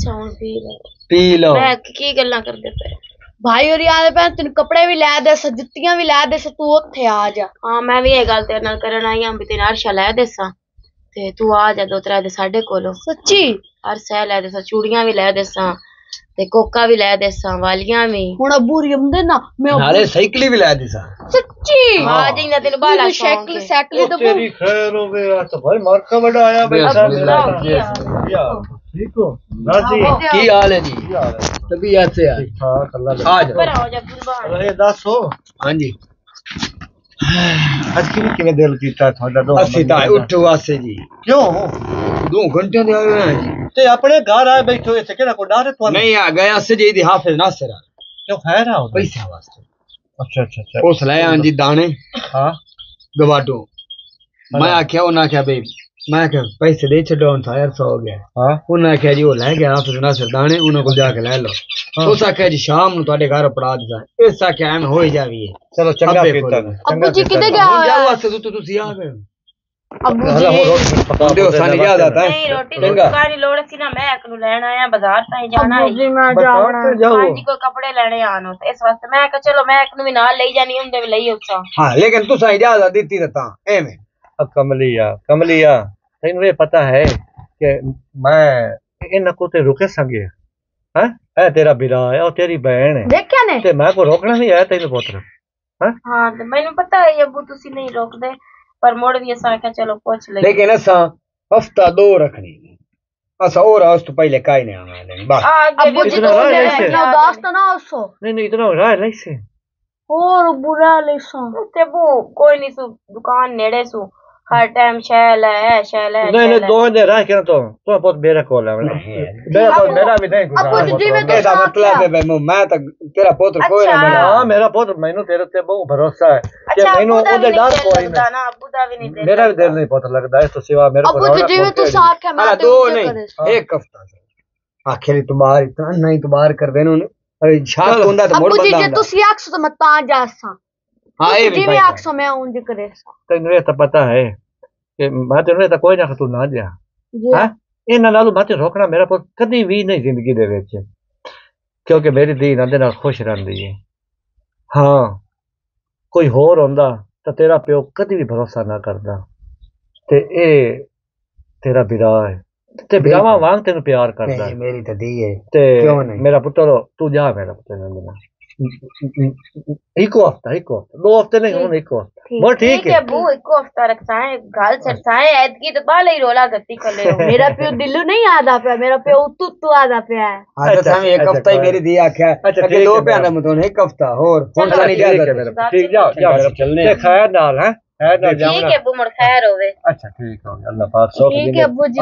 ਅੱਛਾ ਹੁਣ ਪੀ ਲੈ ਪੀ ਲਓ। ਮੈਂ ਕੀ ਗੱਲਾਂ ਕਰਦੇ ਪਏ? ਭਾਈ ਹੋਰੀ ਆਦੇ ਪੈ ਤੈਨੂੰ ਕੱਪੜੇ ਵੀ ਲੈ ਦੇ ਸ ਜੁੱਤੀਆਂ ਵੀ ਲੈ ਦੇ ਸ ਤੂੰ ਉੱਥੇ ਆ ਜਾ। ਹਾਂ ਮੈਂ ਵੀ ਇਹ ਗੱਲ ਤੇਰੇ ਨਾਲ ਕਰਨ ਆਈ ਹਾਂ ਵੀ ਤੈਨੂੰ ਅਰਸ਼ਾ ਲੈ ਦੇਸਾਂ ਤੇ ਤੂੰ ਆ ਜਾ ਦੋ ਤਰ੍ਹਾਂ ਦੇ ਸਾਡੇ ਕੋਲੋਂ। ਸੱਚੀ? ਹਰ ਸਹਿ ਲੈ ਦੇਸਾਂ ਚੂੜੀਆਂ ਵੀ ਲੈ ਦੇਸਾਂ ਤੇ ਕੋਕਾ ਵੀ ਲੈ ਦੇਸਾਂ ਵਾਲੀਆਂ ਵੀ। ਹੁਣ ਅਬੂਰੀ ਹੁੰਦੇ ਨਾ ਮੈਂ ਨਾਲੇ ਸਾਈਕਲ ਵੀ ਲੈ ਦੀ ਸਾ। ਸੱਚੀ? ਆ ਜਾਈਂਦਾ ਤੈਨੂੰ ਬਾਲਾ ਸ਼ੌਂਕ ਸਾਈਕਲ ਹੈ। ਸਾਈਕਲ ਤੇ ਤੇਰੀ ਖੈਰ ਹੋਵੇ ਆ ਤਾਂ ਭਾਈ ਮਾਰਕਾ ਵੱਡਾ ਆਇਆ ਬੈਠਾ ਮੇਰਾ ਯਾਰ ਠੀਕ ਹੋ ਰਾਜੀ ਕੀ ਹਾਲ ਹੈ ਜੀ ਕੀ ਹਾਲ ਹੈ ਤਬੀਅਤ ਸੇ ਠੀਕ ਠਾਕ ਅੱਲਾ ਆ ਜਾ ਪਰ ਹੋ ਜਾ ਗੁਰਬਾਨ ਅਰੇ ਦੱਸੋ ਹਾਂਜੀ ਅੱਜ ਕਿਵੇਂ ਕਿਵੇਂ ਦਿਲ ਕੀਤਾ ਤੁਹਾਡਾ ਦੋ ਅਸੀਂ ਤਾਂ ਉੱਠ ਵਾਸੇ ਜੀ ਕਿਉਂ ਦੋ ਘੰਟੇ ਦੇ ਆਏ ਹੋਏ ਹਾਂ ਜੀ ਤੇ ਆਪਣੇ ਘਰ ਆਏ ਬੈਠੋ ਇੱਥੇ ਕਿਹੜਾ ਕੋਈ ਡਰ ਹੈ ਤੁਹਾਨੂੰ ਨਹੀਂ ਆ ਗਿਆ ਸਜੇ ਦੀ ਹਾਫਿਜ਼ ਨਾਸਰ ਆ ਕਿਉਂ ਖੈਰ ਆ ਉਹਦਾ? ਪੈਸੇ ਵਾਸਤੇ ਅੱਛਾ ਅੱਛਾ ਅੱਛਾ ਉਸ ਲੈ ਆਂ ਜੀ ਦਾਣੇ ਹਾਂ ਗਵਾਟੋ ਮੈਂ ਆਖਿਆ ਉਹਨਾਂ ਆਖਿਆ ਬਈ ਮੈਂ ਆਖਿਆ ਪੈਸੇ ਦੇ ਛੱਡੋ ਤਾਂ ਯਾਰ ਸੌ ਹੋ ਗਿਆ। ਹਾਂ। ਉਹਨਾਂ ਆਖਿਆ ਜੀ ਉਹ ਲੈ ਗਿਆ ਹਾਫਿਜ਼ ਨਾਸਰ ਦਾਣੇ ਉਹਨਾਂ ਕੋਲ ਜਾ ਕੇ ਲੈ ਲਓ। ਉਸ ਆਖਿਆ ਜੀ ਸ਼ਾਮ ਨੂੰ ਤੁਹਾਡੇ ਘਰ ਪੜਾ ਦਿੱਤਾ। ਇਸ ਆਖਿਆ ਐਵੇਂ ਹੋ ਹੀ ਜਾਵੀਏ। ਚਲੋ ਚੰਗਾ ਕੀਤਾ। ਨੇ, ਅੱਬੂ ਜੀ ਕੀਤਾ ਕਿੱਥੇ ਨੇ। ਗਿਆ ਹੋਇਆ ਜਾਓ ਹੈ? ਵਾਸਤੇ ਤੂੰ ਤੁਸੀਂ ਆ ਗਏ। ਅੱਬੂ ਹਲਾ ਜੀ। ਦਿਓ ਸਾਨੂੰ ਯਾਦ ਆਤਾ। ਹੈ ਨਹੀਂ ਰੋਟੀ ਦੀ। ਦੁਕਾਨ ਦੀ ਲੋੜ ਸੀ ਨਾ ਮੈਂ ਇੱਕ ਨੂੰ ਲੈਣ ਆਇਆ ਬਾਜ਼ਾਰ ਤਾਈਂ ਜਾਣਾ ਅੱਬੂ ਜੀ ਹੈ ਮੈਂ ਜਾਓ। ਹਾਂਜੀ ਕੋਈ ਕੱਪੜੇ ਲੈਣੇ ਆਣ ਉਸ ਇਸ ਵਾਸਤੇ ਮੈਂ ਕਿਹਾ ਚਲੋ ਮੈਂ ਇੱਕ ਨੂੰ ਵੀ ਨਾਲ ਲਈ ਜਾਣੀ ਹੁੰਦੇ ਵੀ ਲਈ ਉਸਾ ਹਾਂ ਲੇਕਿਨ ਤੁਸੀਂ ਇਜਾਜ਼ਤ ਦਿੱਤੀ ਤਾਂ ਤਾਂ ਐਵੇਂ। अब कमलिया कमलिया तेन ये पता है कि मैं इन को ते रुके संगे। हाँ? है? ए तेरा बिरा है और तेरी बहन है। देखया ने? ते मैं को रोकना नहीं आया तेरे पुत्र। हाँ? हाँ तो मैंने पता है ये बू तुसी नहीं रोक दे पर मोड़ दिया सा के चलो पूछ ले लेकिन असा हफ़्ता दो रखनी। असा और आस तो पहले काई नहीं आवे बस अब बुझ तो उदास तो ना उसो। नहीं नहीं इतना रहा है से और बुरा लेसा ते वो कोई नहीं सु दुकान नेड़े सु। हर टाइम शैल है शैल है नहीं नहीं दो दे रहा है तो तो बहुत बेरकोल है मेरा मेरा भी नहीं अब बुद्धि मतलब है भाई मैं तो तेरा पुत्र कोई ना बना हाँ मेरा पुत्र मैंने तेरे ते बहुत भरोसा है कि मैंने उधर डाल कोई ना अबू दा भी नहीं मेरा भी दिल नहीं पता लगता है तो सिवा मेरे को अब बुद्धि में साथ है मैं दो नहीं एक हफ़्ता आखिर तुम्हारी इतना नहीं तुम्हार कर देने अरे छा कोंदा तो मोड़ बंदा तू मत जा सा ਉਂਝ ਕਰੇ ਸਾਂ। ਤੈਨੂੰ ਇਹ ਤਾਂ ਪਤਾ ਹੈ ਕਿ ਮੈਂ ਤੈਨੂੰ ਇਹ ਤਾਂ ਕੋਈ ਨਾ ਕਿ ਤੂੰ ਨਾ ਜਾ। ਜੀ ਹੈ? ਇਹਨਾਂ ਨਾਲੋਂ ਮੈਂ ਤੇ ਰੋਕਣਾ ਮੇਰਾ ਪੁੱਤ ਕਦੀ ਵੀ ਨਹੀਂ ਜ਼ਿੰਦਗੀ ਦੇ ਵਿੱਚ। ਕਿਉਂਕਿ ਮੇਰੀ ਧੀ ਨਾਲ ਦੇ ਨਾਲ ਖੁਸ਼ ਰਹਿੰਦੀ ਹੈ ਹਾਂ ਕੋਈ ਹੋਰ ਹੁੰਦਾ ਤਾਂ ਤੇਰਾ ਪਿਓ ਕਦੀ ਵੀ ਭਰੋਸਾ ਨਾ ਕਰਦਾ। ਤੇ ਇਹ ਤੇਰਾ ਵੀਰਾ ਹੈ। ਤੇ ਵਿਰਾਵਾਂ ਵਾਂਗ ਤੈਨੂੰ ਪਿਆਰ ਕਰਦਾ। ਮੇਰੀ ਤਾਂ ਦੀ ਹੈ ਤੇ ਕਿਉਂ ਨਹੀਂ? ਮੇਰਾ ਪੁੱਤਰ ਤੂੰ ਜਾ ਮੇਰਾ ਪੁੱਤਰ ਨਾਲ। एक हफ़्ता एक हफ़्ता दो हफ़्ते नहीं होने एक हफ़्ता बहुत ठीक है वो एक हफ़्ता रखता है गाल चढ़ता है ऐत की तो बाल ही रोला गति कर ले मेरा पियो दिल्लू नहीं आधा पे मेरा पियो उतु तू आधा पे है। आधा तो टाइम एक हफ़्ता ही मेरी दी आख्या अच्छा ठीक दो पे आना मतलब एक हफ़्ता और कौन सा नहीं जाता ठीक जाओ जाओ चलने। खैर नाल है? खैर जाओ ठीक है अबू मोर खैर होवे। अच्छा ठीक हो गया अल्लाह पाक सो ठीक है अबू जी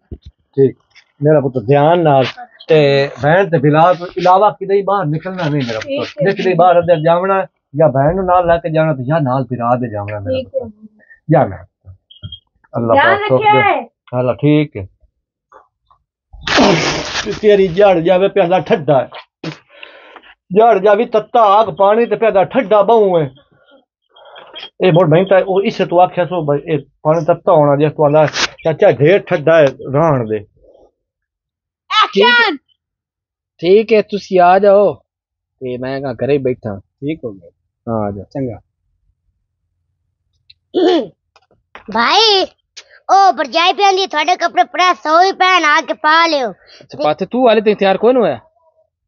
ठीक। मेरा पुत्र ध्यान नाल ते बहन ते बिलाल तो इलावा किदे बाहर निकलना नहीं मेरा पुत्र। निकले बाहर अंदर जावना या बहन नु नाल लेके जाना तो या नाल बिराद दे जावना मेरा पुत्र। या मैं अल्लाह पाक तो हाँ। ठीक है। तेरी जड़ जावे प्याला ठड्डा जड़ जावे तत्ता आग पानी ते प्याला ठड्डा बहु है। ए मोड़ नहीं ता ओ इससे तो आख्या सो भाई ए पानी तत्ता होना जे तो अल्लाह ਸੋ ਬਈ ਇਹ ਪਾਣੀ ਤੱਤਾ ਹੋਣਾ ਜੇ ਤੂੰ ਆਲਾ ਚਾਚਾ ਢੇਰ ਠੱਡਾ ਹੈ ਰਹਿਣ ਦੇ ਐਕਸ਼ਨ ਠੀਕ ਹੈ ਤੁਸੀਂ ਆ ਜਾਓ ਤੇ ਮੈਂ ਕਹਾਂ ਘਰੇ ਹੀ ਬੈਠਾ ਠੀਕ ਹੋ ਗਿਆ ਹਾਂ ਆ ਜਾ ਚੰਗਾ ਭਾਈ ਉਹ ਭਰਜਾਈ ਪੈਂਦੀ ਤੁਹਾਡੇ ਕੱਪੜੇ ਪ੍ਰੈਸ ਹੋਈ ਪੈਣ ਆ ਕੇ ਪਾ ਲਿਓ ਅੱਛਾ ਪਾਤੇ ਤੂੰ ਹਾਲੇ ਤੇ ਤਿਆਰ ਕੋਈ ਨਹੀਂ ਹੋਇਆ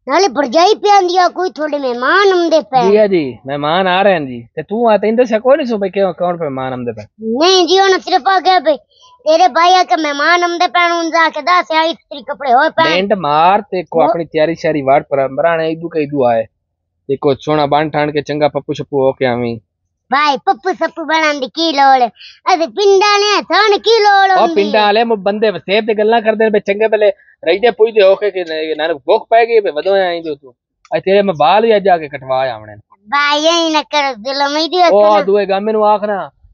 ਨਾਲੇ ਭਰਜਾਈ ਪਿਆਂਦੀ ਆ ਕੋਈ ਤੁਹਾਡੇ ਮਹਿਮਾਨ ਆਉਂਦੇ ਪਏ ਜੀ ਜੀ ਮਹਿਮਾਨ ਆ ਰਹੇ ਹਨ ਜੀ ਤੇ ਤੂੰ ਆ ਤੈਨੂੰ ਦੱਸਿਆ ਕੋਈ ਨਹੀਂ ਸੋ ਬਈ ਕਿਉਂ ਕੌਣ ਮਹਿਮਾਨ ਆਉਂਦੇ ਪਏ ਨਹੀਂ ਜੀ ਉਹਨਾਂ ਸਿਰਫ ਆ ਗਿਆ ਬਈ ਤੇਰੇ ਭਾਈ ਆ ਕੇ तेरे भाई के मेहमान हम दे पहन उन जा के दस आई तेरी कपड़े हो पहन बैंड मार ते को अपनी तैयारी सारी वाट पर ने इदू कई दुआ आए। देखो को सोना बाँध ठान के चंगा पप्पू सप्पू हो के आवी भाई पप्पू सप्पू बनान दी की लोड़? अस पिंडा ने थाने की लोड़ ओ पिंडा वाले मो बंदे वसेब ते गल्ला कर दे बे चंगे भले रही दे पुई दे हो के के नानक भूख गई बे वदो आई दो तू। अ तेरे में बाल या जाके कटवा आवणे भाई यही न कर दिल में दियो ओ दुए गामे नु आखना।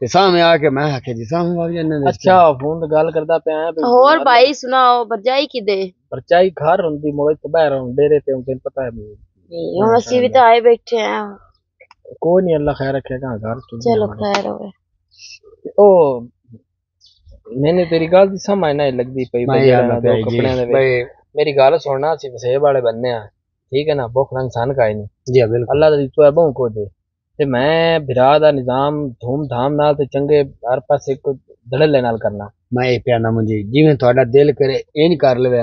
ਤੇ ਸਾਹਮਣੇ ਆ ਕੇ ਮੈਂ ਆਖਿਆ ਜੀ ਸਾਹਮਣੇ ਵਗ ਜਾਂਦੇ ਨੇ ਅੱਛਾ ਫੋਨ ਤੇ ਗੱਲ ਕਰਦਾ ਪਿਆ ਆ ਵੀ ਹੋਰ ਭਾਈ ਸੁਣਾਓ ਭਰਜਾਈ ਕਿਦੇ ਪਰਚਾਈ ਘਰ ਹੁੰਦੀ ਮੋਲੇ ਤੇ ਬਾਹਰ ਹੁਣ ਡੇਰੇ ਤੇ ਹੁਣ ਤੈਨੂੰ ਪਤਾ ਹੈ ਮੈਨੂੰ ਨਹੀਂ ਹੁਣ ਅਸੀਂ ਵੀ ਤਾਂ ਆਏ ਬੈਠੇ ਆ ਕੋਈ ਨਹੀਂ ਅੱਲਾ ਖੈਰ ਰੱਖੇਗਾ ਘਰ ਚ ਚਲੋ ਖੈਰ ਹੋਵੇ ਉਹ ਮੈਨੇ ਤੇਰੀ ਗੱਲ ਦੀ ਸਮਝ ਨਹੀਂ ਲੱਗਦੀ ਪਈ ਬਈ ਕੱਪੜਿਆਂ ਦੇ ਵਿੱਚ ਮੇਰੀ ਗੱਲ ਸੁਣਨਾ ਅਸੀਂ ਵਸੇਬ ਵਾਲੇ ਬੰਨੇ ਆ ਠੀਕ ਹੈ ਨਾ ਭੁੱਖ ਨਾਲ ਇਨਸਾਨ ਕਾਇ ਨਹੀਂ ਜੀ ਬਿਲਕੁਲ ਅੱਲਾ ਦਾ ਦਿੱਤਾ ਬਹੁ ਕੋ ਦੇ ਤੇ ਮੈਂ ਭਰਾ ਦਾ ਨਿਜ਼ਾਮ ਧੂਮ ਧਾਮ ਨਾਲ ਤੇ ਚੰਗੇ ਹਰ ਪਾਸੇ ਕੋ ਧੜਲੇ ਨਾਲ ਕਰਨਾ। ਮੈਂ ਇਹ ਪਿਆਨਾ ਮੁੰਜੀ ਜਿਵੇਂ ਤੁਹਾਡਾ ਦਿਲ ਕਰੇ ਇੰਜ ਕਰ ਲਵੇ।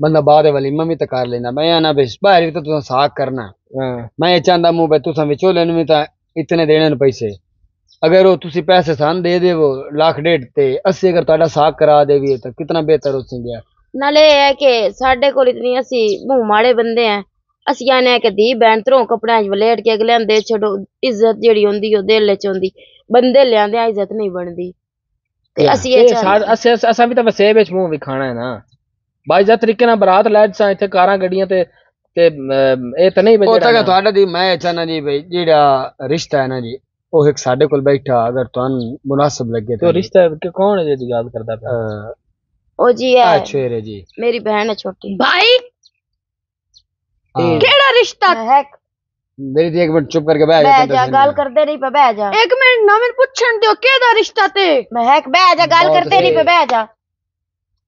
ਬੰਦਾ ਬਾਅਦ ਵਲੀਮਾ ਵੀ ਤਾਂ ਕਰ ਲੈਂਦਾ। ਮੈਂ ਆਨਾ ਬਸ ਬਾਹਰ ਵੀ ਤਾਂ ਤੁਸੀਂ ਸਾਖ ਕਰਨਾ। ਮੈਂ ਇਹ ਚਾਹੁੰਦਾ ਮੂੰਹ ਬਈ ਤੁਸੀਂ ਵਿਚੋਲੇ ਨੂੰ ਵੀ ਤਾਂ ਇਤਨੇ ਦੇਣੇ ਨੇ ਪੈਸੇ। ਅਗਰ ਉਹ ਤੁਸੀਂ ਪੈਸੇ ਸਾਨੂੰ ਦੇ ਦੇਵੋ ਲੱਖ ਡੇਢ ਤੇ ਅਸੀਂ ਅਗਰ ਤੁਹਾਡਾ ਸਾਖ ਕਰਾ ਦੇਵੀਏ ਤਾਂ ਕਿਤਨਾ ਬਿਹਤਰ ਹੋ ਗਿਆ ਨਾਲੇ ਇਹ ਹੈ ਕਿ ਸਾਡੇ ਕੋਲ ਇਤਨੀ ਅਸੀਂ ਮੂੰਹ ਮਾੜੇ ਬੰਦੇ ਆ। ਅਸੀਂ ਆਨੇ ਕਿ ਦੀ ਬੈਨ ਤਰੋਂ ਕੱਪੜਿਆਂ 'ਚ ਵਲੇਟ ਕੇ ਅਗਲਿਆਂ ਦੇ ਛੱਡੋ ਇੱਜ਼ਤ ਜਿਹੜੀ ਹੁੰਦੀ ਉਹ ਦਿਲ 'ਚ ਹੁੰਦੀ ਬੰਦੇ ਲਿਆਂਦੇ ਆ ਇੱਜ਼ਤ ਨਹੀਂ ਬਣਦੀ। ਤੇ ਅਸੀਂ ਇਹ ਚਾਹੁੰਦੇ ਸਾ- ਅਸੀਂ ਅਸਾਂ ਵੀ ਤਾਂ ਵਸੇ ਵਿੱਚ ਮੂੰਹ ਵੀ ਖਾਣਾ ਹੈ ਨਾ। ਬਾਈ ਜਾ ਤਰੀਕੇ ਨਾਲ ਬਰਾਤ ਲੈ ਸਾਂ ਇੱਥੇ ਕਾਰਾਂ ਗੱਡੀਆਂ ਤੇ ਤੇ ਅਮ, ਇਹ ਤਾਂ ਨਹੀਂ ਉਹ ਤਾਂ ਤੁਹਾਡਾ ਦੀ ਮੈਂ ਇਹ ਚਾਹੁੰਦਾ ਜੀ ਬਈ ਜਿਹੜਾ ਰਿਸ਼ਤਾ ਹੈ ਨਾ ਜੀ ਉਹ ਇੱਕ ਸਾਡੇ ਕੋਲ ਬੈਠਾ ਅਗਰ ਤੁਹਾਨੂੰ ਮੁਨਾਸਬ ਲੱਗੇ ਤੇ ਉਹ ਰਿਸ਼ਤਾ ਕਿ ਕੌਣ ਹੈ ਜਿਹਦੀ ਗੱਲ ਕਰਦਾ ਪਿਆ? ਉਹ ਜੀ ਹੈ ਛੇਰੇ ਜੀ। ਮੇਰੀ ਭੈਣ ਹੈ ਛੋਟੀ। ਹਾਂ। केड़ा रिश्ता ਮਹਿਕ ਮੇਰੀ ਤੇ ਇੱਕ ਮਿੰਟ ਚੁੱਪ ਕਰਕੇ ਬਹਿ ਬਹਿ ਜਾ ਜਾ ਗੱਲ ਕਰਦੇ ਨਹੀਂ ਪੇ ਬਹਿ ਜਾ एक मिनट ना मैंने पूछन दियो केदा रिश्ता ते ਮਹਿਕ ਬਹਿ ਜਾ ਗੱਲ ਬਹੁਤ ਕਰਦੇ ਨਹੀਂ ਪੇ ਸਹੀ। ਬਹਿ ਜਾ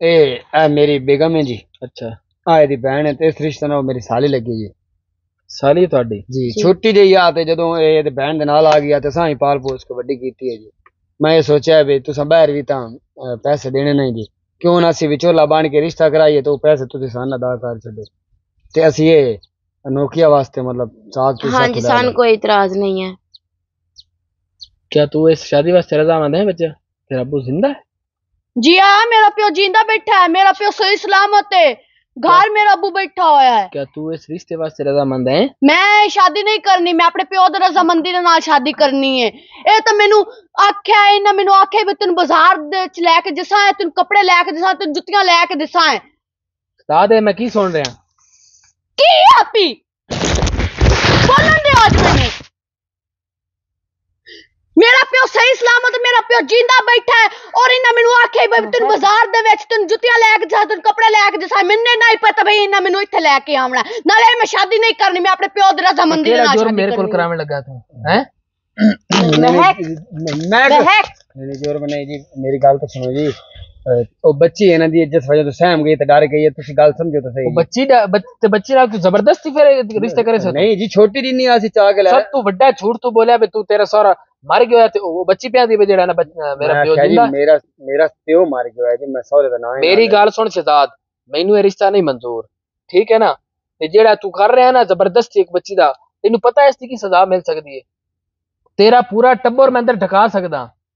ਇਹ ਇਹ ਮੇਰੀ ਬੇਗਮ ਹੈ ਜੀ ਅੱਛਾ ਆ ਇਹਦੀ ਭੈਣ ਹੈ ਤੇ ਇਸ ਰਿਸ਼ਤੇ ਨਾਲ ਉਹ ਮੇਰੀ ਸਾਲੀ ਲੱਗੀ ਜੀ ਸਾਲੀ ਤੁਹਾਡੀ ਜੀ ਛੋਟੀ ਜਿਹੀ ਆ ਤੇ ਜਦੋਂ ਇਹ ਇਹਦੇ ਭੈਣ ਦੇ ਨਾਲ ਆ ਗਿਆ ਤੇ ਸਾਂ ਹੀ ਪਾਲ ਪੋਸ ਕੇ ਵੱਡੀ ਕੀਤੀ ਹੈ ਜੀ ਮੈਂ ਇਹ ਸੋਚਿਆ ਵੀ ਤੁਸੀਂ ਬਾਹਰ ਵੀ ਤਾਂ ਅਹ, ਪੈਸੇ ਦੇਣੇ ਨਹੀਂ ਜੀ ਕਿਉਂ ਨਾ ਅਸੀਂ ਵਿਚੋਲਾ ਬਣ ਕੇ ਰਿਸ਼ਤਾ ਕਰਾਈਏ ਤਾਂ ਉਹ ਪੈਸੇ ਤੁਸੀਂ ਸਾਨੂੰ ਅਦਾ ਕਰ ਛੱਡੋ ਤੇ ਅਸੀਂ ਇਹ ਨੋਕੀਆ ਵਾਸਤੇ ਮਤਲਬ ਸਾਥ ਤੋਂ ਹਾਂਜੀ ਸਾਨੂੰ ਕੋਈ ਇਤਰਾਜ਼ ਨਹੀਂ ਹੈ क्या तू इस शादी वास्ते रजामंद है बच्चा तेरा अब्बू जिंदा है जी हाँ मेरा प्यो जिंदा बैठा है मेरा प्यो सही सलामत है घर मेरा अबू बैठा होया है क्या तू इस रिश्ते वास्ते रजामंद है ਮੈਂ ਸ਼ਾਦੀ ਨਹੀਂ ਕਰਨੀ ਮੈਂ ਆਪਣੇ ਪਿਓ ਦੇ ਰਜ਼ਾਮੰਦੀ ਦੇ ਨਾਲ ਸ਼ਾਦੀ ਕਰਨੀ ਹੈ ਇਹ ਤਾਂ ਮੈਨੂੰ ਆਖਿਆ ਇਹਨਾਂ ਮੈਨੂੰ ਆਖਿਆ ਵੀ ਤੈਨੂੰ ਬਾਜ਼ਾਰ ਦੇ ਵਿੱਚ ਲੈ ਕੇ ਦਿਸਾਂ ਤੈਨੂੰ ਕੱਪੜੇ ਲੈ ਕੇ ਦਿਸਾਂ ਤੈਨੂੰ ਜੁੱਤੀਆਂ ਲੈ ਕੇ ਦਿਸਾਂ उस्ताद है मैं की सुन रहा जुतियाँ कपड़े लेके जा मैंने पता भाई इना शादी नहीं करनी मैं अपने प्यो दे रजामंदी मेरी गल तो सुनो जी। ਉਹ ਬੱਚੀ ਇਹਨਾਂ ਦੀ ਇੱਜ਼ਤ ਵਜ੍ਹਾ ਤੋਂ ਸਹਿਮ ਗਈ ਤੇ ਡਰ ਗਈ ਤੁਸੀਂ ਗੱਲ ਸਮਝੋ ਤਾਂ ਸਹੀ। ਬੱਚੀ ਦਾ- ਬੱਚ- ਨਾਲ ਤੂੰ ਜ਼ਬਰਦਸਤੀ ਫਿਰ ਰਿਸ਼ਤਾ ਕਰੇ ਸਰ? ਨਹੀਂ ਜੀ ਛੋਟੀ ਦੀ ਨਹੀਂ ਅਸੀਂ ਚਾਹ ਕੇ ਲੈ ਸਭ ਤੋਂ ਵੱਡਾ ਝੂਠ ਤੂੰ ਬੋਲਿਆ ਵੀ ਤੂੰ ਤੇਰਾ ਸਹੁਰਾ ਮਰ ਗਿਆ ਤੇ ਉਹ ਬੱਚੀ ਪਿਆ ਦੀ ਜਿਹੜਾ ਨਾ ਮੇਰਾ ਪਿਓ ਜਿੰਦਾ। ਮੇਰਾ ਮੇਰਾ ਪਿਓ ਮਰ ਗਿਆ ਜੀ ਮੈਂ ਸਹੁਰੇ ਦਾ ਨਾਂ ਮੇਰੀ ਗੱਲ ਸੁਣ ਸ਼ਹਿਜ਼ਾਦ ਮੈਨੂੰ ਇਹ ਰਿਸ਼ਤਾ ਨਹੀਂ ਮਨਜ਼ੂਰ ਠੀਕ ਹੈ ਨਾ? ਤੇ ਜਿਹੜਾ ਤੂੰ ਕਰ ਰਿਹਾ ਨਾ ਜ਼ਬਰਦਸਤੀ ਇੱਕ ਬੱਚੀ ਦਾ ਤੈਨੂੰ ਪਤਾ ਹੈ ਇਸ ਦੀ ਕੀ ਸਜ਼ਾ ਮਿਲ ਸਕਦੀ ਹੈ? ਤੇਰਾ ਪੂਰਾ ਟੱਬਰ ਮੈਂ ਅੰਦਰ ਢਕਾ ਸਕਦਾ।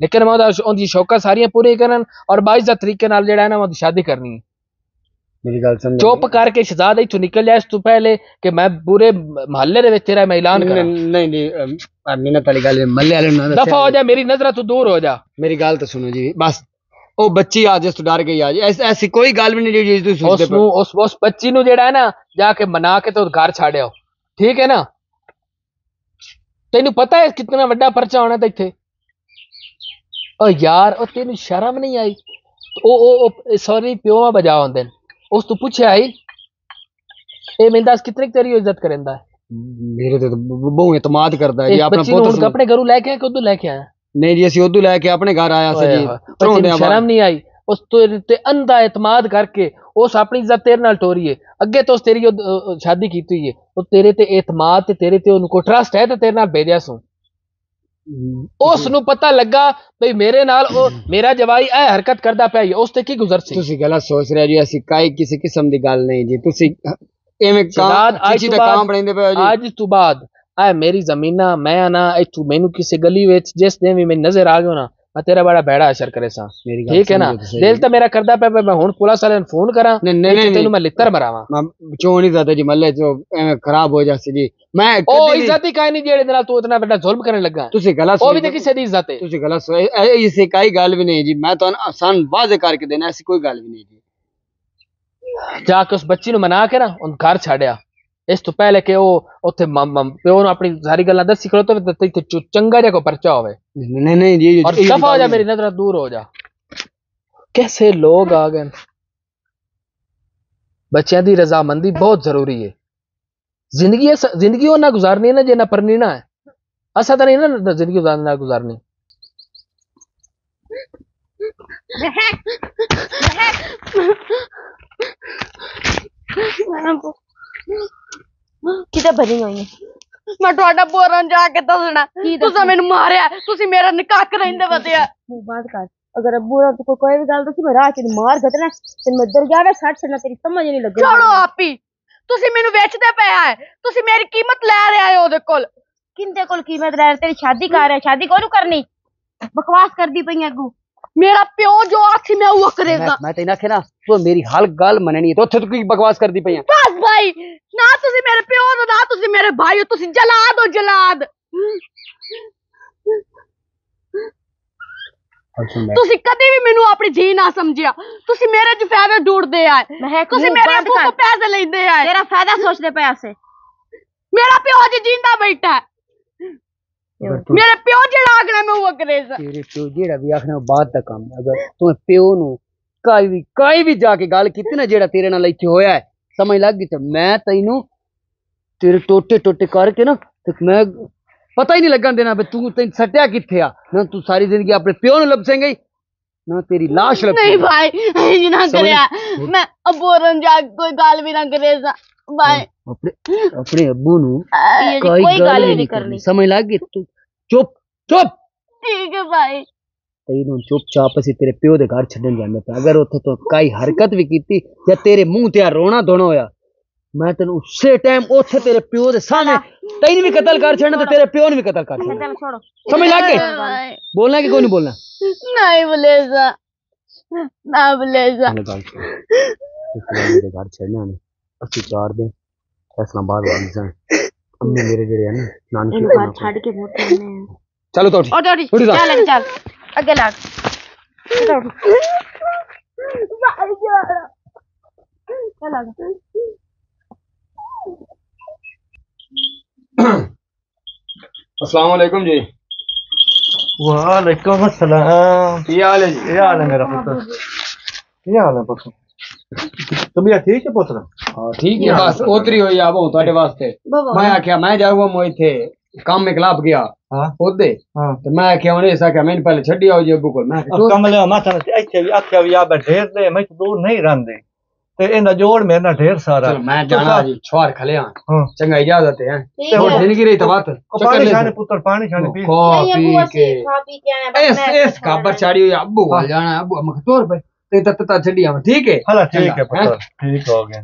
ਲੇਕਿਨ ਮੈਂ ਉਹਦਾ ਉਹਦੀ ਸ਼ੌਕਾਂ ਸਾਰੀਆਂ ਪੂਰੀਆਂ ਕਰਨ ਔਰ ਬਾਈਸ ਦਾ ਤਰੀਕੇ ਨਾਲ ਜਿਹੜਾ ਹੈ ਨਾ ਮੈਂ ਉਹਦੀ ਸ਼ਾਦੀ ਕਰਨੀ ਹੈ ਮੇਰੀ ਗੱਲ ਸਮਝ ਚੁੱਪ ਕਰਕੇ ਸ਼ਹਜ਼ਾਦ ਇੱਥੋਂ ਨਿਕਲ ਜਾ ਇਸ ਤੋਂ ਪਹਿਲੇ ਕਿ ਮੈਂ ਪੂਰੇ ਮਹੱਲੇ ਦੇ ਵਿੱਚ ਤੇਰਾ ਮੈਂ ਐਲਾਨ ਕਰਾਂ ਨਹੀਂ ਨਹੀਂ ਅਹ, ਮਿਹਨਤ ਵਾਲੀ ਗੱਲ ਮੱਲੇ ਵਾਲੇ ਨੂੰ ਨਾ ਦੱਸਿਆ ਦਫਾ ਹੋ ਜਾ ਮੇਰੀ ਨਜ਼ਰਾਂ ਤੋਂ ਦੂਰ ਹੋ ਜਾ ਮੇਰੀ ਗੱਲ ਤਾਂ ਸੁਣੋ ਜੀ ਬਸ ਉਹ ਬੱਚੀ ਆ ਜਿਸ ਤੋਂ ਡਰ ਗਈ ਆ ਜੀ ਐਸ- ਐਸੀ ਕੋਈ ਗੱਲ ਵੀ ਨਹੀਂ ਜਿਹੜੀ ਤੁਸੀਂ ਸੋਚਦੇ ਉਸ ਨੂੰ ਉਸ ਉਸ ਬੱਚੀ ਨੂੰ ਜਿਹੜਾ ਹੈ ਨਾ ਜਾ ਕੇ ਮਨਾ ਕੇ ਤੇ ਉਹ ਘਰ ਛੱਡਿਓ ਠੀਕ ਹੈ ਨਾ ਤੈਨੂੰ ਪਤਾ ਹੈ ਕਿੰਨਾ ਵੱਡਾ ਪਰਚਾ ਹੋਣਾ ਤੇ ਇੱਥੇ ਓ ਯਾਰ ਉਹ ਤੈਨੂੰ ਸ਼ਰਮ ਨਹੀਂ ਆਈ? ਉਹ ਉਹ ਸੌਰੀ ਪਿਓ ਮਾ ਬਜਾ ਹੁੰਦੇ ਨੇ। ਉਸ ਤੋਂ ਪੁੱਛਿਆ ਹੀ ਇਹ ਮੈਨੂੰ ਦੱਸ ਕਿਤਨੇ ਤੇਰੀ ਇੱਜ਼ਤ ਕਰਦਾ ਹੈ? ਮੇਰੇ ਤੇ ਤਾਂ ਬ- ਬਹੁ ਇਤਮਾਦ ਕਰਦਾ ਹੈ ਜੀ ਆਪਣਾ ਨੂੰ ਪੁੱਤ ਸਮਝ- ਆਪਣੇ ਘਰੋਂ ਲੈ ਕੇ ਆਇਆ ਕਿ ਉਦੋਂ ਲੈ ਕੇ ਆਇਆ? ਨਹੀਂ ਜੀ ਅਸੀਂ ਉਦੋਂ ਲੈ ਕੇ ਆਪਣੇ ਘਰ ਆਇਆ ਸੀ ਜੀ। ਉਹ ਬਾਅਦ। ਸ਼ਰਮ ਨਹੀਂ ਆਈ। ਉਸ ਤੇ ਅੰਧਾ ਇਤਮਾਦ ਕਰਕੇ ਉਸ ਆਪਣੀ ਇੱਜ਼ਤ ਤੇਰੇ ਨਾਲ ਟੋਰੀ ਹੈ ਅੱਗੇ ਤੋਂ ਉਸ ਤੇਰੀ ਉਹ, ਸ਼ਾਦੀ ਕੀਤੀ ਹੋਈ ਹੈ ਉਹ ਤੇਰੇ ਤੇ ਇਤਮਾਦ ਤੇ ਤੇਰੇ ਤੇ ਉਹਨੂੰ ਕੋ ਟਰਸਟ ਹੈ ਤੇ ਤੇਰੇ ਨਾਲ ਭੇਜਿਆ ਸੂ। ਉਸ ਨੂੰ ਪਤਾ ਲੱਗਾ ਭਈ ਮੇਰੇ ਨਾਲ ਉਹ ਮੇਰਾ ਜਵਾਈ ਇਹ ਹਰਕਤ ਕਰਦਾ ਪਿਆ ਹੈ ਉਸ ਤੇ ਕੀ ਗੁਜ਼ਰ ਸੀ ਤੁਸੀਂ ਗਲਤ ਸੋਚ ਰਹੇ ਹੋ ਜੀ ਅਸੀਂ ਕਾਈ ਕਿਸੇ ਕਿਸਮ ਦੀ ਗੱਲ ਨਹੀਂ ਜੀ ਤੁਸੀਂ ਐਵੇਂ ਸ਼ਹਜ਼ਾਦ, ਕਾਂ ਅੱਜ ਚੀਚੀ ਤੋਂ ਦਾ ਬਾਅਦ- ਕੰਮ ਬਣਾਉਂਦੇ ਪਏ ਹੋ ਜੀ ਅੱਜ ਤੋਂ ਬਾਅਦ ਐ ਮੇਰੀ ਜ਼ਮੀਨਾਂ ਮੈਂ ਨਾ ਇੱਥੋਂ ਮੈਨੂੰ ਕਿਸੇ ਗਲੀ ਵਿੱਚ ਜਿਸ ਦਿਨ ਵੀ ਮੈਨੂੰ ਨਜ਼ਰ ਆ ਗਿਆ ਨਾ ਮੈਂ ਤੇਰਾ ਬੜਾ ਬੈੜਾ ਅਸ਼ਰ ਕਰੇ ਸਾਂ ਮੇਰੀ ਗੱਲ ਠੀਕ ਹੈ ਨਾ ਸਮਝੋ ਤੁਸੀਂ। ਦਿਲ ਤਾਂ ਮੇਰਾ ਕਰਦਾ ਪਿਆ ਵੀ ਮੈਂ ਹੁਣ ਪੁਲਿਸ ਵਾਲਿਆਂ ਨੂੰ ਫੋਨ ਕਰਾਂ ਨਹੀਂ, ਨਹੀਂ, ਇੱਥੇ ਨਹੀਂ, ਤੈਨੂੰ ਮੈਂ ਲਿੱਤਰ ਮਰਾਵਾਂ ਮੈਂ ਚੋਂ ਨਹੀਂ ਦਾਦਾ ਜੀ ਮੱਲੇ ਚੋਂ ਐਵੇਂ ਖਰਾਬ ਹੋ ਜਾਸੀ ਜੀ ਮੈਂ ਉਹ ਕਦੀ ਵੀ- ਇੱਜ਼ਤ ਹੀ ਕਾਇ ਨਹੀਂ ਜਿਹੜੇ ਦੇ ਨਾਲ ਤੂੰ ਇਤਨਾ ਵੱਡਾ ਜ਼ੁਲਮ ਕਰਨ ਲੱਗਾ ਤੁਸੀਂ ਗਲਤ ਉਹ ਵੀ ਸਮਝਦੇ ਤੇ ਕਿਸੇ ਦੀ ਇੱਜ਼ਤ ਹੈ ਤੁਸੀਂ ਗਲਤ ਸੋਚ ਇਹ ਇਸੇ ਕਾਈ ਗੱਲ ਵੀ ਨਹੀਂ ਜੀ ਮੈਂ ਤੁਹਾਨੂੰ ਆਸਾਨ ਵਾਜ਼ੇ ਕਰਕੇ ਦੇਣਾ ਐਸੀ ਕੋਈ ਗੱਲ ਵੀ ਨਹੀਂ ਜੀ ਜਾ ਕੇ ਉਸ ਬੱਚੀ ਨੂੰ ਮਨਾ ਕੇ ਨਾ ਉਹਨੂੰ ਘਰ ਛੱਡਿਆ ਇਸ ਤੋਂ ਪਹਿਲੇ ਕਿ ਉਹ ਉੱਥੇ ਮ- ਮ- ਪਿਓ ਨੂੰ ਆਪਣੀ ਸਾਰੀ ਗੱਲਾਂ ਦੱਸੀ ਖੜੋ ਤੇ ਤੇ ਇੱਥੇ ਚੁ- ਚੰਗਾ ਜਿਹਾ ਕੋ ਪਰਚਾ ਹੋਵੇ ਨਹੀਂ ਨਹੀਂ ਨਹੀਂ ਜੀ और ਇਹ दफा हो ਗੱਲ जा मेरी नजर दूर हो जा कैसे लोग आ गए बच्चों की रजामंदी बहुत जरूरी है जिंदगी ऐसा- जिंदगी वो ना गुजारनी है ना जे ना परनी ना है ऐसा तो नहीं ना ना जिंदगी गुजारनी ना गुजारनी ਕਿਤੇ ਭਰੀ ਹੋਈ ਮੈਂ ਤੁਹਾਡਾ ਬੋਰਨ ਜਾ ਕੇ ਦੱਸਣਾ। ਤੁਸੀਂ ਮੈਨੂੰ ਮਾਰਿਆ ਤੁਸੀਂ ਮੇਰਾ ਨਿਕਾਹ ਕਰਾਂਦੇ ਵਧਿਆ ਬਾਤ ਕਰ ਅਗਰ ਅੱਬੂ ਨਾਲ ਤੂੰ ਕੋਈ ਵੀ ਗੱਲ ਦੱਸੀ ਮੈਂ ਰਾਹ ਚ ਮਾਰ ਘਟਣਾ ਤੈਨੂੰ ਮੈਂ ਦਰਗਾਹ ਵਿੱਚ ਛੱਡ ਛੱਡਣਾ ਤੇਰੀ ਸਮਝ ਨਹੀਂ ਲੱਗਣੀ ਛੋੜੋ ਆਪੀ ਤੁਸੀਂ ਮੈਨੂੰ ਵੇਚਦੇ ਪਿਆ ਹੈ ਤੁਸੀਂ ਮੇਰੀ ਕੀਮਤ ਲੈ ਰਹੇ ਹੋ ਉਹਦੇ ਕੋਲ। ਕਿੰਦੇ ਕੋਲ ਕੀਮਤ ਲੈ ਤੇਰੀ ਸ਼ਾਦੀ ਕਰ ਰਿਹਾ ਸ਼ਾਦੀ ਕੋਨੂੰ ਕਰਨੀ? ਬਕਵਾਸ ਕਰਦੀ ਪਈ ਅੱਗੂ। ਮੇਰਾ ਪਿਓ ਜੋ ਆਖੀ ਮੈਂ ਉਹ ਕਰੇਗਾ ਮੈਂ ਤੈਨੂੰ ਆਖਿਆ ਨਾ ਤੂੰ ਮੇਰੀ ਹਰ ਗੱਲ ਮੰਨਣੀ ਹੈ ਤੇ ਉੱਥੇ ਤੂੰ ਕੀ ਬਕਵਾਸ ਕਰਦੀ ਪਈ ਆ ਬਸ ਭਾਈ ਨਾ ਤੁਸੀਂ ਮੇਰੇ ਪਿਓ ਹੋ ਨਾ ਤੁਸੀਂ ਮੇਰੇ ਭਾਈ ਹੋ ਤੁਸੀਂ ਜਲਾਦ ਹੋ ਜਲਾਦ ਤੁਸੀਂ ਕਦੇ ਵੀ ਮੈਨੂੰ ਆਪਣੀ ਧੀ ਨਾ ਸਮਝਿਆ ਤੁਸੀਂ ਮੇਰੇ ਚ ਫਾਇਦਾ ਢੂੰਡਦੇ ਆ ਮੈਂ ਤੁਸੀਂ ਮੇਰੇ ਅੱਬੂ ਤੋਂ ਪੈਸੇ ਲੈਂਦੇ ਆ ਤੇਰਾ ਫਾਇਦਾ ਸੋਚਦੇ ਪਏ ਆਸੇ ਮੇਰਾ ਪਿਓ ਅਜੇ ਜਿੰਦਾ ਬੈਠਾ ਹੈ मैं तेरे टोटे टोटे करके ना तो मैं पता ही नहीं लगन देना तू तैन सटिया कि ना तू सारी ज़िंदगी अपने प्यो नई ना तेरी लाश लपसेंगे नहीं भाई ना मैं जा कोई गाल भी ना करेगा આપણે આપણે અબ્બુનું કોઈ ગાલી નહીં કરવી સમય લાગે તું ચૂપ ચૂપ ઠીક હે ભાઈ तेनू चुपचाप असि तेरे प्यो के घर छड़न अगर तो कई हरकत भी की या तेरे मुँह ते रोना धोना होया मैं तेन उसे टाइम तेरे प्यो सामने तेन भी कत्ल कर छड़ना तेरे प्यो ने भी कतल कर छड़ना समझ लग गए बोलना कि कोई नहीं बोलना? नहीं बोलेगा ना बोलेगा घर ਛੱਡਣਾ ਚੱਲ ਛੋੜੋ ਸਮਝ ਲੱਗ ਗਈ ਭਾਈ ਬੋਲਣਾ ਕਿ ਕੋਈ ਨਹੀਂ ਬੋਲਣਾ ਨਹੀਂ ਬਲੇਜ਼ਾ ਨਾ ਬਲੇਜ਼ਾ ਗੱਲ ਸੁਣ ਇੱਕ ਵਾਰ ਮੇਰੇ ਘਰ ਛੱਡਣਾ ਨੇ ਅਸੀਂ ਚਾਰ ਦਿਨ ਫੈਸਲਾ ਬਾਅਦ ਵਾਲੀ ਜਾਣ ਅੰਮੀ ਮੇਰੇ ਜਿਹੜੇ ਹਨ ਨਾਨਕੇ ਇਹਨੂੰ ਘਰ ਛੱਡ ਕੇ ਮੋਟੇ ਨੇ ਚਲੋ ਤੋੜੀ ਉਹ ਡੋਰੀ ਥੋੜੀ ਚੱਲ ਅੱਗੇ ਚੱਲ ਅੱਗੇ ਲੱਗ ਅਸਲਾਮ ਵਾਲੇਕੁਮ ਜੀ वालेकुम अस्सलाम ਕੀ ਹਾਲ ਹੈ ਜੀ क्या हाल है मेरा पुत्र क्या हाल है पुत्र तबीयत ठीक है पुत्र ਹਾਂ ਠੀਕ ਹੈ ਬਸ ਉਤਰੀ ਹੋਈ ਆਵੋ ਤੁਹਾਡੇ ਵਾਸਤੇ ਮੈਂ ਆਖਿਆ ਮੈਂ ਜਾਊਗਾ ਮੋ ਇੱਥੇ ਕੰਮ ਦੇ ਖਿਲਾਫ ਗਿਆ ਹਾਂ ਉਹਦੇ ਹਾਂ ਤੇ ਮੈਂ ਆਖਿਆ ਉਹਨੇ ਐਸਾ ਕਿ ਮੈਨੂੰ ਪਹਿਲੇ ਛੱਡੀ ਆਓ ਜੀ ਅੱਗੂ ਕੋਲ ਮੈਂ ਕਮਲਿਆ ਮਾਤਾ ਨੇ ਇੱਥੇ ਵੀ ਆਖਿਆ ਵੀ ਆ ਬੈਠੇ ਤੇ ਮੈਂ ਦੂਰ ਨਹੀਂ ਰਹਿੰਦੇ ਤੇ ਇਹਦਾ ਜੋੜ ਮੇਰੇ ਨਾਲ ਢੇਰ ਸਾਰਾ ਮੈਂ ਜਾਣਾ ਜੀ ਛੁਆਰ ਖਲਿਆ ਚੰਗਾ ਇਜਾਜ਼ਤ ਹੈ ਤੇ ਹੁਣ ਜ਼ਿੰਦਗੀ ਰਹੀ ਤਵਾਤ ਪਾਣੀ ਛਾਣੇ ਪੁੱਤਰ ਪਾਣੀ ਛਾਣੇ ਪੀ ਖਾ ਕੇ ਇਸ ਇਸ ਕਾਬਰ ਚਾੜੀ ਹੋਈ ਅੱਬੂ ਜਾਣਾ ਅੱਬੂ ਮਖਤੋਰ ਪੇ ਤੇ ਤਤ ਤਤ ਛੱਡੀ ਆਵਾਂ ਠੀਕ ਹੈ ਹਲਾ ਠੀਕ ਹੈ ਪੁੱਤਰ ਠੀਕ ਹੋ ਗਿਆ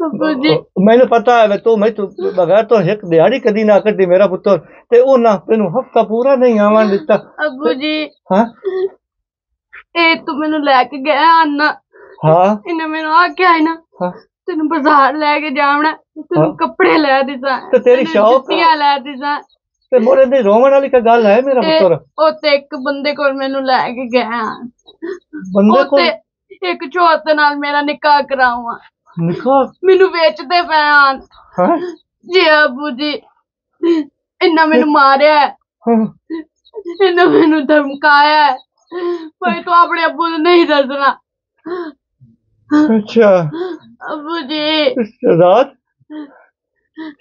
ਮੈਨੂੰ ਪਤਾ ਹੈ ਤੂੰ ਮੈਂ ਤੂੰ ਬਗੈਰ ਤੋਂ ਇੱਕ ਦਿਹਾੜੀ ਕਦੀ ਨਾ ਕੱਢੀ ਮੇਰਾ ਪੁੱਤਰ ਤੇ ਉਹ ਨਾ ਤੈਨੂੰ ਹਫਤਾ ਪੂਰਾ ਨਹੀਂ ਆਵਣ ਦਿੱਤਾ। ਅੱਬੂ ਜੀ। ਹਾਂ? ਇਹ ਤੂੰ ਮੈਨੂੰ ਲੈ ਕੇ ਗਿਆ ਆਨਾ ਹਾਂ? ਇਹਨੇ ਮੈਨੂੰ ਆਖਿਆ ਸੀ ਨਾ ਹਾਂ? ਤੈਨੂੰ ਬਾਜ਼ਾਰ ਲੈ ਕੇ ਜਾਵਣਾ। ਤੈਨੂੰ ਕੱਪੜੇ ਲੈ ਦਿੱਤਾ ਤੇ ਤੇਰੀ ਸ਼ੌਕ- ਲੈ ਦਿੱਤਾ। ਤੇ ਮੋਰੇ ਦੀ ਰੋਵਣ ਵਾਲੀ ਕਾ ਗੱਲ ਹੈ ਮੇਰਾ ਪੁੱਤਰ। ਉਹ ਤੇ ਇੱਕ ਬੰਦੇ ਕੋਲ ਮੈਨੂੰ ਲੈ ਕੇ ਗਿਆ। ਬੰਦੇ ਕੋਲ? ਇੱਕ ਚੌਥ ਨਾਲ ਮੇਰਾ ਨਿਕਾਹ ਕਰਾਉਆ ਨਿਕਾਹ ਮੈਨੂੰ ਵੇਚਦੇ ਪਏ ਆਨ ਹਾਂ ਜੀ ਅੱਬੂ ਜੀ ਇੰਨਾ ਮੈਨੂੰ ਮਾਰਿਆ ਹੈ, ਹਾਂ। ਇੰਨਾ ਮੈਨੂੰ ਧਮਕਾਇਆ ਹੈ। ਭਾਈ ਤੂੰ ਆਪਣੇ ਅੱਬੂ ਨੂੰ ਨਹੀਂ ਦੱਸਣਾ ਅੱਛਾ ਅੱਬੂ ਜੀ ਸ਼ਹਜ਼ਾਦ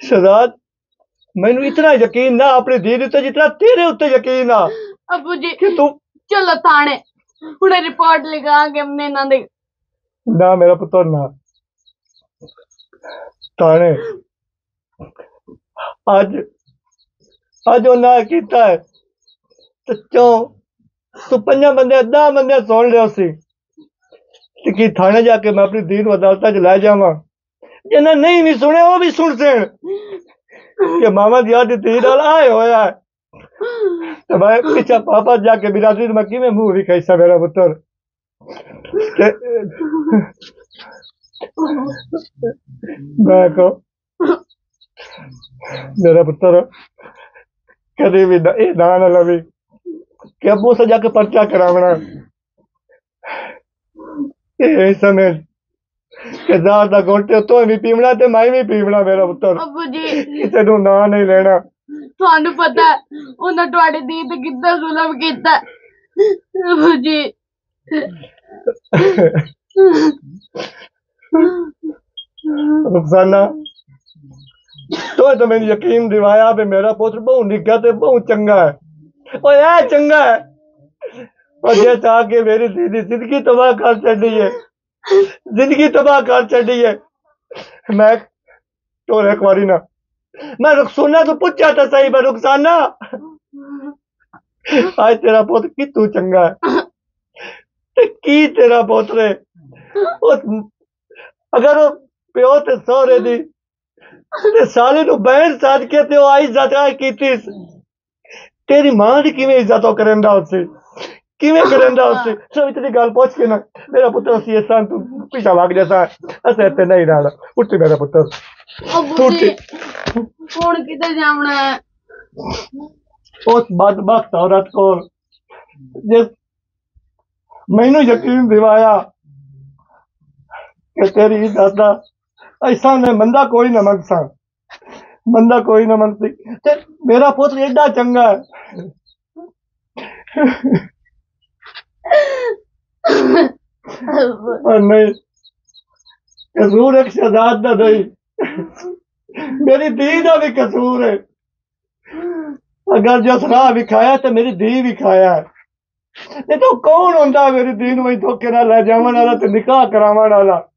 ਸ਼ਹਜ਼ਾਦ ਮੈਨੂੰ ਇਤਨਾ ਯਕੀਨ ਨਾ ਆਪਣੇ ਦੀਨ ਉੱਤੇ ਜਿਤਨਾ ਤੇਰੇ ਉੱਤੇ ਯਕੀਨ ਆ ਅੱਬੂ ਜੀ ਕਿ ਤੂੰ ਚਲੋ ਥਾਣੇ ਹੁਣੇ ਰਿਪੋਰਟ ਲਿਖਾਂਗੇ हमने ਇਹਨਾਂ ਦੇ ਨਾ ਮੇਰਾ ਪੁੱਤਰ ਨਾ ਤਾਣੇ ਅੱਜ ਅੱਜ ਉਹ ਕੀਤਾ ਚੋਂ ਤੂੰ ਪੰਜਾਂ ਬੰਦੇ ਦਸ ਬੰਦੇ ਸੁਣ ਲਿਓ ਸੀ। ਤੇ ਕੀ ਥਾਣੇ ਜਾ ਕੇ ਮੈਂ ਆਪਣੀ ਦੀਨ ਨੂੰ ਅਦਾਲਤਾਂ 'ਚ ਲੈ ਜਾਵਾਂ? ਜਿਹਨਾਂ ਨਹੀਂ ਵੀ ਸੁਣਿਆ, ਉਹ ਵੀ ਸੁਣ ਸਣ ਕਿ ਮਾਮਾ ਦੀ ਆਦੀ ਧੀ ਨਾਲ ਆਏ ਹੋਇਆ ਤੇ ਮੈਂ ਪਿੱਛਾ ਪਾਪਾ ਜਾ ਕੇ ਬਿਰਾਦਰੀ ਨੂੰ ਮੈਂ ਕਿਵੇਂ ਮੂੰਹ ਵੀ ਖਾਈਸਾ ਮੇਰਾ ਪੁੱਤਰ? ਮੈਂ ਕੋ ਮੇਰਾ ਪੁੱਤਰ ਕਦੇ ਵੀ ਨਾ- ਇਹ ਨਾ ਨਾ ਲਵੇ ਕਿ ਅੱਬੂ ਸੇ ਜਾ ਕੇ ਪਰਚਾ ਕਰਾਵਣਾ ਇਹ ਸਮੇਂ ਕਿ ਜ਼ਾਰ ਦਾ ਗੋਟੇ ਤੋਂ ਵੀ ਪੀਵਣਾ ਤੇ ਮੈਂ ਵੀ ਪੀਵਣਾ ਮੇਰਾ ਪੁੱਤਰ। ਅੱਬੂ ਜੀ ਕਿਸੇ ਨੂੰ ਨਾ ਨਹੀਂ ਲੈਣਾ। ਤੁਹਾਨੂੰ ਪਤਾ ਹੈ, ਉਹਨਾਂ ਤੁਹਾਡੀ ਦੀ ਤੇ ਕਿੱਦਾਂ ਜ਼ੁਲਮ ਕੀਤਾ। ਹੈ। ਅੱਬੂ ਜੀ। रुखसाना तो तो मैंने यकीन दिवाया भी मेरा पुत्र बहु निका तो बहु चंगा है और यह चंगा है और ये चाह के मेरी दीदी ज़िंदगी तबाह कर चढ़ी है ज़िंदगी तबाह कर चढ़ी है मैं तो एक बारी ना मैं रुखसाना तो पूछा था सही मैं रुखसाना आज तेरा पुत्र कितू चंगा है की तेरा पोतरे ਅਗਰ ਉਹ ਪਿਓ ਤੇ ਸਹੁਰੇ ਦੀ ਤੇ ਸਾਲੇ ਨੂੰ ਬਹਿਣ ਸਾਧ ਕੇ ਤੇ ਉਹ ਆਈ ਜ਼ਤਾ ਕੀਤੀ ਸੀ। ਤੇਰੀ ਮਾਂ ਦੀ ਕਿਵੇਂ ਇੱਜ਼ਤ ਉਹ ਕਰੇਂਦਾ ਉਸੇ ਕਿਵੇਂ ਕਰੇਂਦਾ ਉਸੇ ਸਭ ਇਤਨੀ ਗੱਲ ਪੁੱਛ ਕੇ ਨਾ ਮੇਰਾ ਪੁੱਤਰ ਸੀ ਇਸਾਂ ਤੂੰ ਪਿਛਾ ਲੱਗ ਜਾਸਾ ਅਸੇ ਤੇ ਨਹੀਂ ਰਹਿਣਾ। ਉੱਠ ਮੇਰਾ ਪੁੱਤਰ। ਉੱਠ। ਹੁਣ ਕਿੱਥੇ ਜਾਵਣਾ ਉਸ ਬਦਬਖਤ ਔਰਤ ਕੋਲ ਜਿਸ ਮੈਨੂੰ ਯਕੀਨ ਦਿਵਾਇਆ ਕਿ ਤੇਰੀ ਇੱਜ਼ਤ ਦਾ ਐਸਾ ਨੇ ਬੰਦਾ ਕੋਈ ਨਾ ਮੰਗਸਾ ਬੰਦਾ ਕੋਈ ਨਾ ਮੰਗਸੀ ਤੇ ਮੇਰਾ ਪੁੱਤਰ ਐਡਾ ਚੰਗਾ ਹੈ। ਪਰ ਨਹੀਂ ਕਸੂਰ ਇੱਕ ਸ਼ਹਜ਼ਾਦ ਦਾ ਨਹੀਂ ਮੇਰੀ ਧੀ ਦਾ ਵੀ ਕਸੂਰ ਹੈ। ਅਗਰ ਜਿਸ ਰਾਹ ਵਿਖਾਇਆ ਤੇ ਮੇਰੀ ਧੀ ਵਿਖਾਇਆ ਇਹ ਤਾਂ ਕੌਣ ਹੁੰਦਾ ਮੇਰੀ ਧੀ ਨੂੰ ਮੈਂ ਧੋਖੇ ਨਾਲ ਲੈ ਜਾਵਣ ਵਾਲਾ ਤੇ ਨਿਕਾਹ ਕਰਾਵਣ ਵਾਲਾ?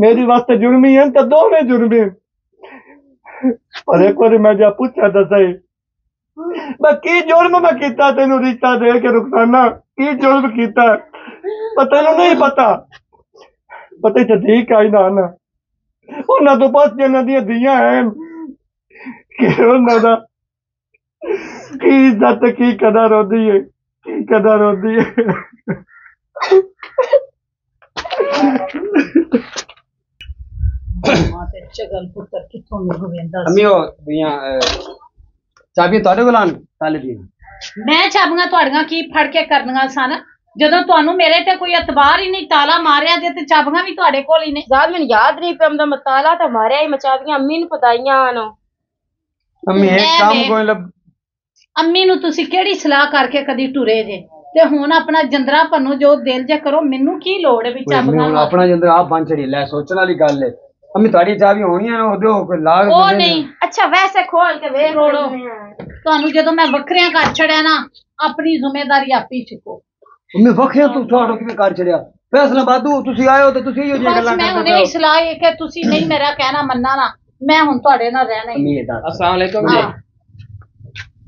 ਮੇਰੀ ਵਾਸਤੇ ਜੁਰਮੀ ਹਨ ਤਾਂ ਦੋਵੇਂ ਜੁਰਮੀ ਹਨ। ਪਰ ਇੱਕ ਵਾਰੀ ਮੈਂ ਜਾ ਪੁੱਛਿਆ ਤਾਂ ਮੈਂ ਕੀ ਜੁਰਮ ਮੈਂ ਕੀਤਾ ਤੈਨੂੰ ਰਿਸ਼ਤਾ ਦੇ ਕੇ ਰੁਕਸਾਨਾ ਕੀ ਜੁਰਮ ਕੀਤਾ ਪਰ ਤੈਨੂੰ ਨਹੀਂ ਪਤਾ ਪਤਾ ਹੀ ਠੀਕ ਆਈ ਨਾ ਨਾ ਉਹਨਾਂ ਤੋਂ ਬਸ ਜਿਹਨਾਂ ਦੀਆਂ ਧੀਆਂ ਹੈ ਕਿ ਉਹਨਾਂ ਦਾ ਕੀ ਇੱਜ਼ਤ ਕੀ ਕਦਰ ਹੁੰਦੀ ਹੈ ਕੀ ਕਦਰ ਹੁੰਦੀ ਹੈ ਮਾਂ ਤੇ ਚਗਲ ਪੁੱਤਰ ਕਿੱਥੋਂ ਮੈਨੂੰ ਵੇਂਦਾ ਅਮੀ ਉਹ ਦੀਆਂ ਚਾਬੀ ਤੁਹਾਡੇ ਕੋਲ ਆਣ ਤਾਲੇ ਦੀ ਮੈਂ ਚਾਬੀਆਂ ਤੁਹਾਡੀਆਂ ਕੀ ਫੜ ਕੇ ਕਰਨੀਆਂ ਸਨ? ਜਦੋਂ ਤੁਹਾਨੂੰ ਮੇਰੇ ਤੇ ਕੋਈ ਇਤਬਾਰ ਹੀ ਨਹੀਂ ਤਾਲਾ ਮਾਰਿਆ ਜੇ ਤੇ ਚਾਬੀਆਂ ਵੀ ਤੁਹਾਡੇ ਕੋਲ ਹੀ ਨੇ। ਜ਼ਾਦ ਮੈਨੂੰ ਯਾਦ ਨਹੀਂ ਪਿਆ ਮਦਾ ਮਤਾਲਾ ਤਾਂ ਮਾਰਿਆ ਹੀ ਮਚਾਦੀਆਂ ਅੰਮੀ ਨੂੰ ਪਤਾਈਆਂ ਹਨ। ਅਮੀ ਇੱਕ ਮੈਂ ਕੰਮ ਕੋਈ ਲੱਭ ਅੰਮੀ ਨੂੰ ਤੁਸੀਂ ਕਿਹੜੀ ਸਲਾਹ ਕਰਕੇ ਕਦੀ ਟੁਰੇ ਜੇ? ਤੇ ਹੁਣ ਆਪਣਾ ਜੰਦਰਾ ਭੰਨੋ ਜੋ ਦਿਲ ਜੇ ਕਰੋ ਮੈਨੂੰ ਕੀ ਲੋੜ ਹੈ ਵੀ ਚੱਬ ਹੁਣ ਆਪਣਾ ਜੰਦਰ ਆਪ ਬਣ ਛੜੀ ਲੈ ਸੋਚਣ ਵਾਲੀ ਗੱਲ ਏ। ਅਮੀ ਤੁਹਾਡੀ ਚਾਹ ਵੀ ਹੋਣੀ ਆ ਨਾ ਉਹਦੇ ਹੋ ਕੇ ਲਾਗ ਉਹ ਨਹੀਂ। ਅੱਛਾ ਵੈਸੇ ਖੋਲ ਕੇ ਵੇਖ ਰੋੜੋ। ਲੈਂਦੇ ਹਾਂ। ਤੁਹਾਨੂੰ ਮੈਂ ਵੱਖਰਿਆਂ ਕਰ ਛੜਿਆ ਨਾ ਆਪਣੀ ਜ਼ਿੰਮੇਵਾਰੀ ਆਪੀ ਚੁੱਕੋ। ਮੰਮੀ ਵਖਿਆ ਤੂੰ ਤੁਹਾਡਾ ਕਿਵੇਂ ਕਰ ਛੜਿਆ ਫੈਸਲਾ ਬਾਦੂ ਤੁਸੀਂ ਆਏ ਤੇ ਤੁਸੀਂ ਇਹੋ ਜਿਹੀਆਂ ਗੱਲਾਂ ਮੈਂ ਕਰਦੇ ਹੁਣੇ ਹੋ ਸਲਾਹ ਇਹ ਕਿ ਤੁਸੀਂ ਨਹੀਂ ਮੇਰਾ ਕਹਿਣਾ ਮੰਨਣਾ ਨਾ ਮੈਂ ਹੁਣ ਤੁਹਾਡੇ ਨਾਲ ਰਹਿਣਾ ਹੀ। ਅਮੀ ਇਹਦਾ ਅਸਲਾਮ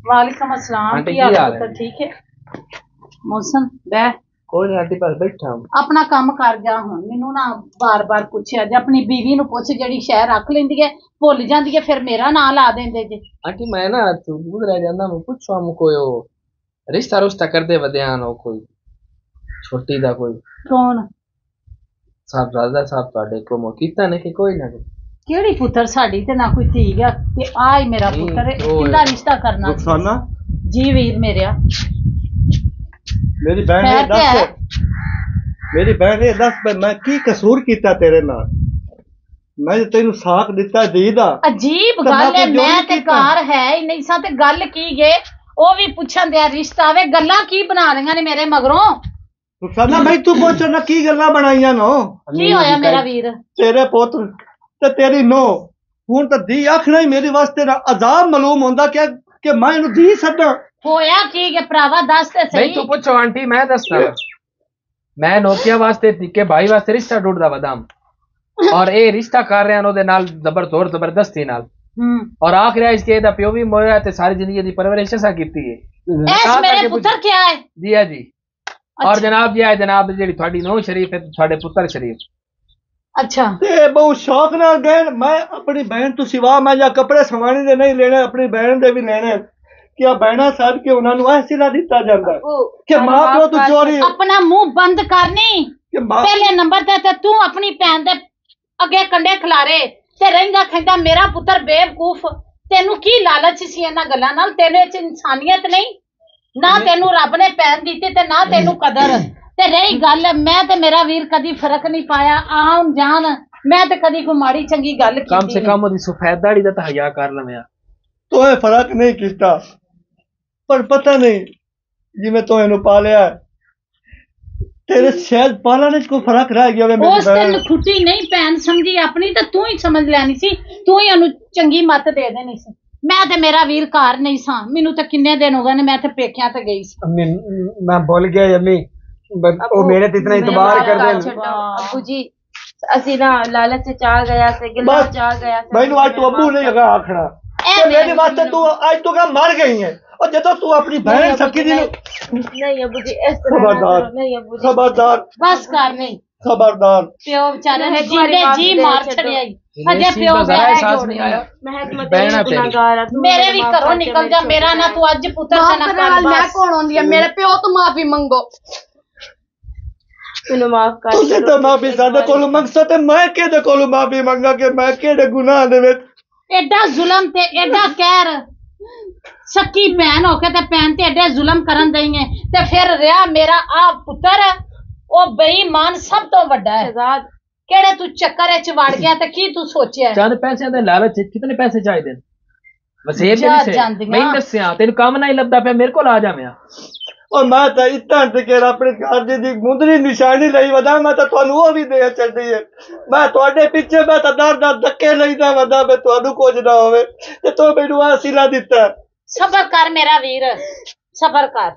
ਵਾਲੇਕਮ ਅਸਲਾਮ ਕੀ ਹਾਲ ਹੈ? ਪੁੱਤਰ? ਠੀਕ ਹੈ? ਮੌਸਮ ਬਹਿ। ਕੋਈ ਨਹੀਂ ਆਂਟੀ ਬਸ ਬੈਠਾ ਹਾਂ। ਆਪਣਾ ਕੰਮ ਕਰ ਜਾ ਹੁਣ। ਮੈਨੂੰ ਨਾ ਬਾਰ-ਬਾਰ ਪੁੱਛਿਆ ਜੇ ਆਪਣੀ ਬੀਵੀ ਨੂੰ ਪੁੱਛ ਜਿਹੜੀ ਸ਼ਹਿਰ ਰੱਖ ਲੈਂਦੀ ਹੈ ਭੁੱਲ ਜਾਂਦੀ ਹੈ ਫਿਰ ਮੇਰਾ ਨਾਂ ਲਾ ਦਿੰਦੇ ਜੇ। ਆਂਟੀ ਮੈਂ ਨਾ ਤੂੰ ਰਹਿ ਜਾਂਦਾ ਮੈਂ ਪੁੱਛੋ ਹਮ ਕੋਈ ਉਹ। ਰਿਸ਼ਤਾ ਰੁਸ਼ਤਾ ਕਰਦੇ ਵਧਿਆਨ ਉਹ ਕੋਈ। ਛੋਟੀ ਦਾ ਕੋਈ। ਕੌਣ? ਸਾਹਿਬ ਰਾਜ਼ਾ ਸਾਹਿਬ ਤੁਹਾਡੇ ਕੋਲ ਮੋ ਕੀਤਾ ਨੇ ਕਿ ਕੋਈ ਨਾ ਕਿਹੜੀ ਪੁੱਤਰ ਸਾਡੀ ਤੇ ਨਾ ਕੋਈ ਧੀ ਆ? ਤੇ ਆ ਹੀ ਮੇਰਾ ਪੁੱਤਰ ਹੈ। ਕਿਹਦਾ ਰਿਸ਼ਤਾ ਕਰਨਾ ਜੀ ਵੀਰ ਮੇਰਿਆ। ਮੇਰੀ ਭੈਣ ਹੈ ਨੇ ਤੇ ਹੈ। ਦੱਸ ਮੇਰੀ ਭੈਣ ਨੇ ਦੱਸ ਵੀ ਮੈਂ ਕੀ ਕਸੂਰ ਕੀਤਾ ਤੇਰੇ ਨਾਲ? ਮੈਂ ਜੇ ਤੈਨੂੰ ਸਾਖ ਦਿੱਤਾ ਦੀ ਦਾ ਅਜੀਬ ਤਾਂ ਗੱਲ ਹੈ ਮੈਂ ਤੇ ਕੀਤਾ। ਘਰ ਹੈ ਹੀ ਨਹੀਂ। ਸਾਂ ਤੇ ਗੱਲ ਕੀ ਗੇ ਉਹ ਵੀ ਪੁੱਛਣ ਦਿਆ ਰਿਸ਼ਤਾ ਵੇ ਗੱਲਾਂ ਕੀ ਬਣਾ ਰਹੀਆਂ ਨੇ ਮੇਰੇ ਮਗਰੋਂ? ਰੁਖਸਾਨਾ ਮੈਂ ਤੂੰ ਪੁੱਛਣਾ ਕੀ ਗੱਲਾਂ ਬਣਾਈਆਂ ਨੋ ਕੀ ਹੋਇਆ ਮੇਰਾ ਵੀਰ? ਤੇਰੇ ਪੁੱਤਰ ਤੇ ਤੇਰੀ ਨੋ ਹੁਣ ਤਾਂ ਦੀ ਆਖਣਾ ਹੀ ਮੇਰੇ ਵਾਸਤੇ ਨਾ ਅਜ਼ਾਬ ਮਾਲੂਮ ਹੁੰਦਾ ਕਿ ਕਿ ਮੈਂ ਇਹਨੂੰ ਦੀ ਸੱਦਾਂ ਹੋਇਆ ਕੀ ਗੇ ਭਰਾਵਾ ਦੱਸ ਤੇ ਨਹੀਂ ਸਹੀ? ਤੂੰ ਪੁੱਛੋ ਆਂਟੀ ਮੈਂ ਦੱਸਦਾ ਮੈਂ ਨੋਕੀਆ ਵਾਸਤੇ ਟਿੱਕੇ ਭਾਈ ਵਾਸਤੇ ਰਿਸ਼ਤਾ ਢੂੰਡਦਾ ਵਦਾਮ ਔਰ ਇਹ ਰਿਸ਼ਤਾ ਕਰ ਰਹੇ ਹਨ ਉਹਦੇ ਨਾਲ ਜ਼ਬਰ ਜ਼ੋਰ ਜ਼ਬਰਦਸਤੀ ਨਾਲ। ਹੂੰ। ਔਰ ਆਖਿਰ ਇਸ ਕੇ ਇਹਦਾ ਪਿਓ ਵੀ ਮੋਇਆ ਤੇ ਸਾਰੀ ਜ਼ਿੰਦਗੀ ਦੀ ਪਰਵਰਿਸ਼ ਅਸਾਂ ਕੀਤੀ ਹੈ ਐਸ ਮੇਰੇ ਪੁੱਤਰ ਕਿਆ ਹੈ? ਜੀ ਹੈ ਜੀ। ਔਰ ਜਨਾਬ ਜੀ ਹੈ ਜਨਾਬ ਜਿਹੜੀ ਤੁਹਾਡੀ ਨੋ ਸ਼ਰੀਫ ਹੈ ਤੇ ਤੁਹਾਡੇ ਪੁੱਤਰ ਸ਼ਰੀਫ। ਅੱਛਾ। ਤੇ ਬਹੁਤ ਸ਼ੌਕ ਨਾਲ ਗਏ ਮੈਂ ਆਪਣੀ ਭੈਣ ਤੋਂ ਸਿਵਾ ਮੈਂ ਜਾਂ ਕੱਪੜੇ ਸਵਾਣੀ ਦੇ ਨਹੀਂ ਲੈਣੇ ਆਪਣੀ ਭੈਣ ਦੇ ਵੀ ਲੈਣੇ। ਕਿ ਆ ਬਹਿਣਾ ਸਾਧ ਕੇ ਉਹਨਾਂ ਨੂੰ ਐਸਿਲਾ ਦਿੱਤਾ ਜਾਂਦਾ ਹੈ? ਕਿ ਮਾਂ ਪਿਓ ਤੋਂ ਚੋਰੀ ਆਪਣਾ ਮੂੰਹ ਬੰਦ ਕਰਨੀ। ਕਿ ਮਾਂ ਪਹਿਲੇ ਨੰਬਰ ਤੇ ਤੇ ਤੂੰ ਆਪਣੀ ਭੈਣ ਦੇ ਅੱਗੇ ਕੰਡੇ ਖਿਲਾਰੇ ਤੇ ਰਹਿੰਦਾ ਖੈਂਦਾ ਮੇਰਾ ਪੁੱਤਰ ਬੇਵਕੂਫ। ਤੈਨੂੰ ਕੀ ਲਾਲਚ ਸੀ ਇਹਨਾਂ ਗੱਲਾਂ ਨਾਲ? ਇਹ ਚ ਇਨਸਾਨੀਅਤ ਨਹੀਂ? ਨਾ ਤੈਨੂੰ ਰੱਬ ਨੇ ਪੈਨ ਦਿੱਤੀ ਤੇ ਨਾ ਤੈਨੂੰ ਕਦਰ। ਤੇ ਰਹੀ ਗੱਲ ਮੈਂ ਤੇ ਮੇਰਾ ਵੀਰ ਕਦੀ ਫ਼ਰਕ ਨਹੀਂ ਪਾਇਆ। ਆਉਣ ਜਾਣ ਮੈਂ ਤੇ ਕਦੀ ਕੋਈ ਮਾੜੀ ਚੰਗੀ ਗੱਲ ਕੀਤੀ ਕਮ ਸੇ ਨਹੀਂ। ਕਮ ਉਹਦੀ ਸਫੈਦ ਦਾੜੀ ਦਾ ਤਾਂ ਹਯਾ ਕਰ ਲਵਿਆ ਤੋਏ ਫ਼ਰਕ ਨਹੀਂ ਕੀਤਾ। ਪਰ ਪਤਾ ਨਹੀਂ ਜਿਵੇਂ ਤੂੰ ਇਹਨੂੰ ਪਾਲਿਆ ਤੇਰੇ ਸ਼ਾਇਦ ਪਾਲਣ ਵਿੱਚ ਕੋਈ ਫ਼ਰਕ ਰਹਿ ਗਿਆ ਹੋਵੇ ਉਸ ਦਿਨ ਖੁੱਟੀ ਨਹੀਂ ਭੈਣ ਸਮਝੀ ਆਪਣੀ ਤਾਂ ਤੂੰ ਹੀ ਸਮਝ ਲੈਣੀ ਸੀ। ਤੂੰ ਹੀ ਉਹਨੂੰ ਚੰਗੀ ਮੱਤ ਦੇ ਦੇਣੀ ਸੀ। ਮੈਂ ਤੇ ਮੇਰਾ ਵੀਰ ਘਰ ਨਹੀਂ ਸਾਂ। ਮੈਨੂੰ ਤਾਂ ਕਿੰਨੇ ਦਿਨ ਹੋ ਗਏ ਨੇ ਮੈਂ ਤੇ ਪੇਖਿਆਂ ਤੇ ਗਈ ਸੀ। ਮੈਂ ਬੋਲ ਗਿਆ ਅੰਮੀ। ਉਹ ਮੇਰੇ ਤੇ ਇਤਨਾ ਇਤਬਾਰ ਕਰਦੇ ਅੱਬੂ ਜੀ ਅਸੀਂ ਨਾ ਲਾਲਚ ਚ ਆ ਗਿਆ ਸੀ ਗਿਲਾ ਚ ਗਿਆ ਸੀ। ਮੈਨੂੰ ਅੱਜ ਤੂੰ ਅੱਬੂ ਨਹੀਂ ਆਖਣਾ। ਤੇ ਮੇਰੇ ਵਾਸਤੇ ਤੂੰ ਅੱਜ ਤੂੰ ਕਾ ਮਰ ਗਈ ਹੈ। ਔਰ ਜਦੋਂ ਤੂੰ ਆਪਣੀ ਭੈਣ ਸਕੀ ਦੀ ਨੂੰ ਨਹੀਂ। ਅੱਬੂ ਜੀ ਇਸ ਤਰ੍ਹਾਂ ਨਾ ਖਬਰਦਾਰ ਕਰੋ, ਨਹੀਂ ਅੱਬੂ ਜੀ। ਖਬਰਦਾਰ। ਬਸ ਕਰ ਨਹੀਂ। ਖਬਰਦਾਰ। ਪਿਓ ਵਿਚਾਰੇ ਨੇ ਜੀਂਦੇ ਮਾਫ਼ ਜੀ ਮਾਰ। ਛੜਿਆ ਅਜੇ ਪਿਓ ਬੈਠ ਅਹਿਸਾਸ ਨਹੀਂ ਆਇਆ? ਮਹਿਕਮਤ ਬਹਿਣਾ ਤੇਰੀ ਤੇਰੀ। ਗੁਨਾਹਗਾਰ ਆ, ਤੂੰ ਮੇਰੇ ਵੀ ਮਾਫ਼ ਘਰੋਂ ਕਰਕੇ ਨਿਕਲ ਜਾ ਮੇਰੇ ਮੇਰਾ ਨਾ ਤੂੰ ਅੱਜ ਪੁੱਤਰ ਮਾਫ ਤੇ ਨਾ ਕੱਲ ਨਾਲ ਮੈਂ ਬਸ। ਕੌਣ ਹੁੰਦੀ ਆ ਮੇਰੇ ਪਿਓ ਤੋਂ ਮਾਫੀ ਮੰਗੋ। ਮੈਨੂੰ ਮਾਫ ਕਰ ਤੁਸੀਂ ਤਾਂ ਮਾਫੀ ਸਾਡੇ ਕੋਲ ਮਕਸਦ ਹੈ ਮੈਂ ਕਿਹਦੇ ਕੋਲ ਮਾਫੀ ਮੰਗਾ ਕਿ ਮੈਂ ਕਿਹੜੇ ਗੁਨਾਹ ਦੇ ਵਿੱਚ ਐਡਾ ਜ਼ੁਲਮ ਤੇ ਐਡਾ ਕਹਿਰ। ਸੱਕੀ ਭੈਣ ਹੋ ਕੇ ਤੇ ਭੈਣ ਤੇ ਐਡੇ ਜ਼ੁਲਮ ਕਰਨ ਦਈਏ ਤੇ ਫਿਰ ਰਿਹਾ ਮੇਰਾ ਆ ਪੁੱਤਰ ਉਹ ਬੇਈਮਾਨ ਸਭ ਤੋਂ ਵੱਡਾ ਹੈ ਸ਼ਹਿਜ਼ਾਦ। ਕਿਹੜੇ ਤੂੰ ਚੱਕਰ ਵਿੱਚ ਵੜ ਗਿਆ ਤੇ ਕੀ ਤੂੰ ਸੋਚਿਆ ਚੰਦ ਪੈਸਿਆਂ ਦੇ ਲਾਲਚ ਚ ਕਿਤਨੇ ਪੈਸੇ ਚਾਹੀਦੇ ਨੇ? ਵਸੇਬ ਜਾ ਨਹੀਂ ਸੇ ਜਾਂਦੀਆਂ। ਮੈਂ ਹੀ ਦੱਸਿਆ ਤੈਨੂੰ ਕੰਮ ਨਹੀਂ ਲੱਭਦਾ ਪਿਆ ਮੇਰੇ ਕੋਲ ਆ ਜਾਵਿਆ ਔਰ ਮੈਂ ਤਾਂ ਇਤਾਂ ਤੇ ਕਿ ਆਪਣੇ ਘਰ ਦੀ ਦੀ ਮੁੰਦਰੀ ਨਿਸ਼ਾਨੀ ਲਈ ਵਦਾ ਮੈਂ ਤਾਂ ਤੁਹਾਨੂੰ ਉਹ ਵੀ ਦੇ ਚੱਲਦੀ ਹੈ। ਮੈਂ ਤੁਹਾਡੇ ਪਿੱਛੇ ਮੈਂ ਤਾਂ ਦਰ ਦਰ ਧੱਕੇ ਲਈਦਾ ਵਦਾ ਮੈਂ ਤੁਹਾਨੂੰ ਕੁਝ ਨਾ ਹੋਵੇ। ਤੇ ਤੂੰ ਮੈਨੂੰ ਆ ਸਿਲਾ ਦਿੱਤਾ। ਸਬਰ ਕਰ ਮੇਰਾ ਵੀਰ ਸਬਰ ਕਰ।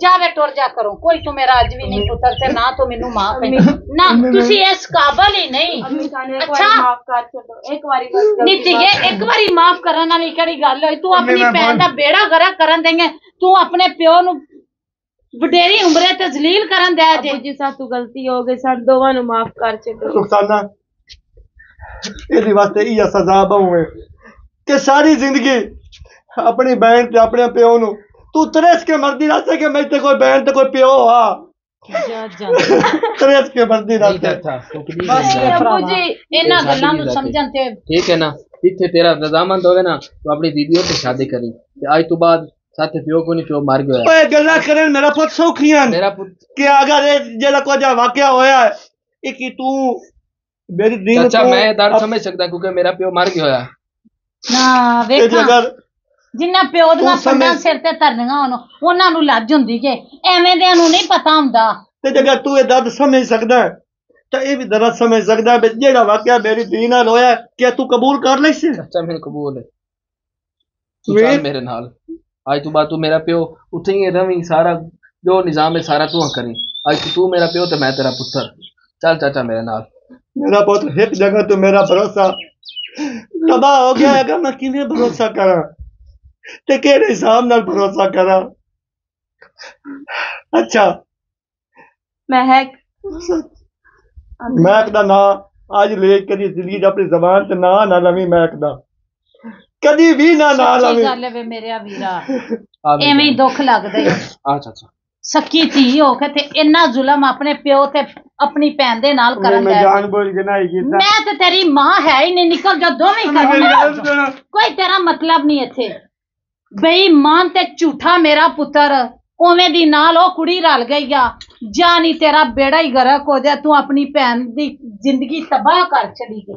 ਜਾਵੇ ਟੁਰ ਜਾ ਕਰੋ ਕੋਈ ਤੂੰ ਮੇਰਾ ਅੱਜ ਵੀ ਨਹੀਂ ਪੁੱਤਰ ਤੇ ਨਾ ਤੂੰ ਮੈਨੂੰ ਮਾਫ ਹੈ ਨਾ ਤੁਸੀਂ ਇਸ ਕਾਬਲ ਹੀ ਨਹੀਂ। ਅੱਛਾ। ਵਾਰੀ ਮਾਫ ਕਰ ਛੱਡੋ ਇੱਕ ਵਾਰੀ ਮਾਫ਼ ਇਹ ਇੱਕ ਵਾਰੀ ਮਾਫ ਕਰਨ ਵਾਲੀ ਕਿਹੜੀ ਗੱਲ ਹੋਈ ਤੂੰ ਆਪਣੀ ਭੈਣ ਦਾ ਬੇੜਾ ਗਰਕ ਕਰਨ ਦੇਂਗੇ। ਤੂੰ ਆਪਣੇ ਪਿਓ ਨੂੰ ਵਡੇਰੀ ਉਮਰੇ ਤੇ ਜ਼ਲੀਲ ਕਰਨ ਦਿਆ ਜੇ ਅੱਬੂ ਜੀ ਸਾਤੋਂ ਗਲਤੀ ਹੋ ਗਈ ਸਾਡੇ ਦੋਵਾਂ ਨੂੰ ਮਾਫ ਕਰ ਛੱਡੋ ਰੁਖਸਾਨਾ ਇਹਦੀ ਵਾਸਤੇ ਇਹ ਸਜ਼ਾ ਬਹੂਏ ਕਿ ਸਾਰੀ ਜ਼ਿੰਦਗੀ ਆਪਣੀ ਭੈਣ ਤੇ ਆਪਣੇ ਪਿਓ ਨੂੰ ਤੂੰ ਤਰਸ ਕੇ ਮਰਦੀ ਰਸਤੇ ਕਿ ਮੈਂ ਤੇ ਕੋਈ ਭੈਣ ਤੇ ਕੋਈ ਪਿਓ ਆ ਜਾ ਜਾ ਤਰਸ ਕੇ ਮਰਦੀ ਨਹੀਂ ਰਸਤੇ ਤਾਂ ਤੂੰ ਕਿਦੀ ਬਸ ਨਹੀਂ, ਅੱਬੂ ਜੀ ਇਹਨਾਂ ਗੱਲਾਂ ਨੂੰ ਸਮਝਣ ਤੇ ठीक है ना इतने तेरा रजामंद होवे ना तो अपनी दीदियों से शादी करी ते आज तो बाद ਸਾਥੇ ਪਿਓ ਕੋ ਨਹੀਂ ਪਿਓ ਮਰ ਗਿਆ ਓਏ ਗੱਲਾਂ ਕਰਨ ਮੇਰਾ ਪੁੱਤ ਸੌਖੀਆਂ ਮੇਰਾ ਪੁੱਤ ਕਿ ਅਗਰ ਇਹ ਜਿਹੜਾ ਕੋਈ ਵਾਕਿਆ ਹੋਇਆ ਇਹ ਕਿ ਤੂੰ ਮੇਰੀ ਦਿਨ ਅੱਛਾ ਮੈਂ ਦਰਦ ਸਮਝ ਸਕਦਾ ਕਿਉਂਕਿ ਮੇਰਾ ਪਿਓ ਮਰ ਗਿਆ ਹੋਇਆ ਨਾ ਵੇਖਾਂ ਜਿੰਨਾ ਪਿਓ ਦੀਆਂ ਪੱਡਾਂ ਸਿਰ ਤੇ ਧਰਨੀਆਂ ਹੋਣ ਉਹਨਾਂ ਨੂੰ ਲੱਜ ਹੁੰਦੀ ਕਿ ਐਵੇਂ ਦੇ ਨੂੰ ਨਹੀਂ ਪਤਾ ਹੁੰਦਾ ਤੇ ਜੇਕਰ ਤੂੰ ਇਹ ਦਰਦ ਸਮਝ ਸਕਦਾ ਤਾਂ ਇਹ ਵੀ ਦਰਦ ਸਮਝ ਸਕਦਾ ਵੀ ਜਿਹੜਾ ਵਾਕਿਆ ਮੇਰੀ ਧੀ ਨਾਲ ਹੋਇਆ ਕਿ ਤੂੰ ਕਬੂਲ ਕਰ ਲਈ ਸੀ ਅੱਛਾ ਮੈਨੂੰ ਕਬੂਲ ਹੈ ਮੇਰੇ ਨਾਲ ਅੱਜ ਤੂੰ ਬਾ ਤੂੰ ਮੇਰਾ ਪਿਓ ਉੱਥੇ ਹੀ ਰਵੀਂ ਸਾਰਾ ਜੋ ਨਿਜ਼ਾਮ ਹੈ ਸਾਰਾ ਤੂੰ ਕਰੀ। ਅੱਜ ਤੂੰ ਮੇਰਾ ਪਿਓ ਤੇ ਮੈਂ ਤੇਰਾ ਪੁੱਤਰ। ਚੱਲ ਚਾਚਾ ਮੇਰੇ ਨਾਲ। ਮੇਰਾ ਪੁੱਤ ਇੱਕ ਜਗ੍ਹਾ ਤੋਂ ਮੇਰਾ ਭਰੋਸਾ ਤਬਾਹ ਹੋ ਗਿਆ ਅਗਰ ਮੈਂ ਕਿਵੇਂ ਭਰੋਸਾ ਕਰਾਂ? ਤੇ ਕਿਹੜੇ ਹਿਸਾਬ ਨਾਲ ਭਰੋਸਾ ਕਰਾਂ? ਅੱਛਾ। ਮਹਿਕ। ਮਹਿਕ ਦਾ ਨਾਂ ਅੱਜ ਲੈ ਕੇ ਦੀ ਜ਼ਿੰਦਗੀ ਦਾ ਆਪਣੀ ਜ਼ਬਾਨ ਤੇ ਨਾਂ ਨਾ ਲਵੀਂ ਮਹਿਕ ਦਾ। ਕਦੀ ਵੀ ਨਾ ਨਾਂ ਸੱਚੀ ਲਵੀਂ। ਗੱਲ ਵੇ ਮੇਰਿਆ ਵੀਰਾ। ਐਵੇਂ ਹੀ ਦੁੱਖ ਲੱਗਦਾ ਈ। ਅੱਛਾ ਅੱਛਾ। ਸੱਕੀ ਧੀ ਹੋ ਕੇ ਤੇ ਇੰਨਾ ਜ਼ੁਲਮ ਆਪਣੇ ਪਿਓ ਤੇ ਆਪਣੀ ਭੈਣ ਦੇ ਨਾਲ ਮੈਂ ਕਰਨ ਮੈਂ ਦਾ ਜਾਣ ਬੁੱਝ ਕੇ ਨਹੀਂ ਕੀਤਾ। ਮੈਂ ਤੇ ਤੇਰੀ ਮਾਂ ਹੈ ਹੀ ਨਹੀਂ ਨਿਕਲ ਜਾ ਦੋਵੇਂ ਮੇਰੀ ਗੱਲ। ਸੁਣ। ਕੋਈ ਤੇਰਾ ਮਤਲਬ ਨਹੀਂ ਇੱਥੇ। ਬੇਈਮਾਨ ਤੇ ਝੂਠਾ ਮੇਰਾ ਪੁੱਤਰ ਉਵੇਂ ਦੀ ਨਾਲ ਉਹ ਕੁੜੀ ਰਲ ਗਈ ਆ। ਜਾ ਨਹੀਂ ਤੇਰਾ ਬੇੜਾ ਹੀ ਗਰਕ ਹੋ ਜਾ ਤੂੰ ਆਪਣੀ ਭੈਣ ਦੀ ਜ਼ਿੰਦਗੀ ਤਬਾਹ ਕਰ ਛੱਡੀ ਗਈ